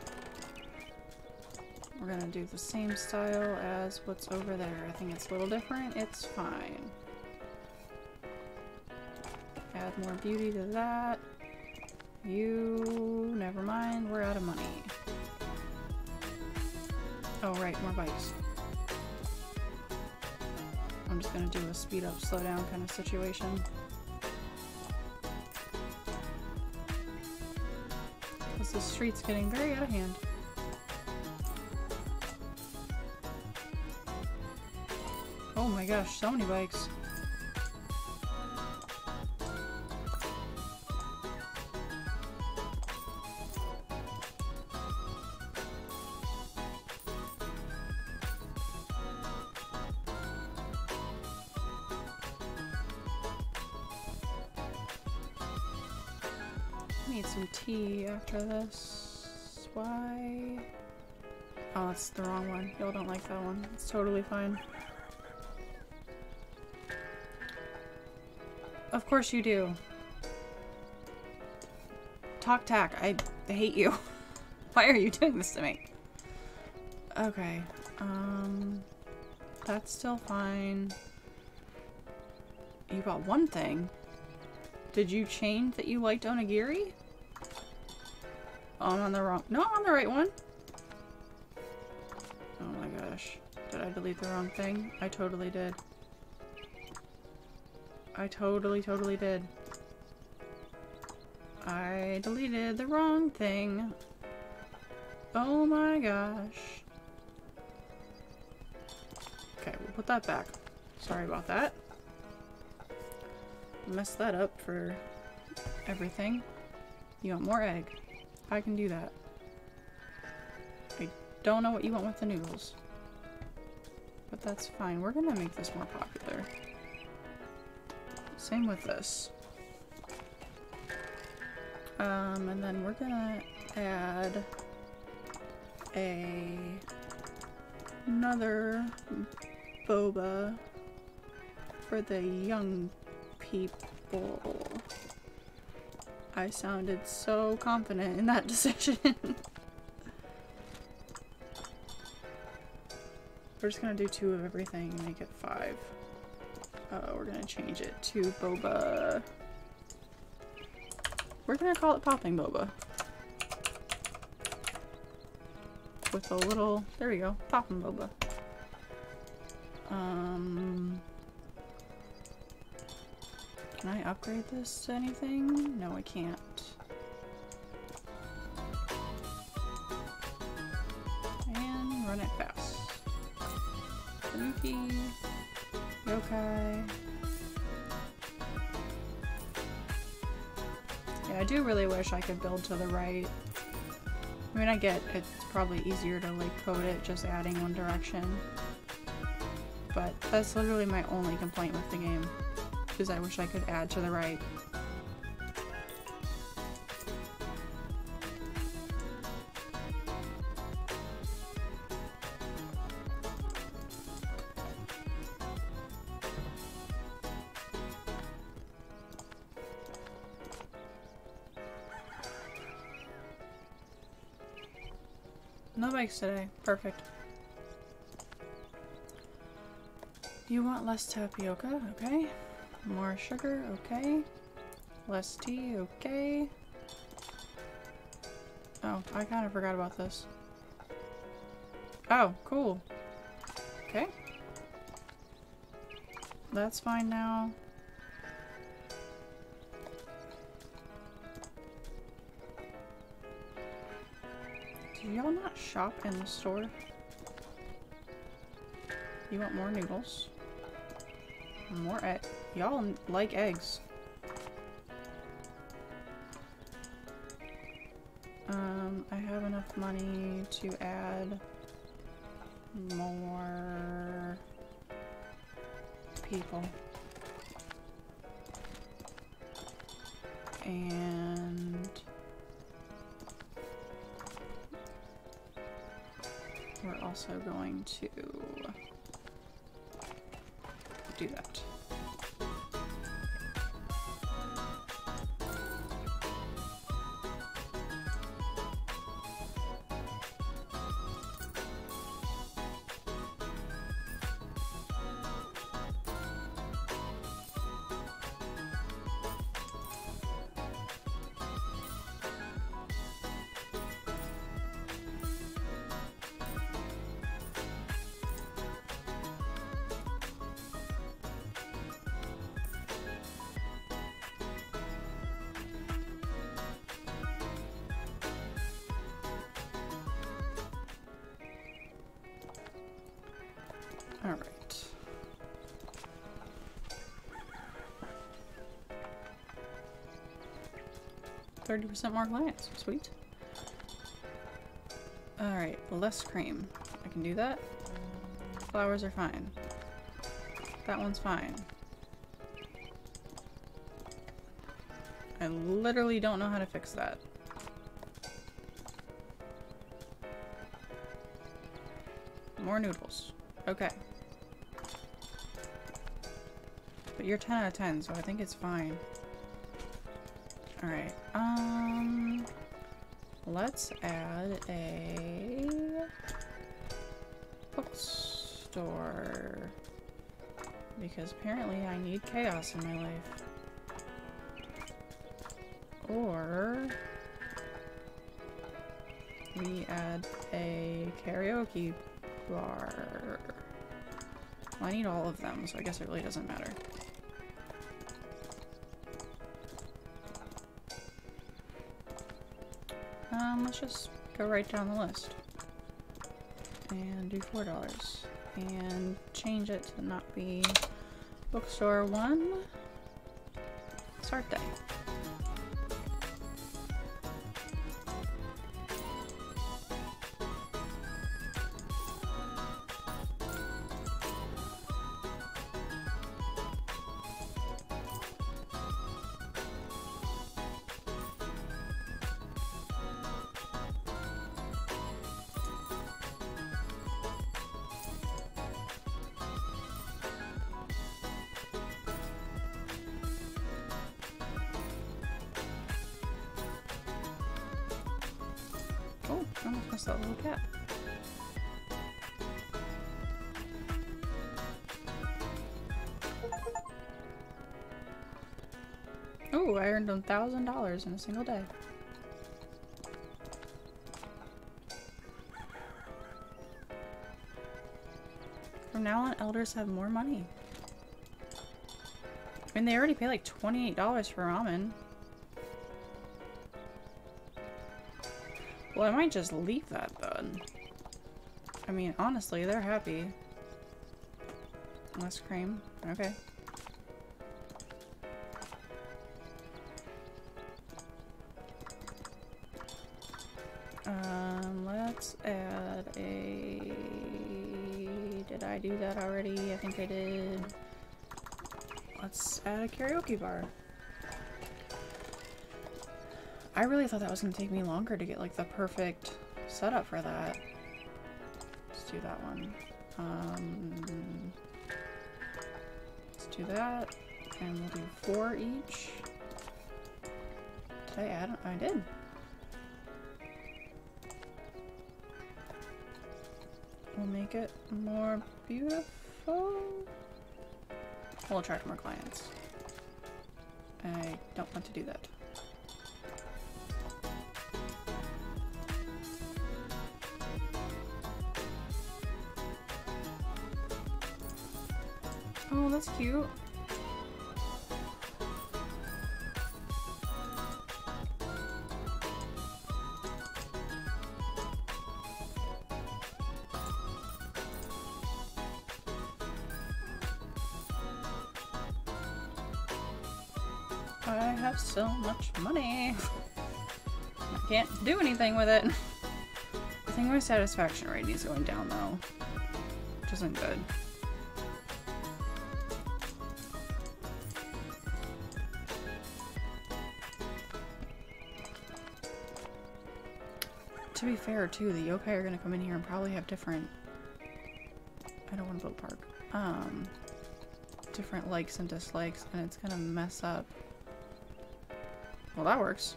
We're gonna do the same style as what's over there. I think it's a little different. It's fine. Add more beauty to that. You... never mind. We're out of money. Oh right, more bikes. I'm just gonna do a speed up, slow down kind of situation. Because the street's getting very out of hand. Oh my gosh, so many bikes. It's totally fine. Of course you do. Talk tack. I hate you. Why are you doing this to me? Okay. Um, that's still fine. You bought one thing. Did you change that you liked onigiri? Oh, I'm on the wrong- No, I'm on the right one. Oh my god. delete the wrong thing? I totally did. I totally, totally did. I deleted the wrong thing. Oh my gosh. Okay, we'll put that back. Sorry about that. Messed that up for everything. You want more egg? I can do that. I don't know what you want with the noodles. But that's fine. We're gonna make this more popular. Same with this. Um, and then we're gonna add a another boba for the young people. I sounded so confident in that decision. We're just gonna do two of everything and make it five. Uh, we're gonna change it to boba. We're gonna call it popping boba. With a little, there we go, popping boba. Um, can I upgrade this to anything? No, I can't. Tanuki, yokai. Yeah, I do really wish I could build to the right. I mean, I get it's probably easier to like code it just adding one direction. But that's literally my only complaint with the game. Because I wish I could add to the right. Today. Perfect. You want less tapioca? Okay. More sugar? Okay. Less tea? Okay. Oh, I kind of forgot about this. Oh, cool. Okay. That's fine now. Y'all not shop in the store? You want more noodles? More egg. Y'all like eggs. Um, I have enough money to add more people. And also going to do that. 30% more glass. Sweet. Alright, less cream. I can do that. Flowers are fine. That one's fine. I literally don't know how to fix that. More noodles. Okay. But you're 10 out of 10, so I think it's fine. Alright, um... Let's add a... bookstore. Because apparently I need chaos in my life. Or... We add a karaoke bar. Well, I need all of them, so I guess it really doesn't matter. Let's just go right down the list. And do $4. And change it to not be bookstore 1. Start day. $1,000 in a single day. From now on, elders have more money. I mean, they already pay like $28 for ramen. Well, I might just leave that then. I mean, honestly, they're happy. Less cream. Okay. Let's a karaoke bar. I really thought that was going to take me longer to get like the perfect setup for that. Let's do that one. Um, let's do that. And we'll do four each. Did I add? I did. We'll make it more beautiful. We'll attract more clients. I don't want to do that. Oh, that's cute. Can't do anything with it. I think my satisfaction rating is going down though, which isn't good. To be fair too, the yokai are gonna come in here and probably have different I don't want to build park. Um different likes and dislikes and it's gonna mess up. Well that works.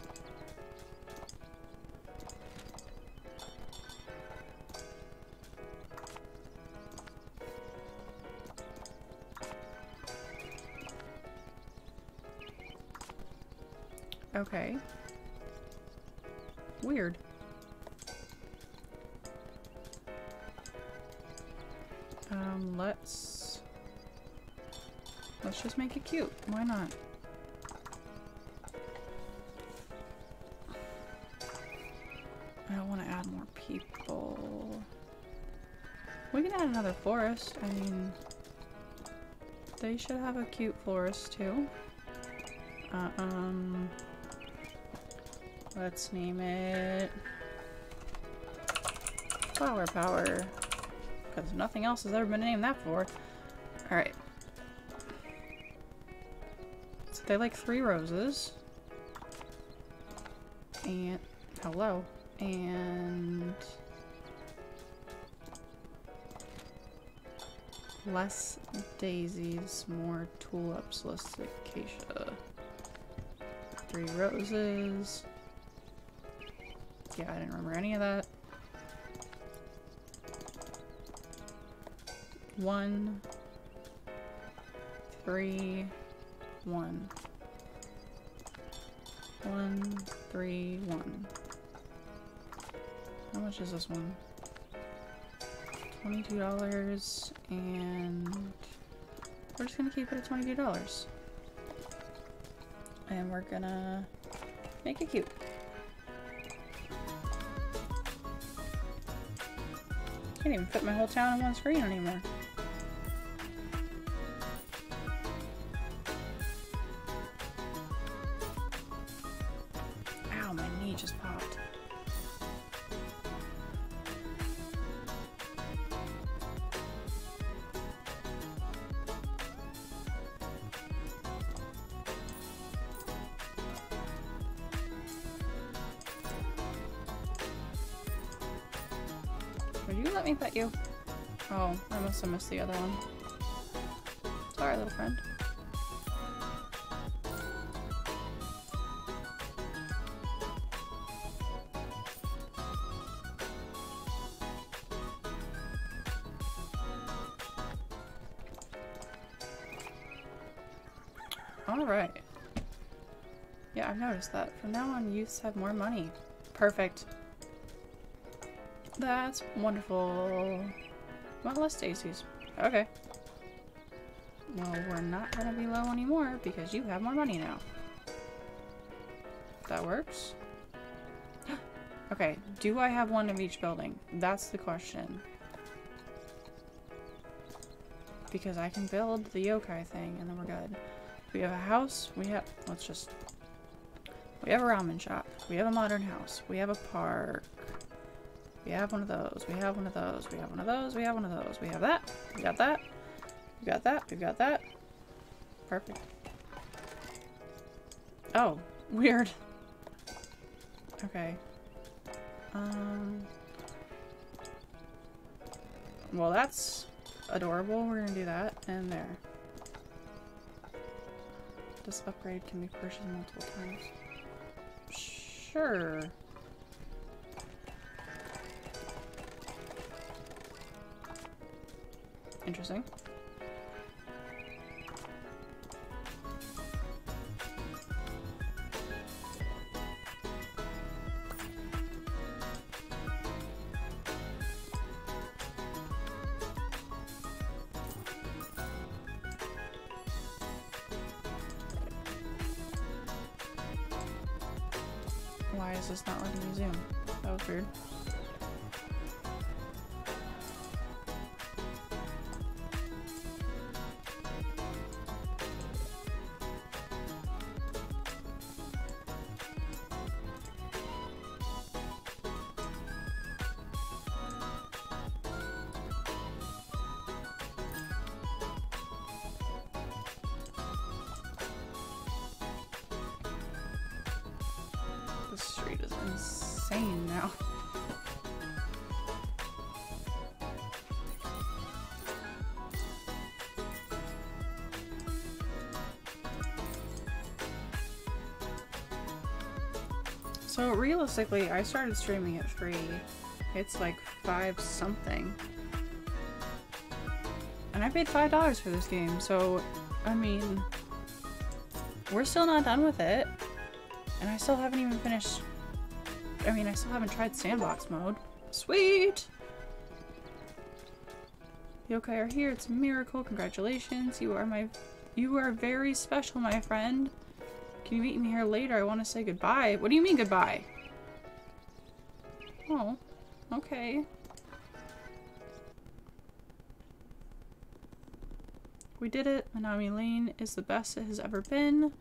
Okay. Weird. Um, let's... Let's just make it cute. Why not? I don't want to add more people. We can add another florist. I mean, they should have a cute florist too. Uh, um, let's name it Flower Power. Because nothing else has ever been named that for. Alright. So they like three roses. And, hello. And... Less daisies, more tulips, less acacia. Three roses. Yeah, I didn't remember any of that. One, three, one. One, three, one. How much is this one? $22 and we're just gonna keep it at $22. And we're gonna make it cute. I can't even put my whole town on one screen anymore. I missed the other one. Sorry, little friend. Alright. Yeah, I've noticed that. From now on, youths have more money. Perfect. That's wonderful. Want less daisies. Okay. Well, we're not gonna be low anymore because you have more money now. That works. okay, do I have one of each building? That's the question. Because I can build the yokai thing and then we're good. We have a house, we have, let's just, we have a ramen shop, we have a modern house, we have a park, we have one of those. We have one of those. We have one of those. We have one of those. We have that. We got that. We got that. We got that. Perfect. Oh, weird. Okay. Um. Well, that's adorable. We're gonna do that. And there. This upgrade can be purchased multiple times. Sure. Interesting. So realistically, I started streaming at 3. It's like five something. And I paid five dollars for this game, so I mean we're still not done with it. And I still haven't even finished I mean I still haven't tried sandbox mode. Sweet! Yokai are here, it's a miracle, congratulations. You are my you are very special, my friend. Can you meet me here later? I want to say goodbye. What do you mean goodbye? Oh, okay. We did it. Minami Lane is the best it has ever been.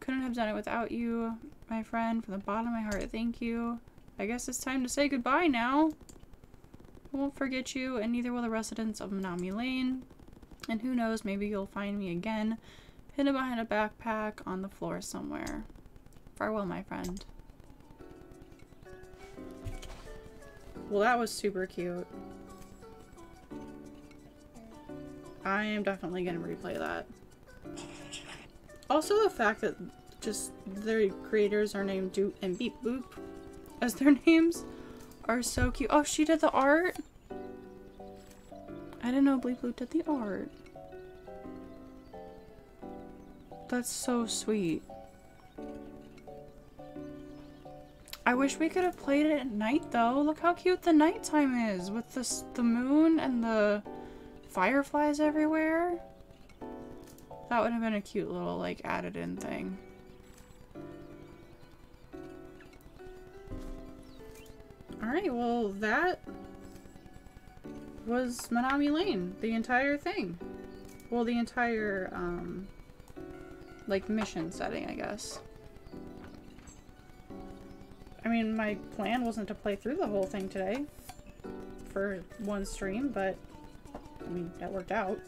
Couldn't have done it without you, my friend. From the bottom of my heart, thank you. I guess it's time to say goodbye now. I won't forget you, and neither will the residents of Minami Lane. And who knows, maybe you'll find me again, hidden behind a backpack on the floor somewhere. Farewell, my friend. Well, that was super cute. I am definitely going to replay that. Also, the fact that just their creators are named Doop and Beep Boop as their names are so cute. Oh, she did the art? I didn't know Bleep Bloop did the art. That's so sweet. I wish we could have played it at night though. Look how cute the nighttime is with the, the moon and the fireflies everywhere. That would have been a cute little like added in thing. Alright, well that was Minami Lane, the entire thing. Well, the entire, um, like mission setting, I guess. I mean, my plan wasn't to play through the whole thing today for one stream, but I mean, that worked out.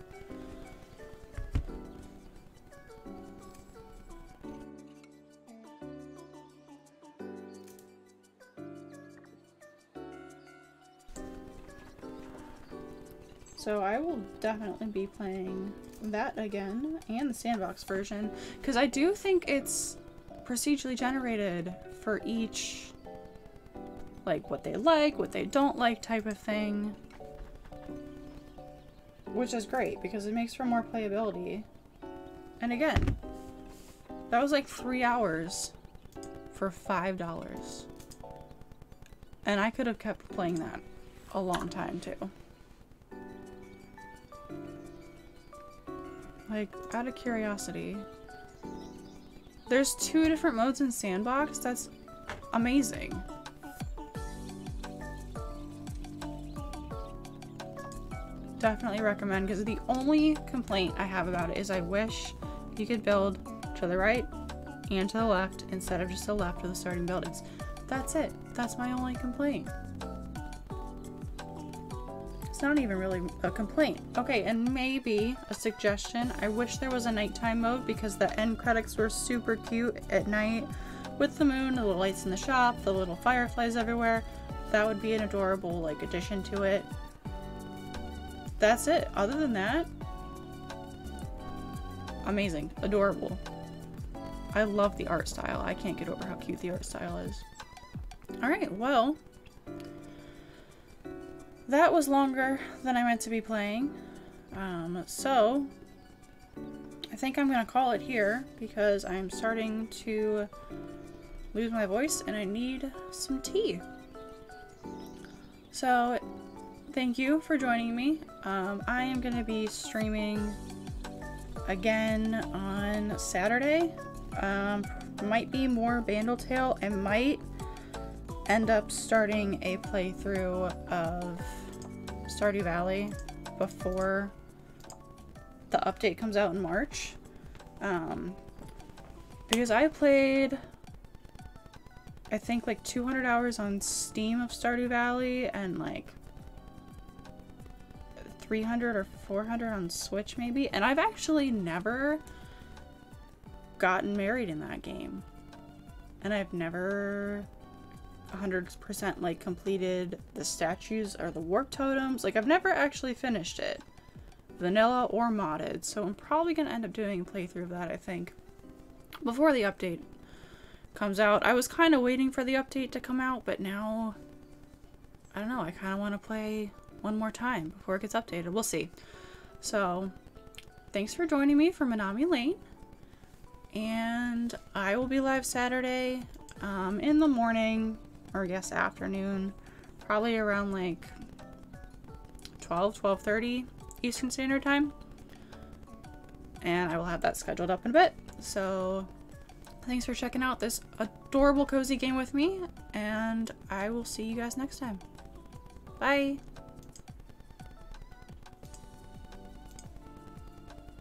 So I will definitely be playing that again and the sandbox version because I do think it's procedurally generated for each like what they like, what they don't like type of thing. Which is great because it makes for more playability. And again, that was like three hours for five dollars. And I could have kept playing that a long time too. Like, out of curiosity. There's two different modes in Sandbox? That's amazing. Definitely recommend, because the only complaint I have about it is I wish you could build to the right and to the left instead of just the left of the starting buildings. That's it. That's my only complaint not even really a complaint. Okay, and maybe a suggestion. I wish there was a nighttime mode because the end credits were super cute at night with the moon, the lights in the shop, the little fireflies everywhere. That would be an adorable like addition to it. That's it. Other than that, amazing, adorable. I love the art style. I can't get over how cute the art style is. Alright, well, that was longer than I meant to be playing. Um, so, I think I'm going to call it here because I'm starting to lose my voice and I need some tea. So, thank you for joining me. Um, I am going to be streaming again on Saturday. Um, might be more Bandle and might end up starting a playthrough of Stardew Valley before the update comes out in March. Um, because I played, I think like 200 hours on Steam of Stardew Valley and like 300 or 400 on Switch maybe. And I've actually never gotten married in that game. And I've never 100% like completed the statues or the warp totems. Like I've never actually finished it. Vanilla or modded. So I'm probably going to end up doing a playthrough of that I think. Before the update comes out. I was kind of waiting for the update to come out. But now, I don't know. I kind of want to play one more time before it gets updated. We'll see. So thanks for joining me for Minami Lane. And I will be live Saturday um, in the morning or guess afternoon, probably around like 12, 12.30 Eastern Standard Time. And I will have that scheduled up in a bit. So thanks for checking out this adorable cozy game with me, and I will see you guys next time. Bye!